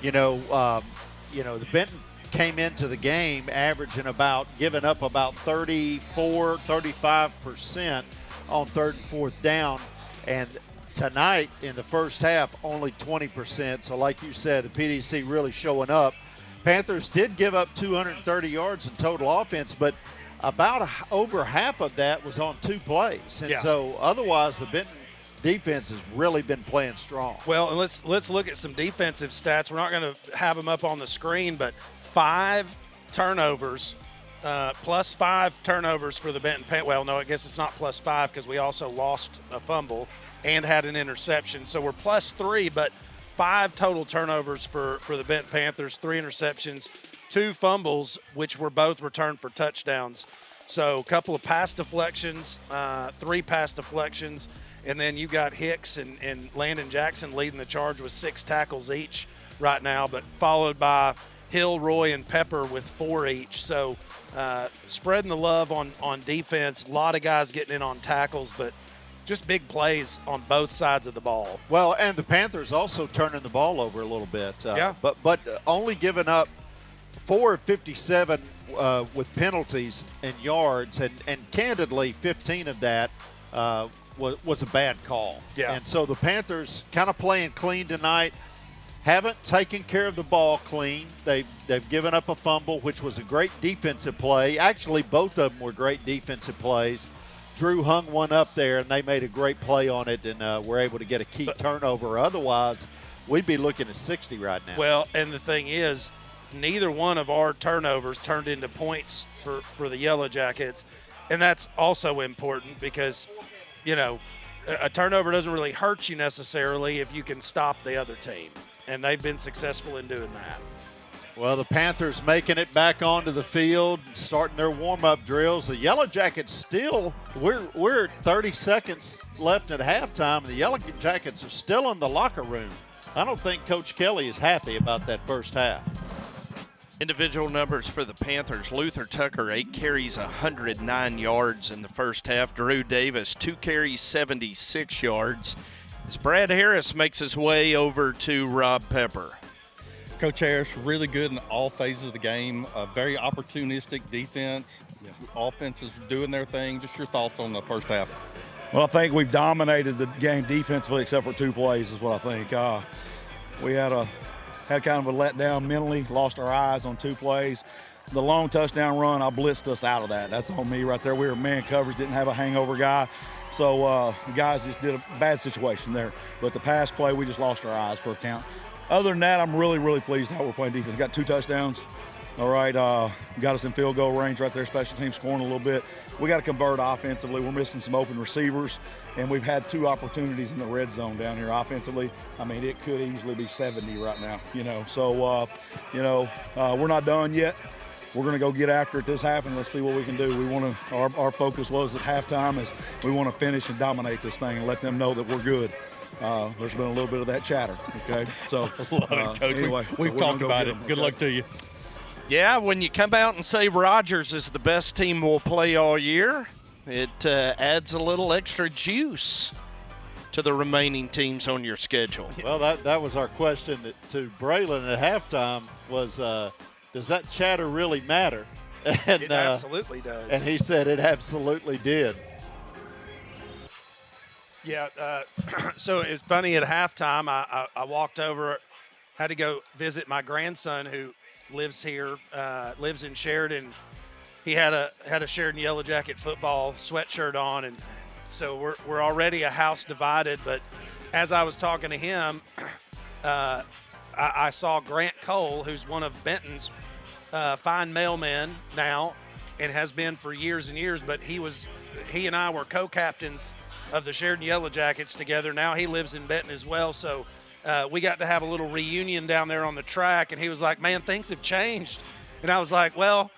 you know, um, you know the Benton came into the game averaging about giving up about 34, 35% on third and fourth down. And tonight in the first half, only 20%. So, like you said, the PDC really showing up. Panthers did give up 230 yards in total offense, but about over half of that was on two plays. And yeah. so, otherwise, the Benton defense has really been playing strong. Well, and let's let's look at some defensive stats. We're not going to have them up on the screen, but five turnovers, uh, plus five turnovers for the Benton Pan. Well, no, I guess it's not plus five because we also lost a fumble and had an interception. So we're plus three, but five total turnovers for, for the Benton Panthers, three interceptions, two fumbles, which were both returned for touchdowns. So a couple of pass deflections, uh, three pass deflections, and then you got Hicks and, and Landon Jackson leading the charge with six tackles each right now, but followed by Hill, Roy, and Pepper with four each. So uh, spreading the love on, on defense. A lot of guys getting in on tackles, but just big plays on both sides of the ball. Well, and the Panthers also turning the ball over a little bit. Uh, yeah. But but only giving up four of 57 uh, with penalties and yards, and, and candidly, 15 of that uh, was, was a bad call. Yeah. And so the Panthers kind of playing clean tonight. Haven't taken care of the ball clean. They've, they've given up a fumble, which was a great defensive play. Actually, both of them were great defensive plays. Drew hung one up there, and they made a great play on it, and uh, were able to get a key turnover. Otherwise, we'd be looking at 60 right now. Well, and the thing is, neither one of our turnovers turned into points for, for the Yellow Jackets. And that's also important because, you know, a, a turnover doesn't really hurt you necessarily if you can stop the other team. And they've been successful in doing that. Well, the Panthers making it back onto the field, starting their warm-up drills. The Yellow Jackets still we're we're 30 seconds left at halftime. and The Yellow Jackets are still in the locker room. I don't think Coach Kelley is happy about that first half. Individual numbers for the Panthers. Luther Tucker, eight carries, 109 yards in the first half. Drew Davis, two carries, 76 yards. As Brad Harris makes his way over to Rob Pepper. Coach Harris really good in all phases of the game. A very opportunistic defense. Offense is doing their thing. Just your thoughts on the first half. Well, I think we've dominated the game defensively, except for two plays, is what I think. Uh, we had a had kind of a letdown mentally, lost our eyes on two plays. The long touchdown run, I blitzed us out of that. That's on me right there. We were man coverage, didn't have a hangover guy. So uh, guys just did a bad situation there. But the pass play, we just lost our eyes for a count. Other than that, I'm really, really pleased how we're playing defense. Got two touchdowns. All right, uh, got us in field goal range right there. Special teams scoring a little bit. We got to convert offensively. We're missing some open receivers, and we've had two opportunities in the red zone down here offensively. I mean, it could easily be 70 right now. You know, so uh, you know uh, we're not done yet. We're going to go get after it this half, and let's see what we can do. We want to. Our, our focus was at halftime is we want to finish and dominate this thing and let them know that we're good. Uh, there's been a little bit of that chatter. Okay, so uh, Coach. anyway, we, so have we're talked gonna go about get it. 'em, Good okay? luck to you. Yeah, when you come out and say Rogers is the best team we'll play all year, it uh, adds a little extra juice to the remaining teams on your schedule. Well, that, that was our question to Braylon at halftime was, uh, does that chatter really matter? And, It uh, absolutely does. and he said it absolutely did. Yeah. Uh, so it's funny at halftime, I, I, I walked over, had to go visit my grandson who lives here, uh, lives in Sheridan. He had a had a Sheridan Yellow Jacket football sweatshirt on, and so we're we're already a house divided. But as I was talking to him, uh, I, I saw Grant Cole, who's one of Benton's uh, fine mailman now, and has been for years and years. But he was, he and I were co-captains of the Sheridan Yellow Jackets together. Now he lives in Benton as well, so uh, we got to have a little reunion down there on the track. And he was like, "Man, things have changed," and I was like, "Well."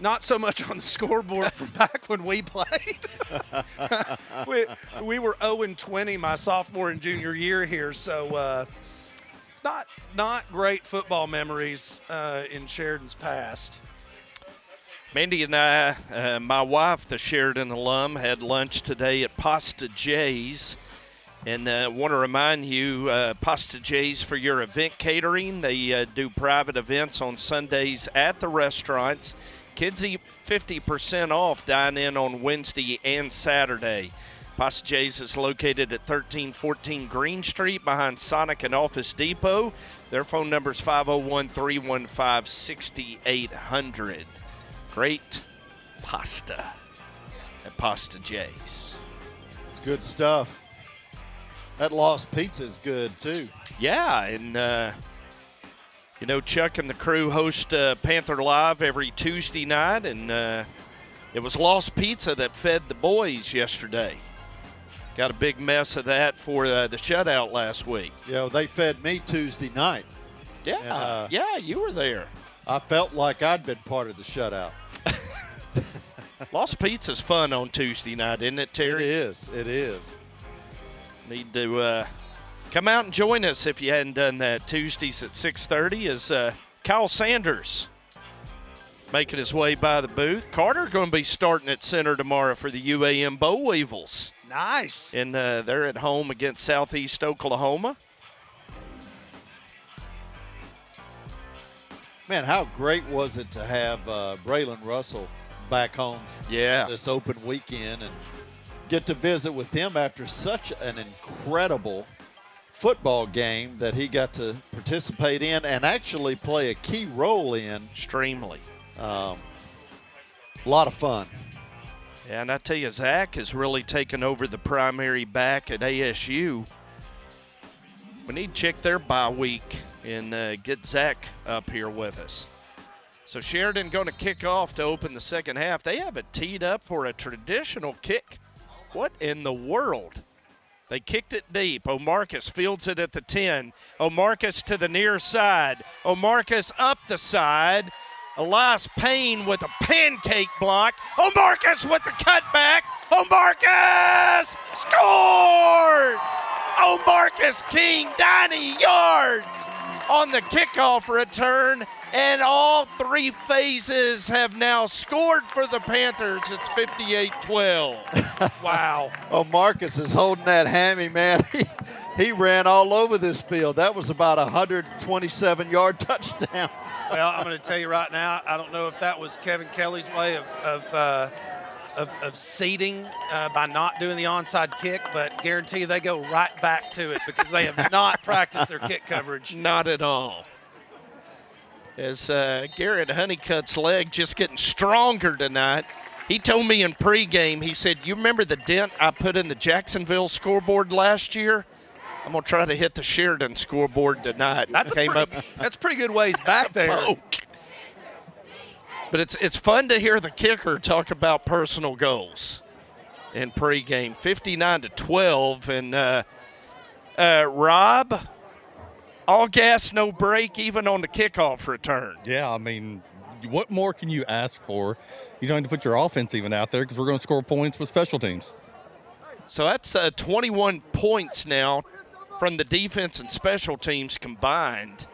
Not so much on the scoreboard from back when we played. we, we were 0 20 my sophomore and junior year here, so uh, not not great football memories uh, in Sheridan's past. Mandy and I, uh, my wife, the Sheridan alum, had lunch today at Pasta J's. And uh, want to remind you, uh, Pasta J's for your event catering. They uh, do private events on Sundays at the restaurants. Kids eat 50% off dine in on Wednesday and Saturday. Pasta J's is located at 1314 Green Street behind Sonic and Office Depot. Their phone number is 501 315 6800. Great pasta at Pasta J's. It's good stuff. That Lost Pizza is good too. Yeah, and uh, you know Chuck and the crew host uh, Panther Live every Tuesday night, and uh, it was Lost Pizza that fed the boys yesterday. Got a big mess of that for uh, the shutout last week. You know, they fed me Tuesday night. Yeah, And, uh, yeah, you were there. I felt like I'd been part of the shutout. Lost Pizza's fun on Tuesday night, isn't it, Terry? It is. It is. Need to uh, come out and join us if you hadn't done that. Tuesdays at 6:30 is uh, Kyle Sanders making his way by the booth. Carter going to be starting at center tomorrow for the UAM Boll Weevils, Nice. and uh, they're at home against Southeast Oklahoma. Man, how great was it to have uh, Braylon Russell back home yeah. this open weekend and get to visit with him after such an incredible football game that he got to participate in and actually play a key role in. Extremely. Um, a lot of fun. And I tell you, Zach has really taken over the primary back at ASU. We need to check their bye week and uh, get Zach up here with us. So Sheridan going to kick off to open the second half. They have it teed up for a traditional kick. What in the world? They kicked it deep. Omarcus fields it at the 10. Omarcus to the near side. Omarcus up the side. Elias Payne with a pancake block. Omarcus with the cutback. oh Omarcus scored! Omarcus King, 90 yards on the kickoff return, and all three phases have now scored for the Panthers. It's 58 12. wow. Oh, Marcus is holding that hammy, man. He, he ran all over this field. That was about a 127 yard touchdown. well, I'm going to tell you right now, I don't know if that was Kevin Kelley's way of, of uh, of, of seeding uh, by not doing the onside kick, but guarantee they go right back to it because they have not practiced their kick coverage. Not at all. As uh, Garrett Honeycutt's leg just getting stronger tonight. He told me in pregame, he said, You remember the dent I put in the Jacksonville scoreboard last year? I'm going to try to hit the Sheridan scoreboard tonight. That's, Came pretty, up, that's pretty good ways back there. Poke. But it's it's fun to hear the kicker talk about personal goals in pregame. 59 to 12, and uh, uh, Rob, all gas, no break, even on the kickoff return. Yeah, I mean, what more can you ask for? You don't have to put your offense even out there because we're going to score points with special teams. So that's uh, 21 points now from the defense and special teams combined.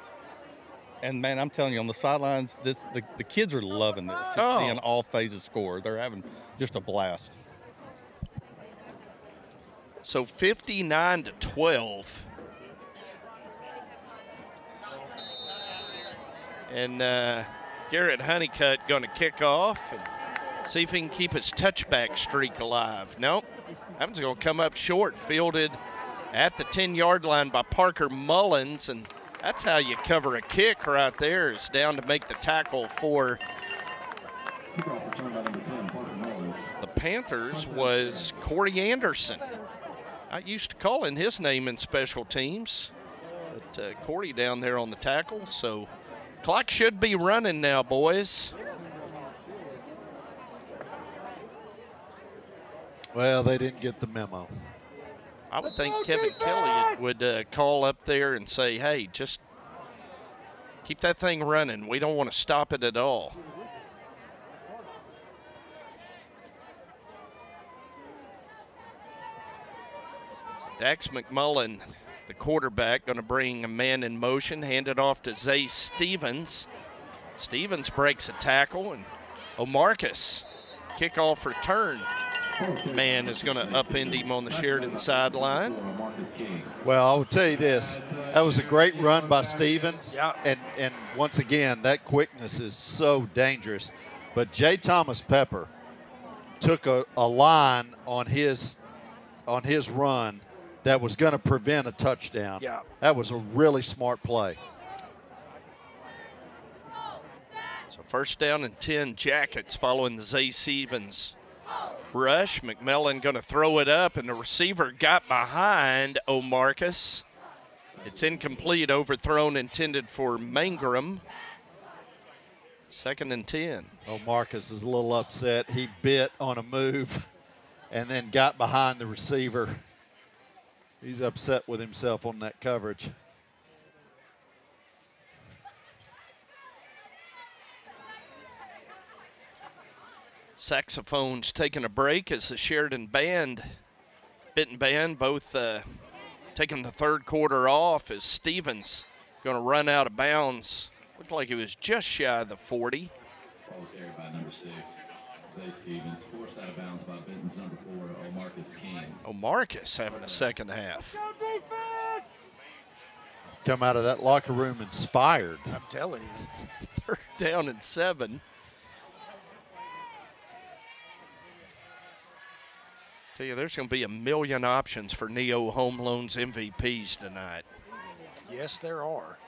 And man, I'm telling you, on the sidelines, this the, the kids are loving this. Just Oh. seeing all phases score. They're having just a blast. So 59 to 12. And uh, Garrett Honeycutt going to kick off and see if he can keep his touchback streak alive. Nope. That one's going to come up short, fielded at the 10 yard line by Parker Mullins. And that's how you cover a kick right there, is down to make the tackle for the Panthers was Corey Anderson. I used to call in his name in special teams, but uh, Corey down there on the tackle. So clock should be running now, boys. Well, they didn't get the memo. I would think Kevin Kelley would uh, call up there and say, "Hey, just keep that thing running. We don't want to stop it at all." Dax McMillan, the quarterback, going to bring a man in motion, hand it off to Zay Stevens. Stevens breaks a tackle, and Omarcus, kickoff return. Man is going to upend him on the Sheridan sideline. Well, I will tell you this. That was a great run by Stevens. Yeah. And and once again, that quickness is so dangerous. But Jay Thomas Pepper took a, a line on his on his run that was going to prevent a touchdown. Yeah. That was a really smart play. So first down and 10 Jackets following the Zay Stevens rush. McMillan going to throw it up, and the receiver got behind Omarcus. It's incomplete, overthrown, intended for Mangrum. Second and 10. Oh, Marcus is a little upset. He bit on a move and then got behind the receiver. He's upset with himself on that coverage. Saxophones taking a break as the Sheridan Band, Benton Band, both uh, taking the third quarter off as Stevens going to run out of bounds. Looked like he was just shy of the 40. Ball was carried by number six, Zay Stevens, forced out of bounds by Benton's number four, Omarcus King. Omarcus having a second half. Come out of that locker room inspired. I'm telling you. Third down and seven. Tell you, there's going to be a million options for Neo Home Loans MVPs tonight. Yes, there are.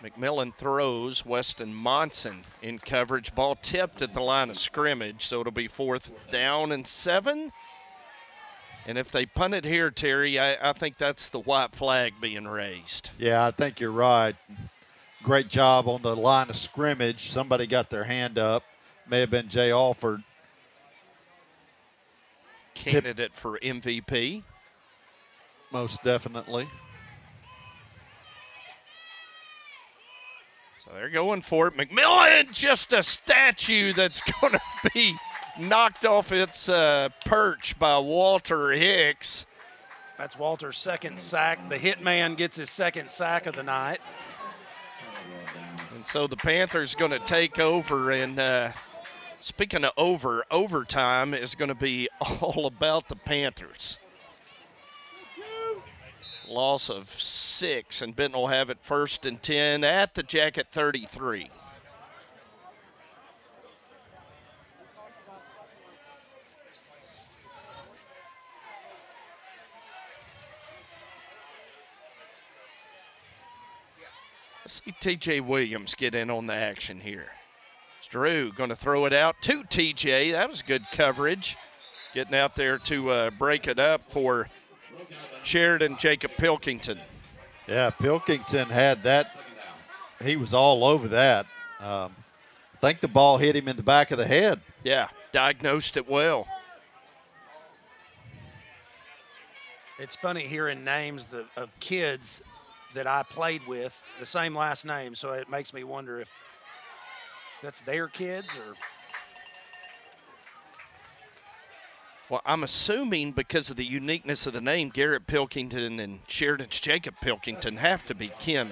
McMillan throws. Weston Monson in coverage. Ball tipped at the line of scrimmage, so it'll be fourth down and seven. And if they punt it here, Terry, I, I think that's the white flag being raised. Yeah, I think you're right. Great job on the line of scrimmage. Somebody got their hand up. May have been Jay Alford. Candidate for MVP. Most definitely. So they're going for it. McMillan, just a statue that's going to be knocked off its uh, perch by Walter Hicks. That's Walter's second sack. The hitman gets his second sack of the night. And so the Panthers going to take over. And uh, speaking of over, overtime is going to be all about the Panthers. Loss of six, and Benton will have it first and 10 at the Jacket 33. Let's see TJ Williams get in on the action here. It's Drew going to throw it out to TJ. That was good coverage. Getting out there to uh, break it up for Sheridan Jacob Pilkington. Yeah, Pilkington had that. He was all over that. Um, I think the ball hit him in the back of the head. Yeah, diagnosed it well. It's funny hearing names of kids that I played with, the same last name, so it makes me wonder if that's their kids or. Well, I'm assuming because of the uniqueness of the name, Garrett Pilkington and Sheridan's Jacob Pilkington have to be kin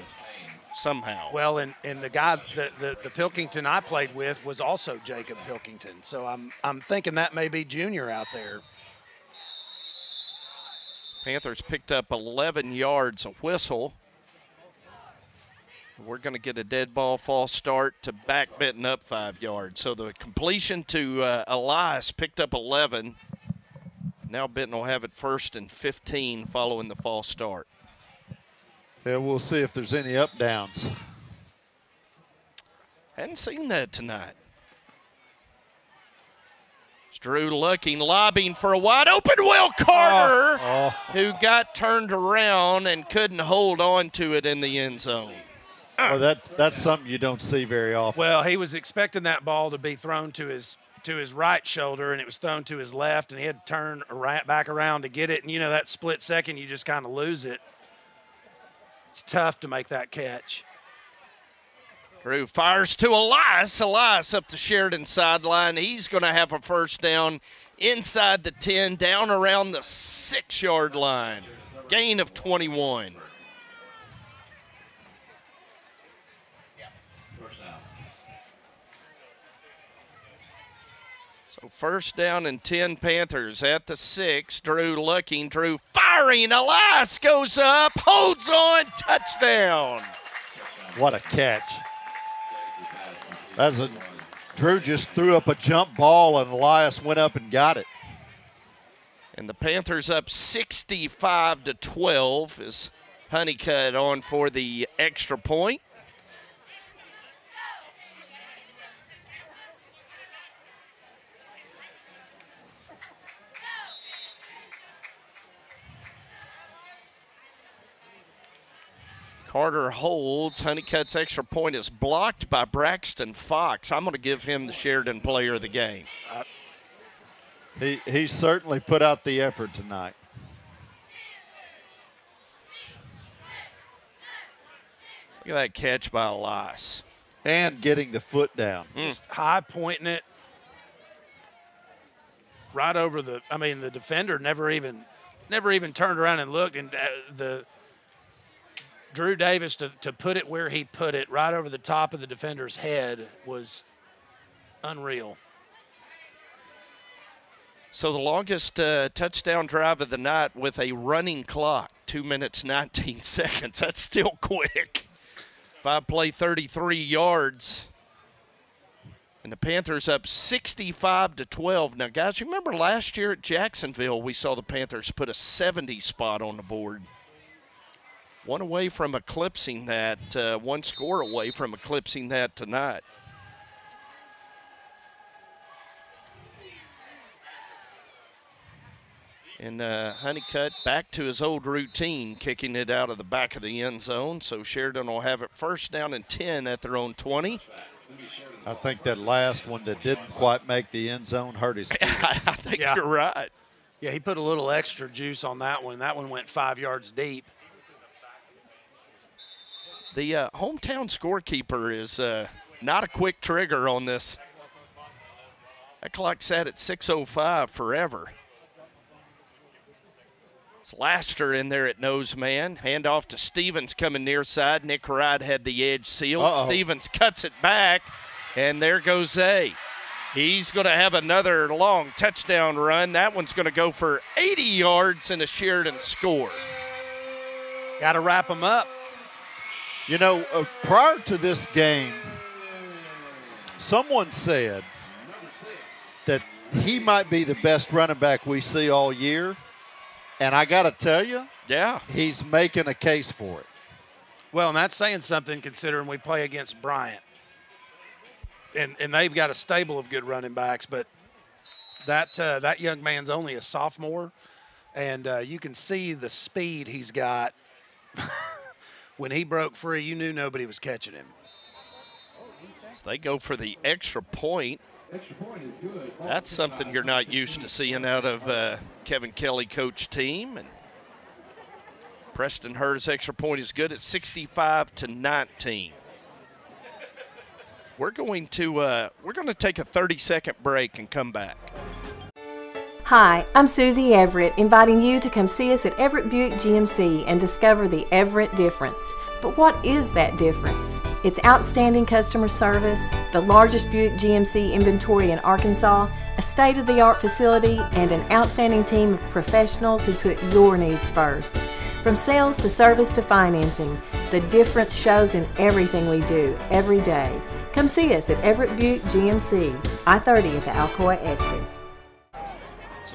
somehow. Well, and, and the guy, the, the, the Pilkington I played with was also Jacob Pilkington. So I'm, I'm thinking that may be Junior out there. Panthers picked up 11 yards, a whistle. We're going to get a dead ball false start to back Benton up five yards. So the completion to uh, Elias picked up 11. Now Benton will have it first and 15 following the false start. Yeah, we'll see if there's any up downs. Hadn't seen that tonight. It's Drew looking, lobbying for a wide open Will Carter, Oh, who got turned around and couldn't hold on to it in the end zone. Well, that, that's something you don't see very often. Well, he was expecting that ball to be thrown to his to his right shoulder, and it was thrown to his left, and he had to turn around, back around to get it. And you know that split second, you just kind of lose it. It's tough to make that catch. Drew fires to Elias. Elias up the Sheridan sideline. He's going to have a first down inside the 10, down around the six yard line. Gain of 21. So first down and 10 Panthers at the six. Drew looking, Drew firing. Elias goes up, holds on, touchdown. What a catch. That's a Drew just threw up a jump ball and Elias went up and got it. And the Panthers up 65 to 12 as Honeycutt on for the extra point. Carter holds. Honeycutt's extra point is blocked by Braxton Fox. I'm going to give him the Sheridan player of the game. He, he certainly put out the effort tonight. Look at that catch by Elias. And getting the foot down. Just high pointing it right over the. I mean, the defender never even, never even turned around and looked, and uh, the Drew Davis to, to put it where he put it, right over the top of the defender's head, was unreal. So the longest uh, touchdown drive of the night with a running clock, two minutes 19 seconds. That's still quick. Five play, 33 yards. And the Panthers up 65 to 12. Now, guys, remember last year at Jacksonville, we saw the Panthers put a 70 spot on the board. One away from eclipsing that, uh, one score away from eclipsing that tonight. And uh, Honeycutt back to his old routine, kicking it out of the back of the end zone. So Sheridan will have it first down and 10 at their own 20. I think that last one that didn't quite make the end zone hurt his I think you're right. Yeah, he put a little extra juice on that one. That one went five yards deep. The uh, hometown scorekeeper is uh, not a quick trigger on this. That clock sat at 6.05 forever. It's Laster in there at nose man. Hand off to Stevens coming near side. Nick Wright had the edge sealed. Uh-oh. Stevens cuts it back, and there goes A. He's going to have another long touchdown run. That one's going to go for 80 yards and a Sheridan score. Got to wrap him up. You know, uh, prior to this game, someone said that he might be the best running back we see all year. And I got to tell you, yeah, he's making a case for it. Well, and that's saying something considering we play against Bryant. And, and they've got a stable of good running backs, but that uh, that young man's only a sophomore, and uh, you can see the speed he's got. when he broke free, you knew nobody was catching him. So they go for the extra point. That's something you're not used to seeing out of uh, Kevin Kelley coach team. And Preston Hurt's extra point is good at 65 to 19. We're going to uh, we're going to take a 30 second break and come back. Hi, I'm Susie Everett, inviting you to come see us at Everett Buick GMC and discover the Everett difference. But what is that difference? It's outstanding customer service, the largest Buick GMC inventory in Arkansas, a state of the art facility, and an outstanding team of professionals who put your needs first. From sales to service to financing, the difference shows in everything we do every day. Come see us at Everett Buick GMC, I 30 at the Alcoa exit.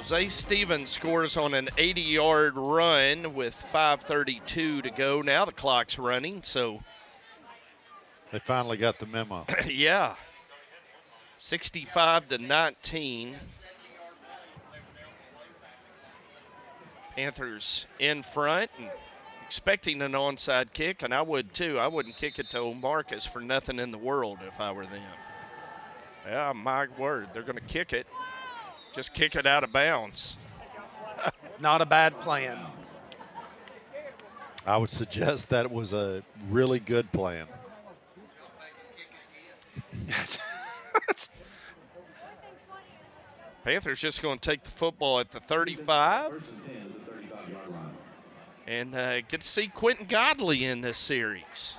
Zay Stevens scores on an 80 yard run with 5.32 to go. Now the clock's running, so They finally got the memo. yeah. 65 to 19. Panthers in front and expecting an onside kick, and I would too. I wouldn't kick it to Marcus for nothing in the world if I were them. Yeah, my word, they're going to kick it. Just kick it out of bounds. Not a bad plan. I would suggest that it was a really good plan. Panthers just going to take the football at the 35 and uh, get to see Quentin Godley in this series.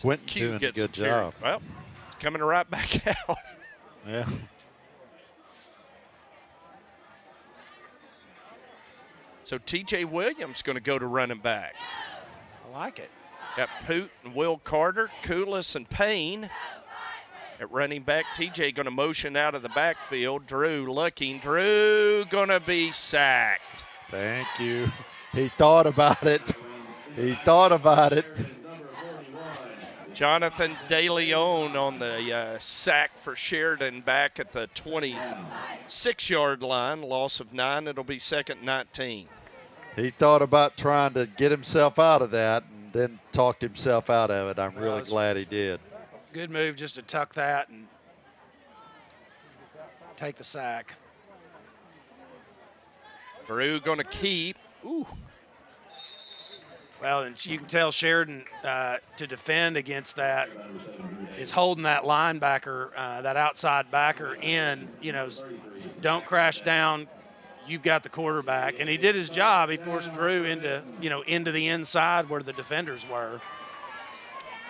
Quentin Q doing a good carry. job. Well, coming right back out. Yeah. So TJ Williams going to go to running back. I like it. Got Poot and Will Carter, Coolis and Payne. At running back, TJ going to motion out of the backfield. Drew looking. Drew going to be sacked. Thank you. He thought about it. He thought about it. Jonathan DeLeon on the uh, sack for Sheridan back at the 26 yard line. Loss of nine. It'll be second 19. He thought about trying to get himself out of that and then talked himself out of it. I'm really glad he did. Good move just to tuck that and take the sack. Drew going to keep. Ooh. Well, and you can tell Sheridan uh, to defend against that is holding that linebacker, uh, that outside backer in. You know, don't crash down. You've got the quarterback, and he did his job. He forced Drew into, you know, into the inside where the defenders were.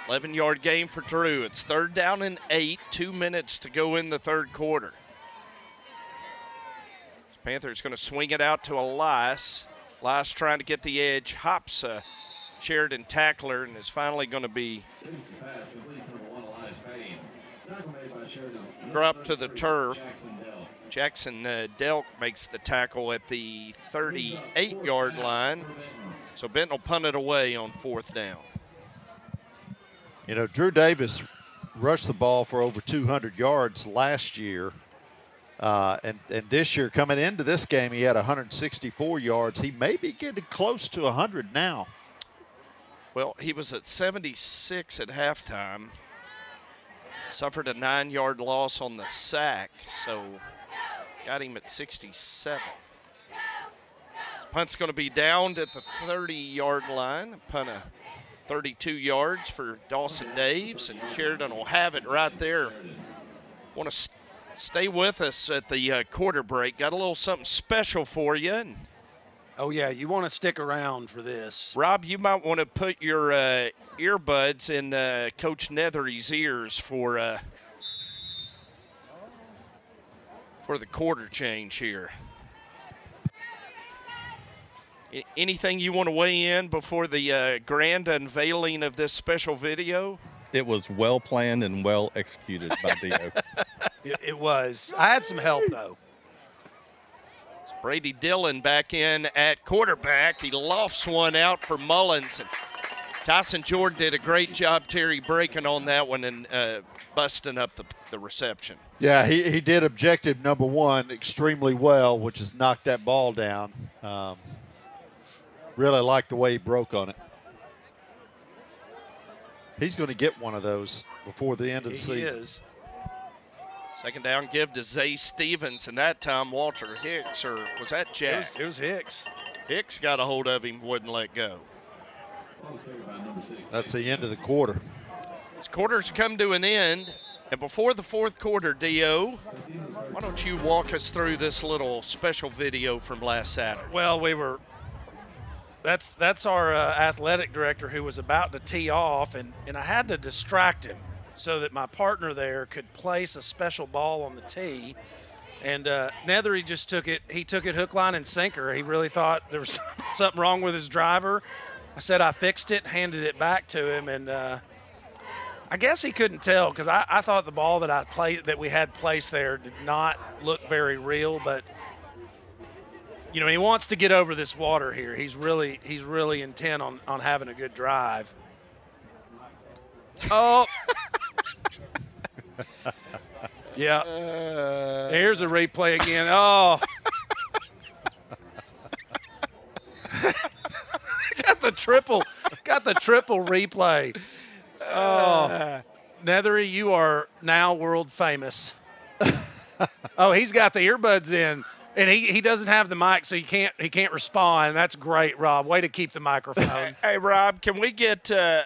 11 yard game for Drew. It's third down and eight, two minutes to go in the third quarter. Panthers going to swing it out to Elias. Elias trying to get the edge, hops a Sheridan tackler and is finally going to be dropped to the turf. Jackson uh, Delk makes the tackle at the 38 yard line. So Benton will punt it away on fourth down. You know, Drew Davis rushed the ball for over 200 yards last year. Uh, and, and this year, coming into this game, he had 164 yards. He may be getting close to 100 now. Well, he was at 76 at halftime. Suffered a nine yard loss on the sack, so got him at 67. Punt's going to be downed at the 30 yard line. Punt a 32 yards for Dawson Daves, and Sheridan will have it right there. Want to stay with us at the uh, quarter break. Got a little something special for you. And oh, yeah, you want to stick around for this. Rob, you might want to put your uh, earbuds in uh, Coach Nethery's ears for, uh, for the quarter change here. Anything you want to weigh in before the uh, grand unveiling of this special video? It was well planned and well executed by Dio. it, it, was. I had some help though. It's Brady Dillon back in at quarterback. He lofts one out for Mullins. And Tyson Jordan did a great job, Terry, breaking on that one and uh, busting up the, the reception. Yeah, he, he did objective number one extremely well, which is knocked that ball down. Um, Really like the way he broke on it. He's going to get one of those before the end of the he season. Is. Second down give to Zay Stevens, and that time Walter Hicks, or was that Jack? It was, it was Hicks. Hicks got a hold of him, wouldn't let go. That's the end of the quarter. This quarter's come to an end. And before the fourth quarter, Dio, why don't you walk us through this little special video from last Saturday? Well, we were that's that's our uh, athletic director who was about to tee off, and, and I had to distract him so that my partner there could place a special ball on the tee. And uh, Nethery just took it. He took it hook, line, and sinker. He really thought there was something wrong with his driver. I said I fixed it, handed it back to him, and uh, I guess he couldn't tell because I, I, thought the ball that I played that we had placed there did not look very real, but you know, he wants to get over this water here. He's really he's really intent on, on having a good drive. Oh. yeah. Uh, Here's a replay again. Oh. got the triple got the triple replay. Oh. Nethery, you are now world famous. oh, he's got the earbuds in. And he, he doesn't have the mic, so he can't he can't respond. That's great, Rob. Way to keep the microphone. hey, Rob, can we get uh,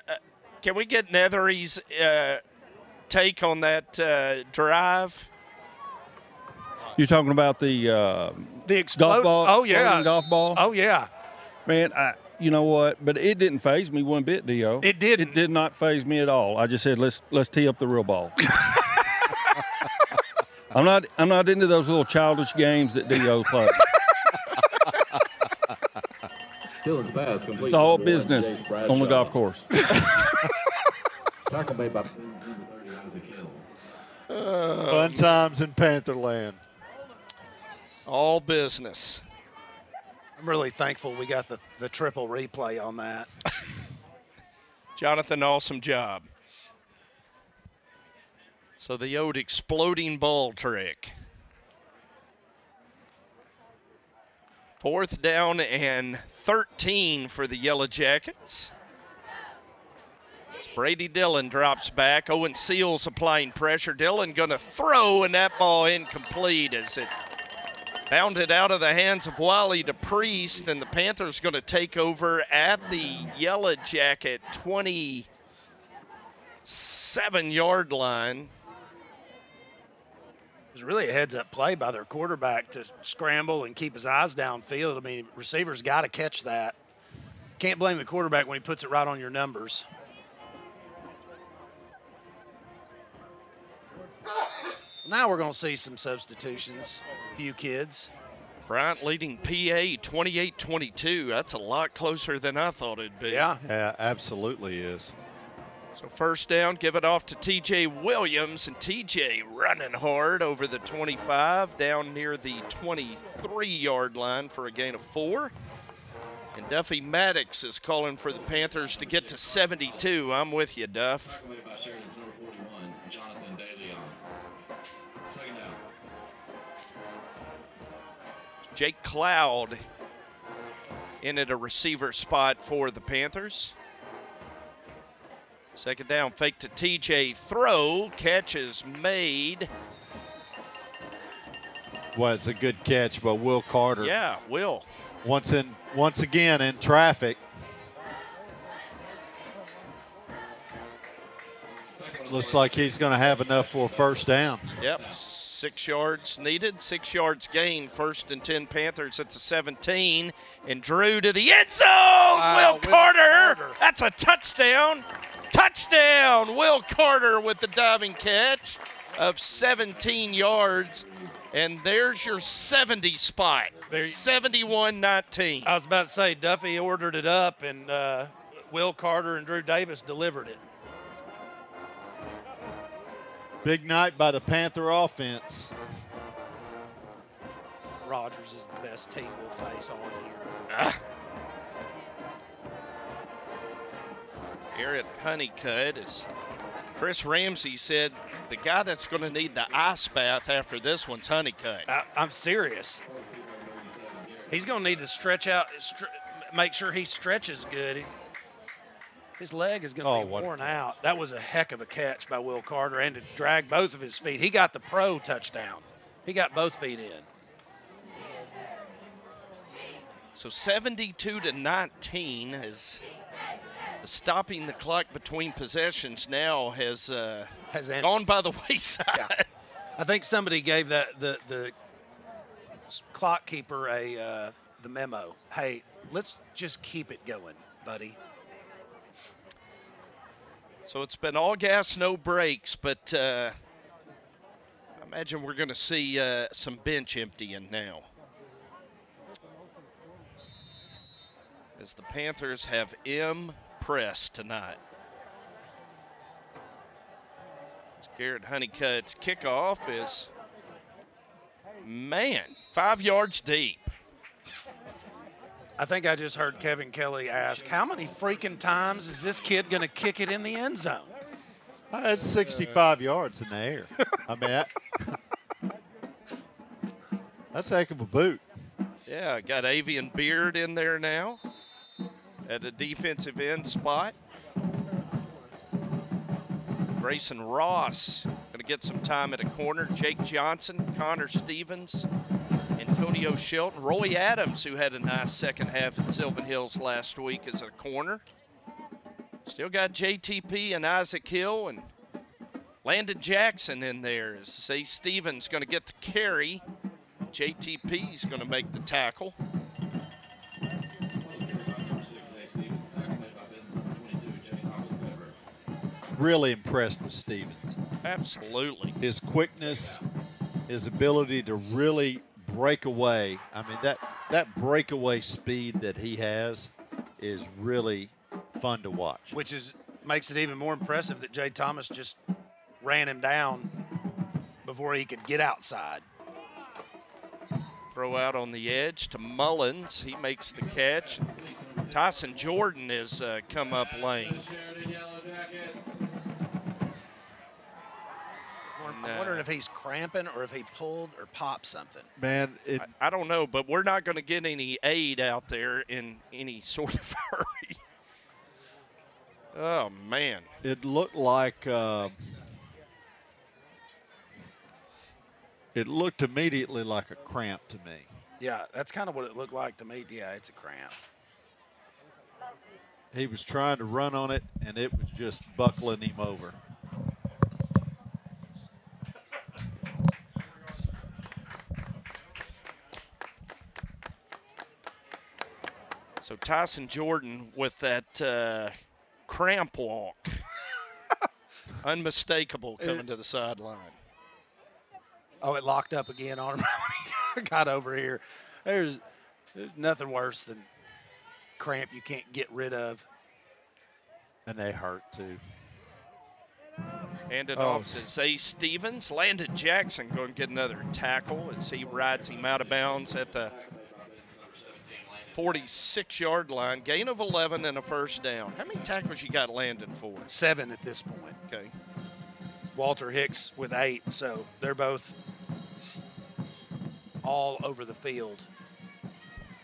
can we get Nethery's uh, take on that uh, drive? You're talking about the uh, the explode- golf ball. Oh yeah, golf ball. Oh yeah, man. I you know what? But it didn't phase me one bit, Dio. It did. It did not phase me at all. I just said let's let's tee up the real ball. I'm not. I'm not into those little childish games that Do play. it's all business on the golf course. Fun times in Pantherland. All business. I'm really thankful we got the, the triple replay on that. Jonathan, awesome job. So the old exploding ball trick. Fourth down and 13 for the Yellow Jackets. As Brady Dillon drops back. Owen Seals applying pressure. Dillon going to throw, and that ball incomplete as it bounded out of the hands of Wally DePriest, and the Panthers going to take over at the Yellow Jacket 27 yard line was really a heads up play by their quarterback to scramble and keep his eyes downfield. I mean, receivers got to catch that. Can't blame the quarterback when he puts it right on your numbers. Now we're going to see some substitutions. A few kids. Bryant leading PA 28-22. That's a lot closer than I thought it'd be. Yeah. Yeah, absolutely is. So first down, give it off to TJ Williams, and TJ running hard over the 25 down near the 23-yard line for a gain of four. And Duffy Maddox is calling for the Panthers to get to 72. I'm with you, Duff. Calculated by Sheridan's number 41, Jonathan DeLeon. Second down. Jake Cloud in at a receiver spot for the Panthers. Second down, fake to TJ, throw, catch is made. Was a good catch by Will Carter. Yeah, Will. Once in, once again in traffic. Looks like he's going to have enough for a first down. Yep, six yards needed, six yards gained. First and 10 Panthers at the 17. And Drew to the end zone. Will, Will Carter. Carter. That's a touchdown. Touchdown. Will Carter with the diving catch of 17 yards. And there's your 70 spot. 71 19. I was about to say Duffy ordered it up, and uh, Will Carter and Drew Davis delivered it. Big night by the Panther offense. Rogers is the best team we'll face all year. Ah. Here at Honeycutt, as Chris Ramsey said, the guy that's going to need the ice bath after this one's Honeycutt. I, I'm serious. He's going to need to stretch out, str- make sure he stretches good. He's, his leg is going to Oh, be worn out. That was a heck of a catch by Will Carter and to drag both of his feet. He got the pro touchdown. He got both feet in. So 72 to 19 is stopping the clock between possessions now has uh, Has ended. gone by the wayside. I think somebody gave that the the clock keeper a uh, the memo. Hey, let's just keep it going, buddy. So it's been all gas, no brakes, but uh, I imagine we're going to see uh, some bench emptying now. As the Panthers have impressed tonight. As Garrett Honeycutt's kickoff is, man, five yards deep. I think I just heard Kevin Kelley ask, "How many freaking times is this kid going to kick it in the end zone?" That's 65 yards in the air. I mean, that, that's a heck of a boot. Yeah, got Avian Beard in there now at the defensive end spot. Grayson Ross going to get some time at a corner. Jake Johnson, Connor Stevens, Antonio Shelton, Roy Adams, who had a nice second half at Sylvan Hills last week as a corner. Still got JTP and Isaac Hill and Landon Jackson in there. As Zay Stevens going to get the carry. JTP's going to make the tackle. Really impressed with Stevens. Absolutely. His quickness, his ability to really break away. I mean, that, that breakaway speed that he has is really fun to watch. Which is makes it even more impressive that Jay Thomas just ran him down before he could get outside. Throw out on the edge to Mullins. He makes the catch. Tyson Jordan has uh, come up lane. I'm wondering if he's cramping or if he pulled or popped something. Man, it, I, I don't know, but we're not going to get any aid out there in any sort of hurry. Oh, man. it looked like uh, it looked immediately like a cramp to me. Yeah, that's kind of what it looked like to me. Yeah, it's a cramp. He was trying to run on it, and it was just buckling him over. So Tyson Jordan with that uh, cramp walk. Unmistakable coming to the sideline. Oh, it locked up again on him when he got over here. there's, there's nothing worse than cramp you can't get rid of. And they hurt too. Handed Oh, off to s- Zay Stevens. Landon Jackson going to get another tackle as he rides him out of bounds at the 46 yard line. Gain of 11 and a first down. How many tackles you got Landon for? Seven at this point. Okay. Walter Hicks with eight, so they're both all over the field.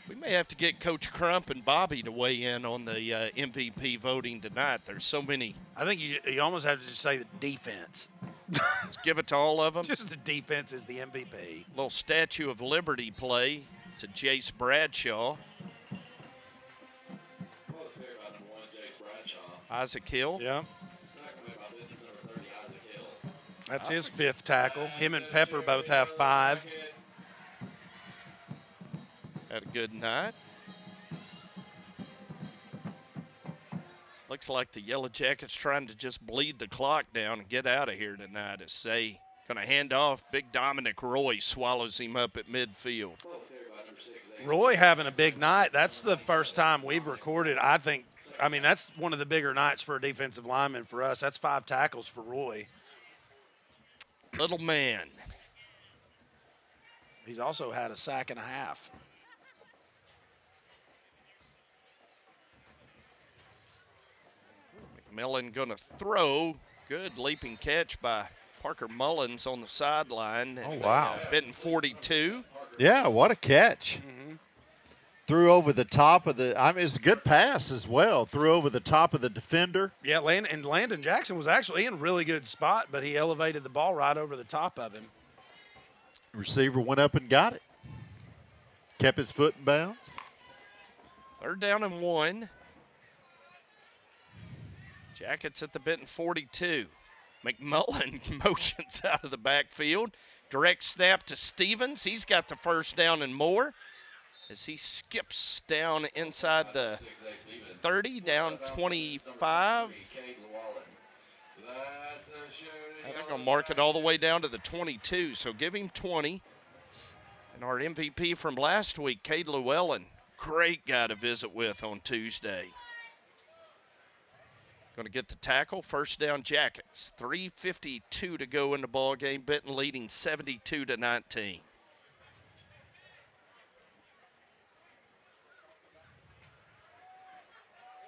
We may have to get Coach Crump and Bobby to weigh in on the uh, MVP voting tonight. There's so many. I think you, you almost have to just say the defense. Give it to all of them. Just the defense is the MVP. Little Statue of Liberty play to Jace Bradshaw. Isaac Hill. Yeah. That's his fifth tackle. Him and Pepper both have five. Had a good night. Looks like the Yellow Jackets trying to just bleed the clock down and get out of here tonight as they going to hand off. Big Dominic Roy swallows him up at midfield. Roy having a big night. That's the first time we've recorded. I think. I mean, that's one of the bigger nights for a defensive lineman for us. That's five tackles for Roy. Little man. He's also had a sack and a half. McMillan going to throw. Good leaping catch by Parker Mullins on the sideline. Oh, wow. Uh, Benton 42. Yeah, what a catch. Mm-hmm. Threw over the top of the. I mean, it's a good pass as well. Threw over the top of the defender. Yeah, Land, and Landon Jackson was actually in a really good spot, but he elevated the ball right over the top of him. Receiver went up and got it. Kept his foot in bounds. Third down and one. Jackets at the Benton 42. McMillan motions out of the backfield. Direct snap to Stevens. He's got the first down and more as he skips down inside the 30, down 25. I think I'll mark it all the way down to the 22, so give him 20. And our MVP from last week, Cade Llewellyn, great guy to visit with on Tuesday. Going to get the tackle, first down Jackets. 3:52 to go in the ball game. Benton leading 72 to 19.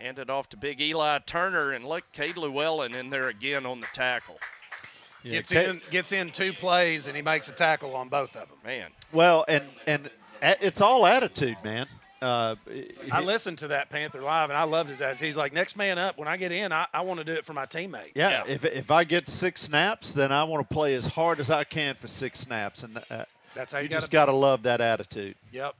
Hand it off to Big Eli Turner, and look, Cade Llewellyn in there again on the tackle. gets Ca- in, gets in two plays, and he makes a tackle on both of them. Man, Well, and and it's all attitude, man. Uh, I listened to that Panther live, and I loved his attitude. He's like, "Next man up. When I get in, I, I want to do it for my teammates." yeah, If, if I get six snaps, then I want to play as hard as I can for six snaps, and uh, That's how you, you gotta just got to love that attitude. Yep.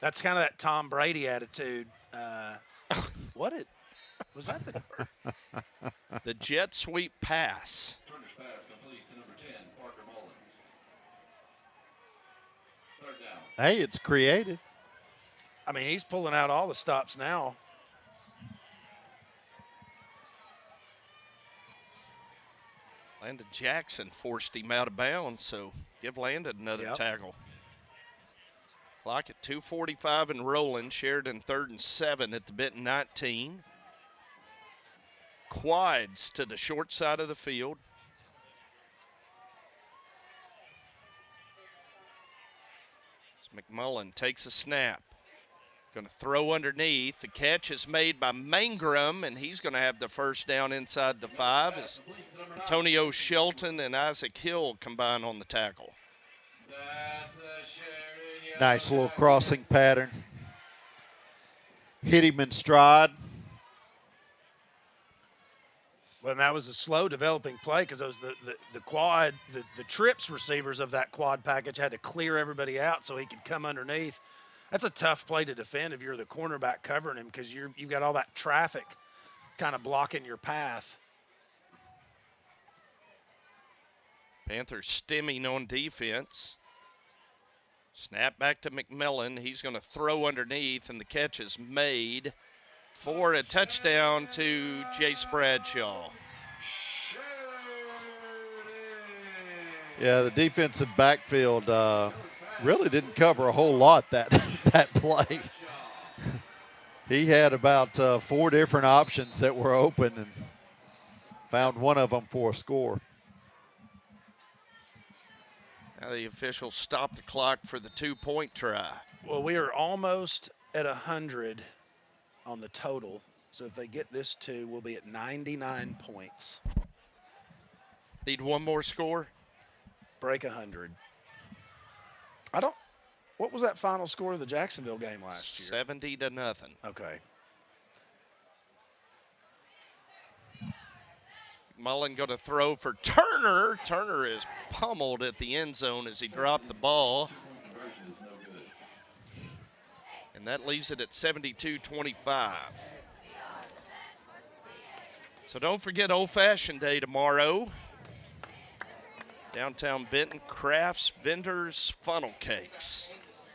That's kind of that Tom Brady attitude. Uh, what it was that the the jet sweep pass. Turner's pass complete to number 10, Parker Mullins. Third down. Hey, it's creative. I mean, he's pulling out all the stops now. Landon Jackson forced him out of bounds, so give Landon another Yep. tackle. Clock at 2:45 and rolling. Sheridan third and seven at the Benton 19. Quads to the short side of the field. McMillan takes a snap. Going to throw underneath. The catch is made by Mangrum, and he's going to have the first down inside the five as Antonio Shelton and Isaac Hill combine on the tackle. Nice little crossing pattern. Hit him in stride. Well, and that was a slow developing play because those the, the, the quad the, the trips receivers of that quad package had to clear everybody out so he could come underneath. That's a tough play to defend if you're the cornerback covering him because you're you've got all that traffic kind of blocking your path. Panthers stemming on defense. Snap back to McMillan. He's going to throw underneath, and the catch is made for a touchdown to Jace Bradshaw. Yeah, the defensive backfield uh, really didn't cover a whole lot that that play. he had about uh, four different options that were open and found one of them for a score. Now the officials stop the clock for the two-point try. Well, we are almost at 100 on the total. So if they get this two, we'll be at 99 points. Need one more score? Break 100. I don't. What was that final score of the Jacksonville game last year? 70 to nothing. Okay. Mullen going to throw for Turner. Turner is pummeled at the end zone as he dropped the ball. And that leaves it at 72 25. So don't forget Old Fashioned Day tomorrow. Downtown Benton crafts, vendors, funnel cakes.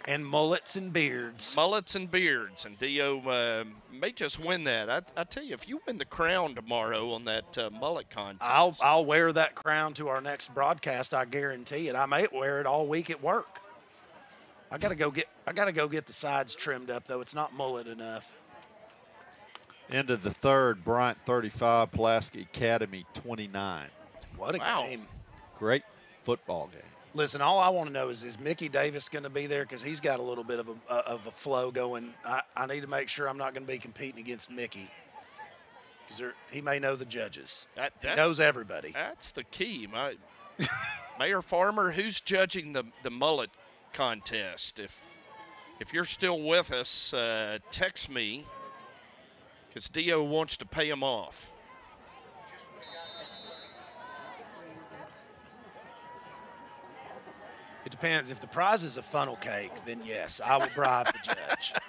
And mullets and beards. Mullets and beards. And Dio uh, may just win that. I, I, tell you, if you win the crown tomorrow on that uh, mullet contest. I'll, I'll wear that crown to our next broadcast, I guarantee it. I may wear it all week at work. I gotta go get I gotta go get the sides trimmed up though. It's not mullet enough. End of the third, Bryant 35, Pulaski Academy 29. What a wow. game. Great football game. Listen, all I want to know is is Mickey Davis going to be there because he's got a little bit of a of a flow going. I, I need to make sure I'm not going to be competing against Mickey because he may know the judges. That, he knows everybody. That's the key. My, Mayor Farmer, who's judging the the mullet contest? If if you're still with us, uh, text me because Dio wants to pay him off. It depends. If the prize is a funnel cake, then yes, I will bribe the judge.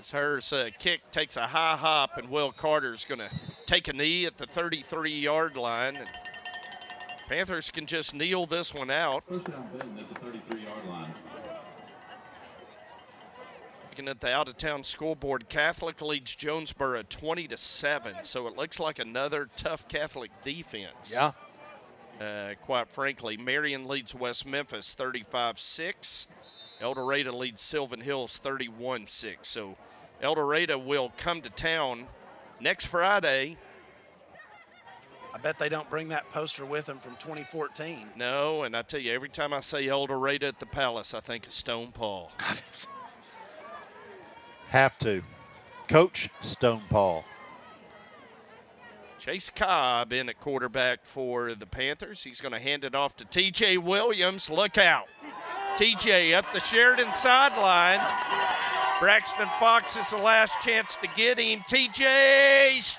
As hers uh, kick takes a high hop, and Will Carter's going to take a knee at the 33 yard line. And Panthers can just kneel this one out. First down Benton at the 33 yard line. Looking at the out-of-town scoreboard, Catholic leads Jonesboro 20 to seven. So it looks like another tough Catholic defense. Yeah. Uh, quite frankly, Marion leads West Memphis 35-6. El Dorado leads Sylvan Hills 31-6. So El Dorado will come to town next Friday. I bet they don't bring that poster with them from 2014. No, and I tell you, every time I say El Dorado at the Palace, I think of Stone Paul. Have to. Coach Stone Paul. Chase Cobb in at quarterback for the Panthers. He's going to hand it off to TJ Williams. Look out. TJ up the Sheridan sideline. Braxton Fox is the last chance to get him. TJ's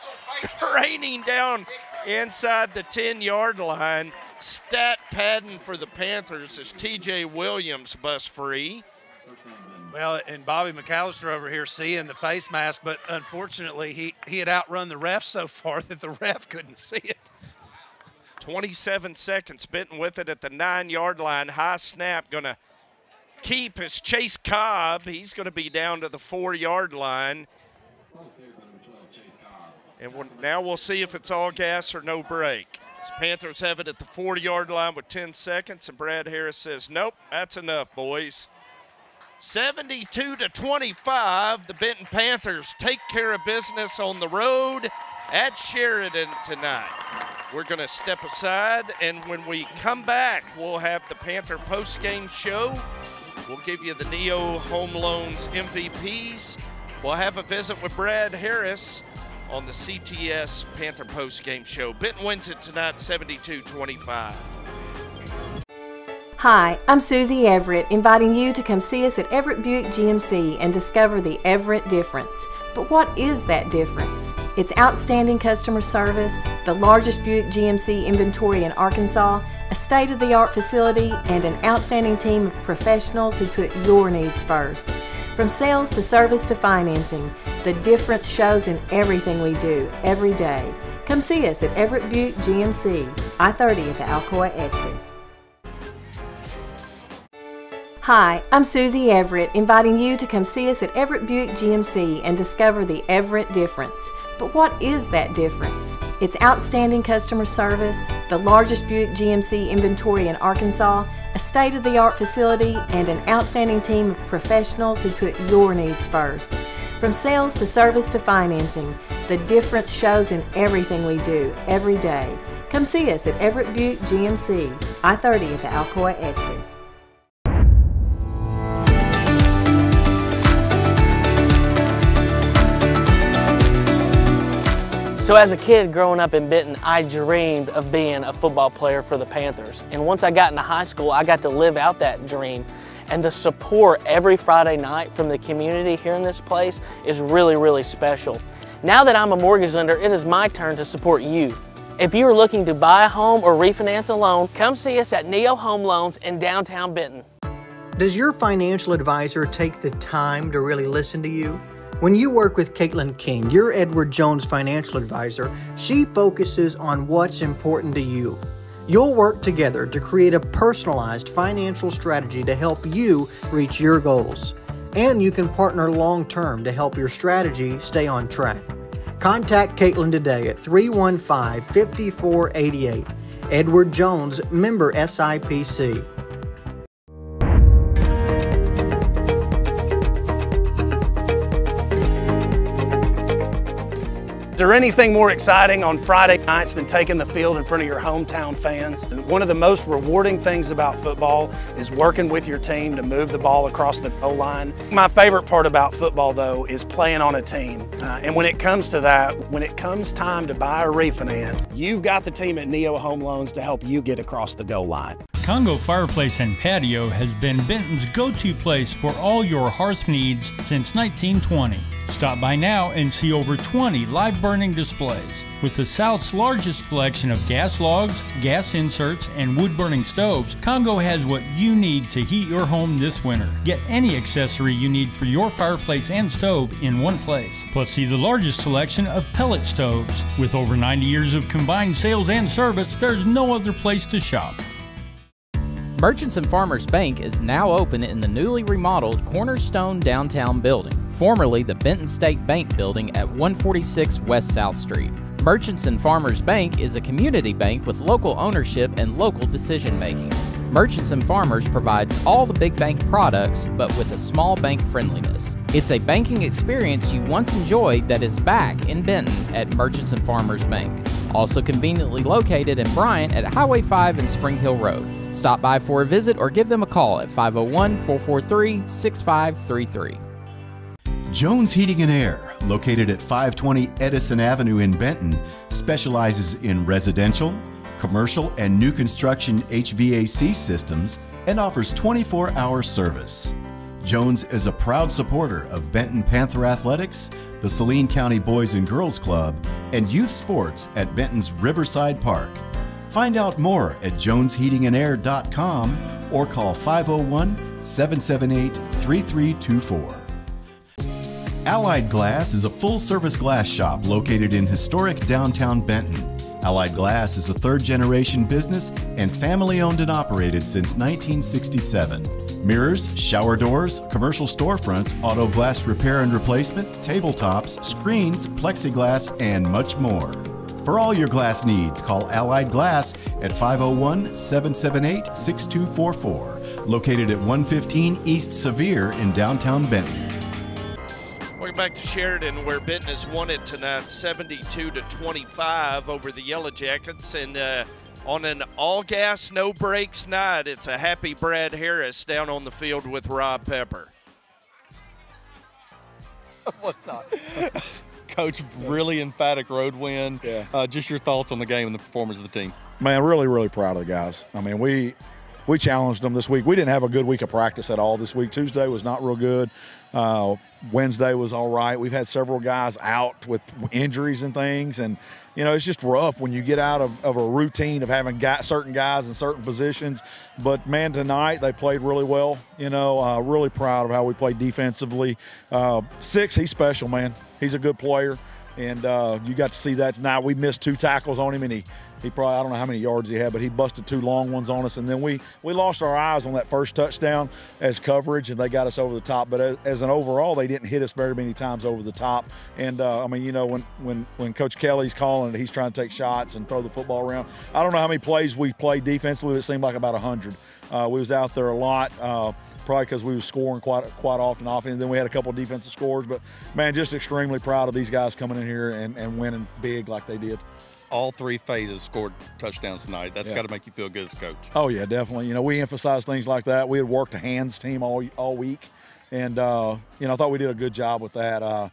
raining down inside the 10 yard line. Stat padding for the Panthers as TJ Williams bust free. Well, and Bobby McAllister over here seeing the face mask, but unfortunately he, he had outrun the ref so far that the ref couldn't see it. 27 seconds, Benton with it at the nine yard line. High snap, going to keep his Chase Cobb. He's going to be down to the four yard line. And we'll, now we'll see if it's all gas or no brake. Panthers have it at the 40 yard line with 10 seconds, and Brad Harris says, Nope, that's enough, boys. 72 to 25, the Benton Panthers take care of business on the road at Sheridan tonight. We're going to step aside, and when we come back, we'll have the Panther post-game show. We'll give you the Neo Home Loans MVPs. We'll have a visit with Brad Harris on the CTS Panther post-game show. Benton wins it tonight, 72-25. Hi, I'm Susie Everett, inviting you to come see us at Everett Buick GMC and discover the Everett difference. But what is that difference? It's outstanding customer service, the largest Buick GMC inventory in Arkansas, a state of the art facility, and an outstanding team of professionals who put your needs first. From sales to service to financing, the difference shows in everything we do every day. Come see us at Everett Buick GMC, I 30 at the Alcoa exit. Hi, I'm Susie Everett, inviting you to come see us at Everett Buick GMC and discover the Everett difference. But what is that difference? It's outstanding customer service, the largest Buick GMC inventory in Arkansas, a state of the art facility, and an outstanding team of professionals who put your needs first. From sales to service to financing, the difference shows in everything we do every day. Come see us at Everett Buick GMC, I 30 at the Alcoa exit. So as a kid growing up in Benton, I dreamed of being a football player for the Panthers. And once I got into high school, I got to live out that dream. And the support every Friday night from the community here in this place is really, really special. Now that I'm a mortgage lender, it is my turn to support you. If you are looking to buy a home or refinance a loan, come see us at Neo Home Loans in downtown Benton. Does your financial advisor take the time to really listen to you? When you work with Caitlin King, your Edward Jones financial advisor, she focuses on what's important to you. You'll work together to create a personalized financial strategy to help you reach your goals. And you can partner long term to help your strategy stay on track. Contact Caitlin today at 315 5488. Edward Jones, member SIPC. Is there anything more exciting on Friday nights than taking the field in front of your hometown fans? One of the most rewarding things about football is working with your team to move the ball across the goal line. My favorite part about football, though, is playing on a team. Uh, and when it comes to that, when it comes time to buy a refinance, you've got the team at Neo Home Loans to help you get across the goal line. Congo Fireplace and Patio has been Benton's go-to place for all your hearth needs since 1920. Stop by now and see over 20 live burning displays. With the South's largest selection of gas logs, gas inserts, and wood burning stoves, Congo has what you need to heat your home this winter. Get any accessory you need for your fireplace and stove in one place. Plus, see the largest selection of pellet stoves. With over 90 years of combined sales and service, there's no other place to shop. Merchants and Farmers Bank is now open in the newly remodeled Cornerstone Downtown Building, formerly the Benton State Bank Building at 146 West South Street. Merchants and Farmers Bank is a community bank with local ownership and local decision making. Merchants and Farmers provides all the big bank products, but with a small bank friendliness. It's a banking experience you once enjoyed that is back in Benton at Merchants and Farmers Bank. Also conveniently located in Bryant at Highway 5 and Spring Hill Road. Stop by for a visit or give them a call at 501 443 6533. Jones Heating and Air, located at 520 Edison Avenue in Benton, specializes in residential, commercial, and new construction HVAC systems and offers 24 hour service. Jones is a proud supporter of Benton Panther Athletics, the Saline County Boys and Girls Club, and youth sports at Benton's Riverside Park. Find out more at jonesheatingandair.com or call 501 778 3324. Allied Glass is a full service glass shop located in historic downtown Benton. Allied Glass is a third generation business and family owned and operated since 1967. Mirrors, shower doors, commercial storefronts, auto glass repair and replacement, tabletops, screens, plexiglass, and much more. For all your glass needs, call Allied Glass at 501 778 6244, located at 115 East Sevier in downtown Benton. Welcome back to Sheridan, where Benton has won it tonight, 72 to 25 over the Yellow Jackets, and uh, on an all-gas, no brakes night, it's a happy Brad Harris down on the field with Rob Pepper. What's not? Coach, really emphatic road win. Yeah. Uh, just your thoughts on the game and the performance of the team. Man, really, really proud of the guys. I mean, we we challenged them this week. We didn't have a good week of practice at all this week. Tuesday was not real good. Uh, Wednesday was all right. We've had several guys out with injuries and things, and you know it's just rough when you get out of, of a routine of having got certain guys in certain positions. But man, tonight they played really well. You know, uh, really proud of how we played defensively. Uh, six, he's special, man. He's a good player, and uh, you got to see that tonight. We missed two tackles on him, and he He probably I don't know how many yards he had, but he busted two long ones on us, and then we we lost our eyes on that first touchdown as coverage, and they got us over the top. But as, as an overall, they didn't hit us very many times over the top. And uh, I mean, you know, when when when Coach Kelley's calling he's trying to take shots and throw the football around. I don't know how many plays we played defensively. It seemed like about hundred. Uh, we was out there a lot. Uh, probably because we were scoring quite quite often and Then we had a couple defensive scores, but man, just extremely proud of these guys coming in here and, and winning big like they did. All three phases scored touchdowns tonight. That's Yeah. got to make you feel good as a coach. Oh yeah, definitely. You know, we emphasize things like that. We had worked a hands team all all week, and uh, you know, I thought we did a good job with that. Uh,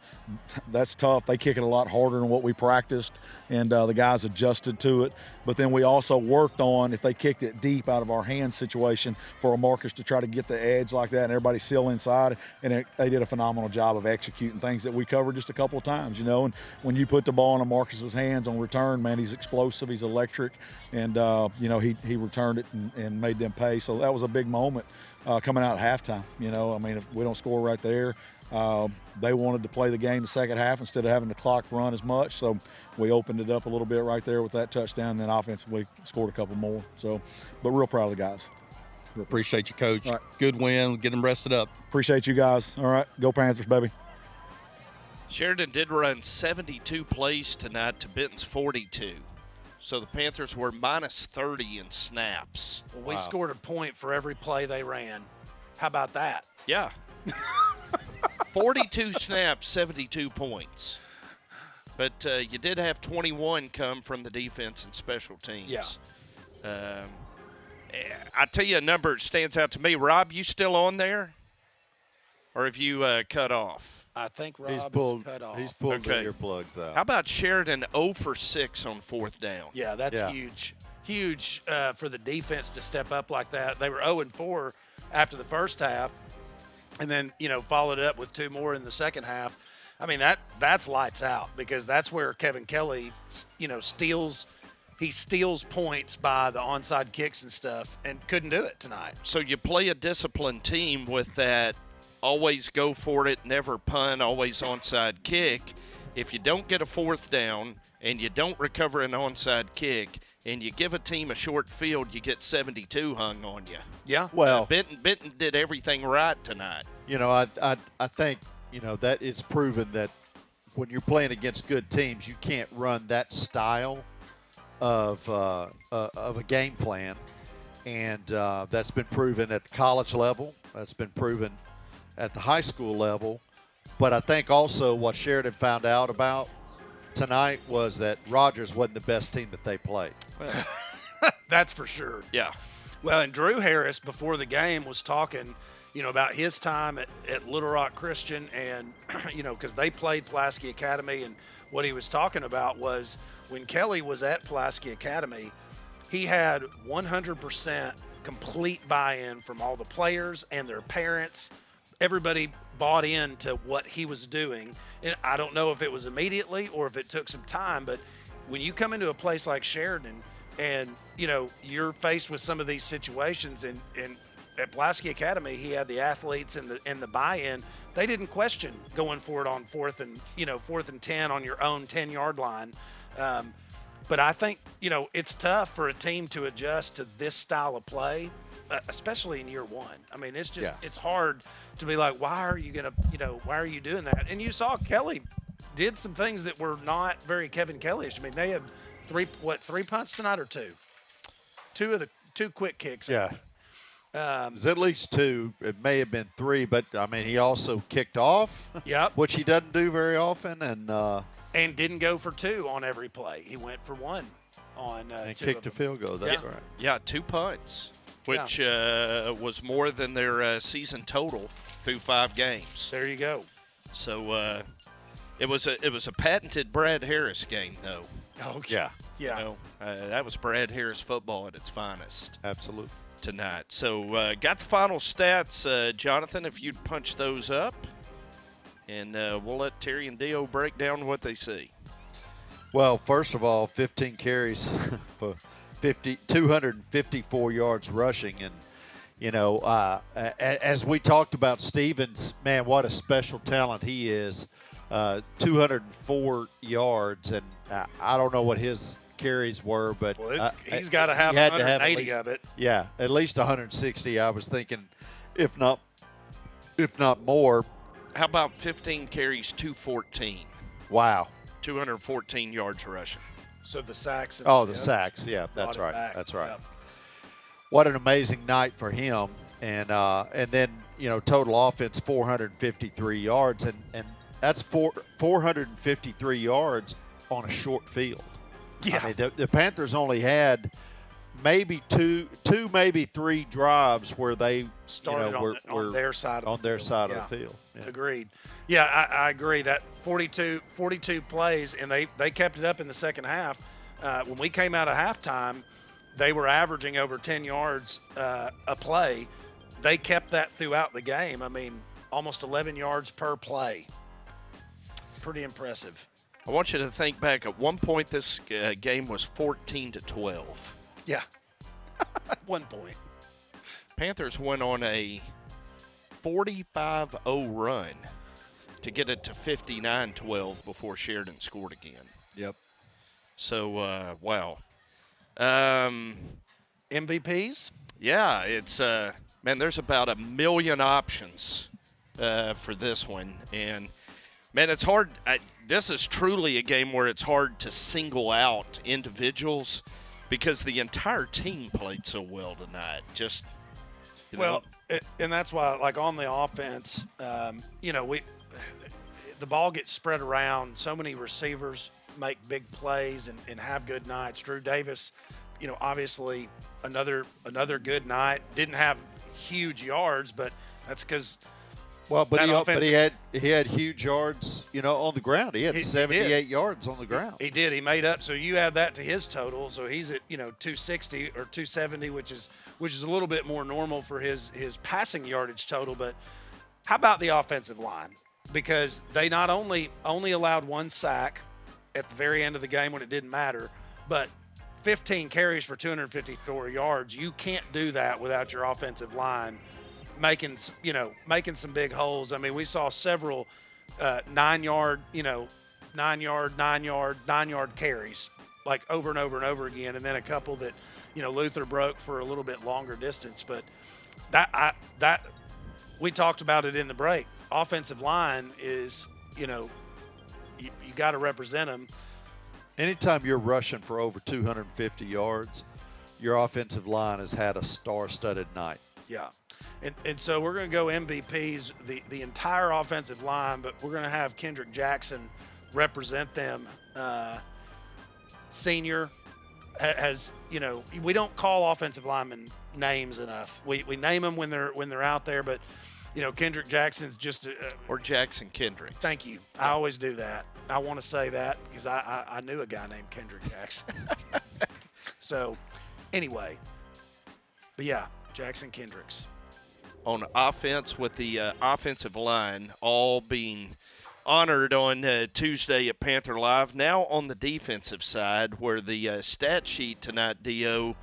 that's tough. They kick it a lot harder than what we practiced, and uh, the guys adjusted to it. But then we also worked on if they kicked it deep out of our hand situation for Omarcus to try to get the edge like that, and everybody still inside. And it, they did a phenomenal job of executing things that we covered just a couple of times. You know, and when you put the ball in Omarcus's hands on return, man, he's explosive, he's electric, and uh, you know he he returned it and, and made them pay. So that was a big moment uh, coming out at halftime. You know, I mean, if we don't score right there, uh, they wanted to play the game the second half instead of having the clock run as much. So we opened it up a little bit right there with that touchdown. Then offensively scored a couple more. So, but real proud of the guys. Appreciate you, coach. Good win. Get them rested up. Appreciate you guys. All right, go Panthers, baby. Sheridan did run 72 plays tonight to Benton's 42. So the Panthers were minus 30 in snaps. Well, we scored a point for every play they ran. How about that? Yeah. 42 snaps, 72 points. But uh, you did have 21 come from the defense and special teams. Yeah. Um, eh, I tell you a number that stands out to me. Rob, you still on there? Or have you uh, cut off? I think Rob He's pulled. cut off. He's pulled Okay. the earplugs out. How about Sheridan 0 for 6 on fourth down? Yeah, that's Yeah. huge. Huge uh, for the defense to step up like that. They were 0 and 4 after the first half, and then you know followed it up with two more in the second half. I mean that that's lights out because that's where Kevin Kelley, you know, steals. He steals points by the onside kicks and stuff, and couldn't do it tonight. So you play a disciplined team with that always go for it, never punt, always onside kick. If you don't get a fourth down and you don't recover an onside kick and you give a team a short field, you get 72 hung on you. Yeah. Well- Benton Benton did everything right tonight. You know, I, I I think you know that it's proven that when you're playing against good teams, you can't run that style of uh, uh, of a game plan, and uh, that's been proven at the college level. That's been proven at the high school level. But I think also what Sheridan found out about tonight was that Rogers wasn't the best team that they played. That's for sure. Yeah. Well, and Drew Harris before the game was talking, you know, about his time at, at Little Rock Christian, and you know, because they played Pulaski Academy, and what he was talking about was when Kelley was at Pulaski Academy, he had 100% complete buy-in from all the players and their parents. Everybody bought into what he was doing, and I don't know if it was immediately or if it took some time, but when you come into a place like Sheridan and you know you're faced with some of these situations and and at Pulaski Academy he had the athletes and the and the buy-in they didn't question going for it on fourth and you know fourth and 10 on your own 10 yard line. Um, but I think you know it's tough for a team to adjust to this style of play especially in year one I mean it's just Yeah. it's hard to be like why are you gonna you know why are you doing that and you saw Kelley did some things that were not very Kevin Kelleyish. I mean, they had three what three punts tonight or two, two of the two quick kicks. Yeah. Um, It's at least two. It may have been three, but I mean, he also kicked off. Yep. Which he doesn't do very often, and uh, and didn't go for two on every play. He went for one on uh, and kicked a field goal. That's Yeah. right. Yeah, two punts, which uh, was more than their uh, season total through five games. There you go. So uh, it was a it was a patented Brad Harris game, though. Oh Yeah. Yeah. You know, uh, that was Brad Harris football at its finest. Absolutely. Tonight. So uh, got the final stats, uh, Jonathan. If you'd punch those up, and uh, we'll let Terry and Dio break down what they see. Well, first of all, 15 carries for 50, 254 yards rushing. And, you know, uh, as we talked about Stevens, man, what a special talent he is. Uh, 204 yards. And uh, I don't know what his carries were, but Well, it- uh, he's gotta he have had to at 180 least- of it. Yeah, at least 160. I was thinking, if not, if not more. How about 15 carries, 214? Wow. 214 yards rushing. So the sacks. And, Oh, the sacks. Yeah, that's right. back. That's right. Yep. What an amazing night for him, and uh, and then you know total offense 453 yards, and and that's four 453 yards on a short field. Yeah. I mean, the, the Panthers only had maybe two, two maybe three drives where they Started you know, on were, the- on were their side of on the their field. side Yeah. of the field. Yeah. Agreed. Yeah, I, I agree. That 42, 42 plays, and they, they kept it up in the second half. Uh, when we came out of halftime, they were averaging over 10 yards uh, a play. They kept that throughout the game. I mean, almost 11 yards per play. Pretty impressive. I want you to think back. At one point, this uh, game was 14 to 12. Yeah. At one point. Panthers went on a 45 0 run to get it to 59 12 before Sheridan scored again. Yep. So, uh, wow. Um, MVPs? Yeah, it's, uh, man, there's about a million options uh, for this one. And, man, it's hard. I, this is truly a game where it's hard to single out individuals because the entire team played so well tonight. Just, Well, it, and that's why, like on the offense, um, you know, we the ball gets spread around. So many receivers make big plays and, and have good nights. Drew Davis, you know, obviously another another good night. Didn't have huge yards, but that's because Well, but he, but he had he had huge yards, you know, on the ground. He had He- he 78 yards on the ground. He did. He made up. So you add that to his total. So he's at you know 260 or 270, which is which is a little bit more normal for his his passing yardage total. But how about the offensive line? Because they not only only allowed one sack at the very end of the game when it didn't matter, but 15 carries for 254 yards. You can't do that without your offensive line making you know making some big holes. I mean, we saw several uh, nine yard you know nine yard nine yard nine yard carries like over and over and over again, and then a couple that you know Luther broke for a little bit longer distance. But that I that we talked about it in the break. Offensive line is you know you, you got to represent them. Anytime you're rushing for over 250 yards, your offensive line has had a star-studded night. Yeah. And, and so we're going to go MVPs, the, the entire offensive line, but we're going to have Kendrick Jackson represent them. Uh, senior ha- has, you know, we don't call offensive linemen names enough. We, we name them when they're when they're out there, but you know, Kendrick Jackson's just a, or Jackson Kendricks. Thank you. I always do that. I want to say that because I, I, I knew a guy named Kendrick Jackson. so, anyway, but yeah, Jackson Kendricks. On offense with the uh, offensive line all being honored on uh, Tuesday at Panther Live. Now on the defensive side, where the uh, stat sheet tonight, Do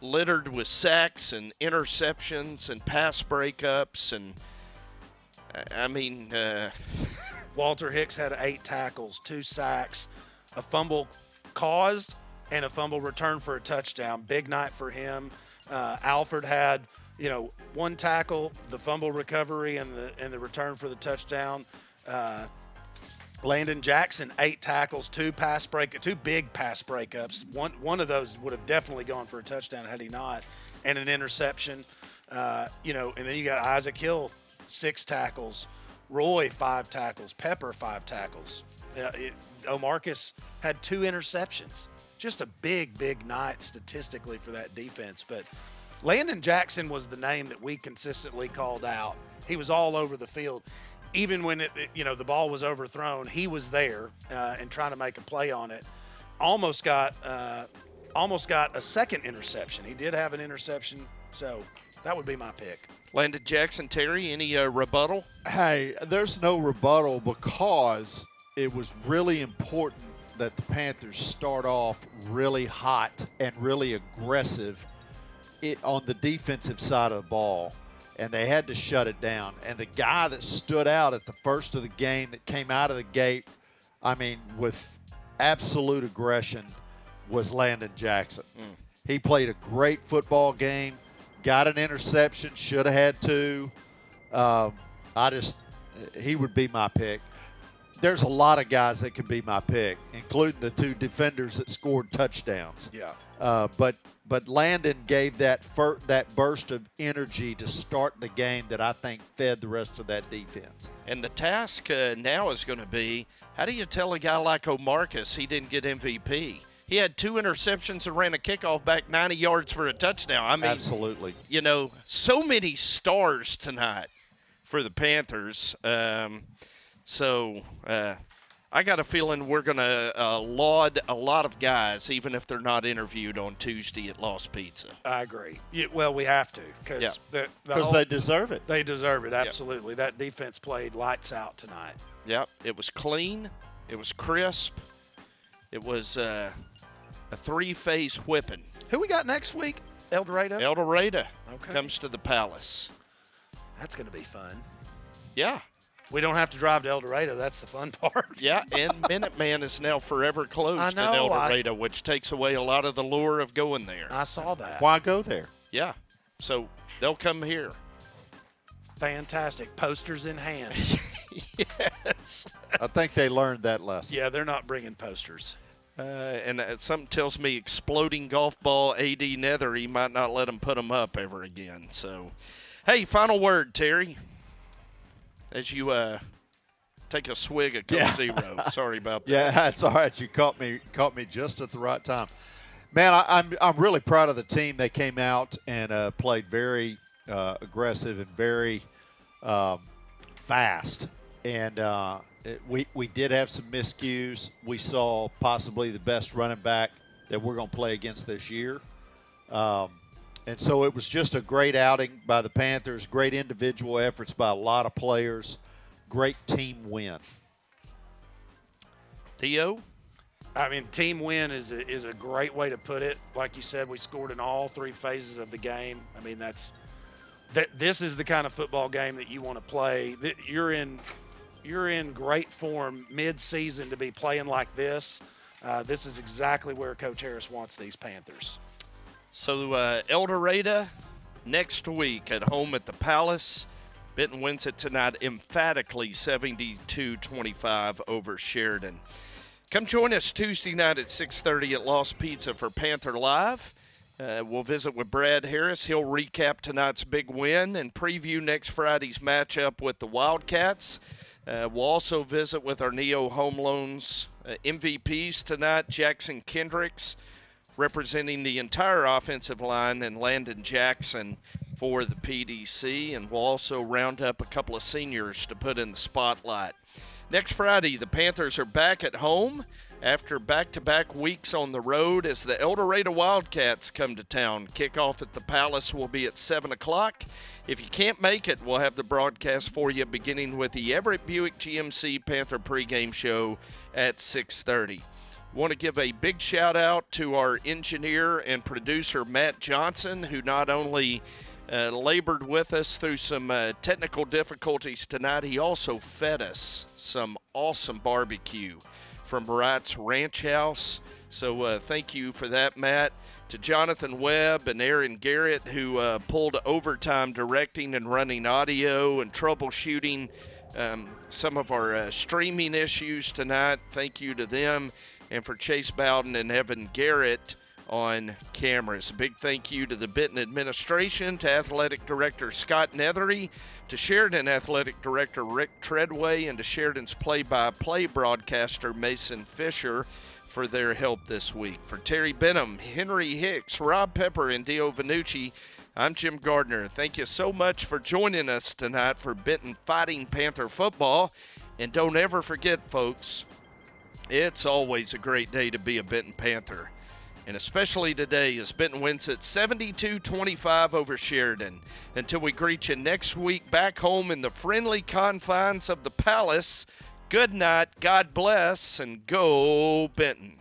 littered with sacks and interceptions and pass breakups and I- mean, uh, Walter Hicks had eight tackles, two sacks, a fumble caused, and a fumble return for a touchdown. Big night for him. Uh, Alfred had, you know, one tackle, the fumble recovery, and the and the return for the touchdown. Uh, Landon Jackson, eight tackles, two pass break, two big pass breakups. One one of those would have definitely gone for a touchdown had he not, and an interception. Uh, you know, and then you got Isaac Hill, six tackles. Roy, five tackles. Pepper, five tackles. Uh, it, Omarcus had two interceptions. Just a big, big night statistically for that defense. But Landon Jackson was the name that we consistently called out. He was all over the field. Even when it, it- you know, the ball was overthrown, he was there uh, and trying to make a play on it. Almost got, uh, almost got a second interception. He did have an interception, so that would be my pick. Landon Jackson, Terry, any uh, rebuttal? Hey, there's no rebuttal because it was really important that the Panthers start off really hot and really aggressive it, on the defensive side of the ball, and they had to shut it down. And the guy that stood out at the first of the game that came out of the gate, I mean, with absolute aggression, was Landon Jackson. He played a great football game, got an interception, should have had two. Um, I just, he would be my pick. There's a lot of guys that could be my pick, including the two defenders that scored touchdowns. Yeah. Uh, but but Landon gave that fir- that burst of energy to start the game that I think fed the rest of that defense. And the task uh, now is going to be how do you tell a guy like Omarcus he didn't get MVP? He had two interceptions and ran a kickoff back 90 yards for a touchdown. I mean, Absolutely. You know, so many stars tonight for the Panthers. Um, so uh, I got a feeling we're going to uh, laud a lot of guys, even if they're not interviewed on Tuesday at Lost Pizza. I agree. Yeah, well, we have to because Yeah. the, the 'Cause they deserve it. They deserve it absolutely. That defense played lights out tonight. Yep, it was clean. It was crisp. It was uh, a three-phase whipping. Who we got next week? El Dorado. El Dorado Okay. comes to the Palace. That's going to be fun. Yeah. We don't have to drive to El Dorado. That's the fun part. Yeah, and Minuteman is now forever closed know, in El I- Dorado, which takes away a lot of the lure of going there. I saw that. Why go there? Yeah, so they'll come here. Fantastic. Posters in hand. yes. I think they learned that lesson. Yeah, they're not bringing posters. Uh, and uh, something tells me exploding golf ball AD Nether, he might not let them put them up ever again. So, hey, final word, Terry. As you uh, take a swig of Coke Yeah. Zero. Sorry about that. Yeah, that's all right. You caught me caught me just at the right time. Man, I, I'm I'm really proud of the team. They came out and uh, played very uh, aggressive and very um, fast. And uh, it, we we did have some miscues. We saw possibly the best running back that we're going to play against this year. Um, and so it was just a great outing by the Panthers. Great individual efforts by a lot of players. Great team win. Dio? I mean, team win is a, is a great way to put it. Like you said, we scored in all three phases of the game. I mean, that's that. This is the kind of football game that you want to play. That You're in, you're in great form mid-season to be playing like this. Uh, this is exactly where Coach Harris wants these Panthers. So uh, El Dorado next week at home at the Palace. Benton wins it tonight emphatically 72-25 over Sheridan. Come join us Tuesday night at 6:30 at Lost Pizza for Panther Live. Uh, we'll visit with Brad Harris. He'll recap tonight's big win and preview next Friday's matchup with the Wildcats. Uh, we'll also visit with our Neo Home Loans uh, MVPs tonight, Jackson Kendricks, representing the entire offensive line, and Landon Jackson for the PDC. And we'll also round up a couple of seniors to put in the spotlight. Next Friday, the Panthers are back at home after back to back weeks on the road as the El Dorado Wildcats come to town. Kickoff at the Palace will be at 7 o'clock. If you can't make it, we'll have the broadcast for you beginning with the Everett Buick GMC Panther pregame show at 6:30. Want to give a big shout out to our engineer and producer Matt Johnson, who not only uh, labored with us through some uh, technical difficulties tonight, he also fed us some awesome barbecue from Wright's Ranch House. So uh, thank you for that, Matt. To Jonathan Webb and Aaron Garrett, who uh, pulled overtime directing and running audio and troubleshooting um, some of our uh, streaming issues tonight. Thank you to them. And for Chase Bowden and Evan Garrett on cameras. A big thank you to the Benton administration, to Athletic Director Scott Nethery, to Sheridan Athletic Director Rick Treadway, and to Sheridan's play by play broadcaster Mason Fisher for their help this week. For Terry Benham, Henry Hicks, Rob Pepper, and Dio Vanucci, I'm Jim Gardner. Thank you so much for joining us tonight for Benton Fighting Panther football. And don't ever forget, folks, it's always a great day to be a Benton Panther. And especially today as Benton wins at 72 25 over Sheridan. Until we greet you next week back home in the friendly confines of the Palace, good night, God bless, and go Benton.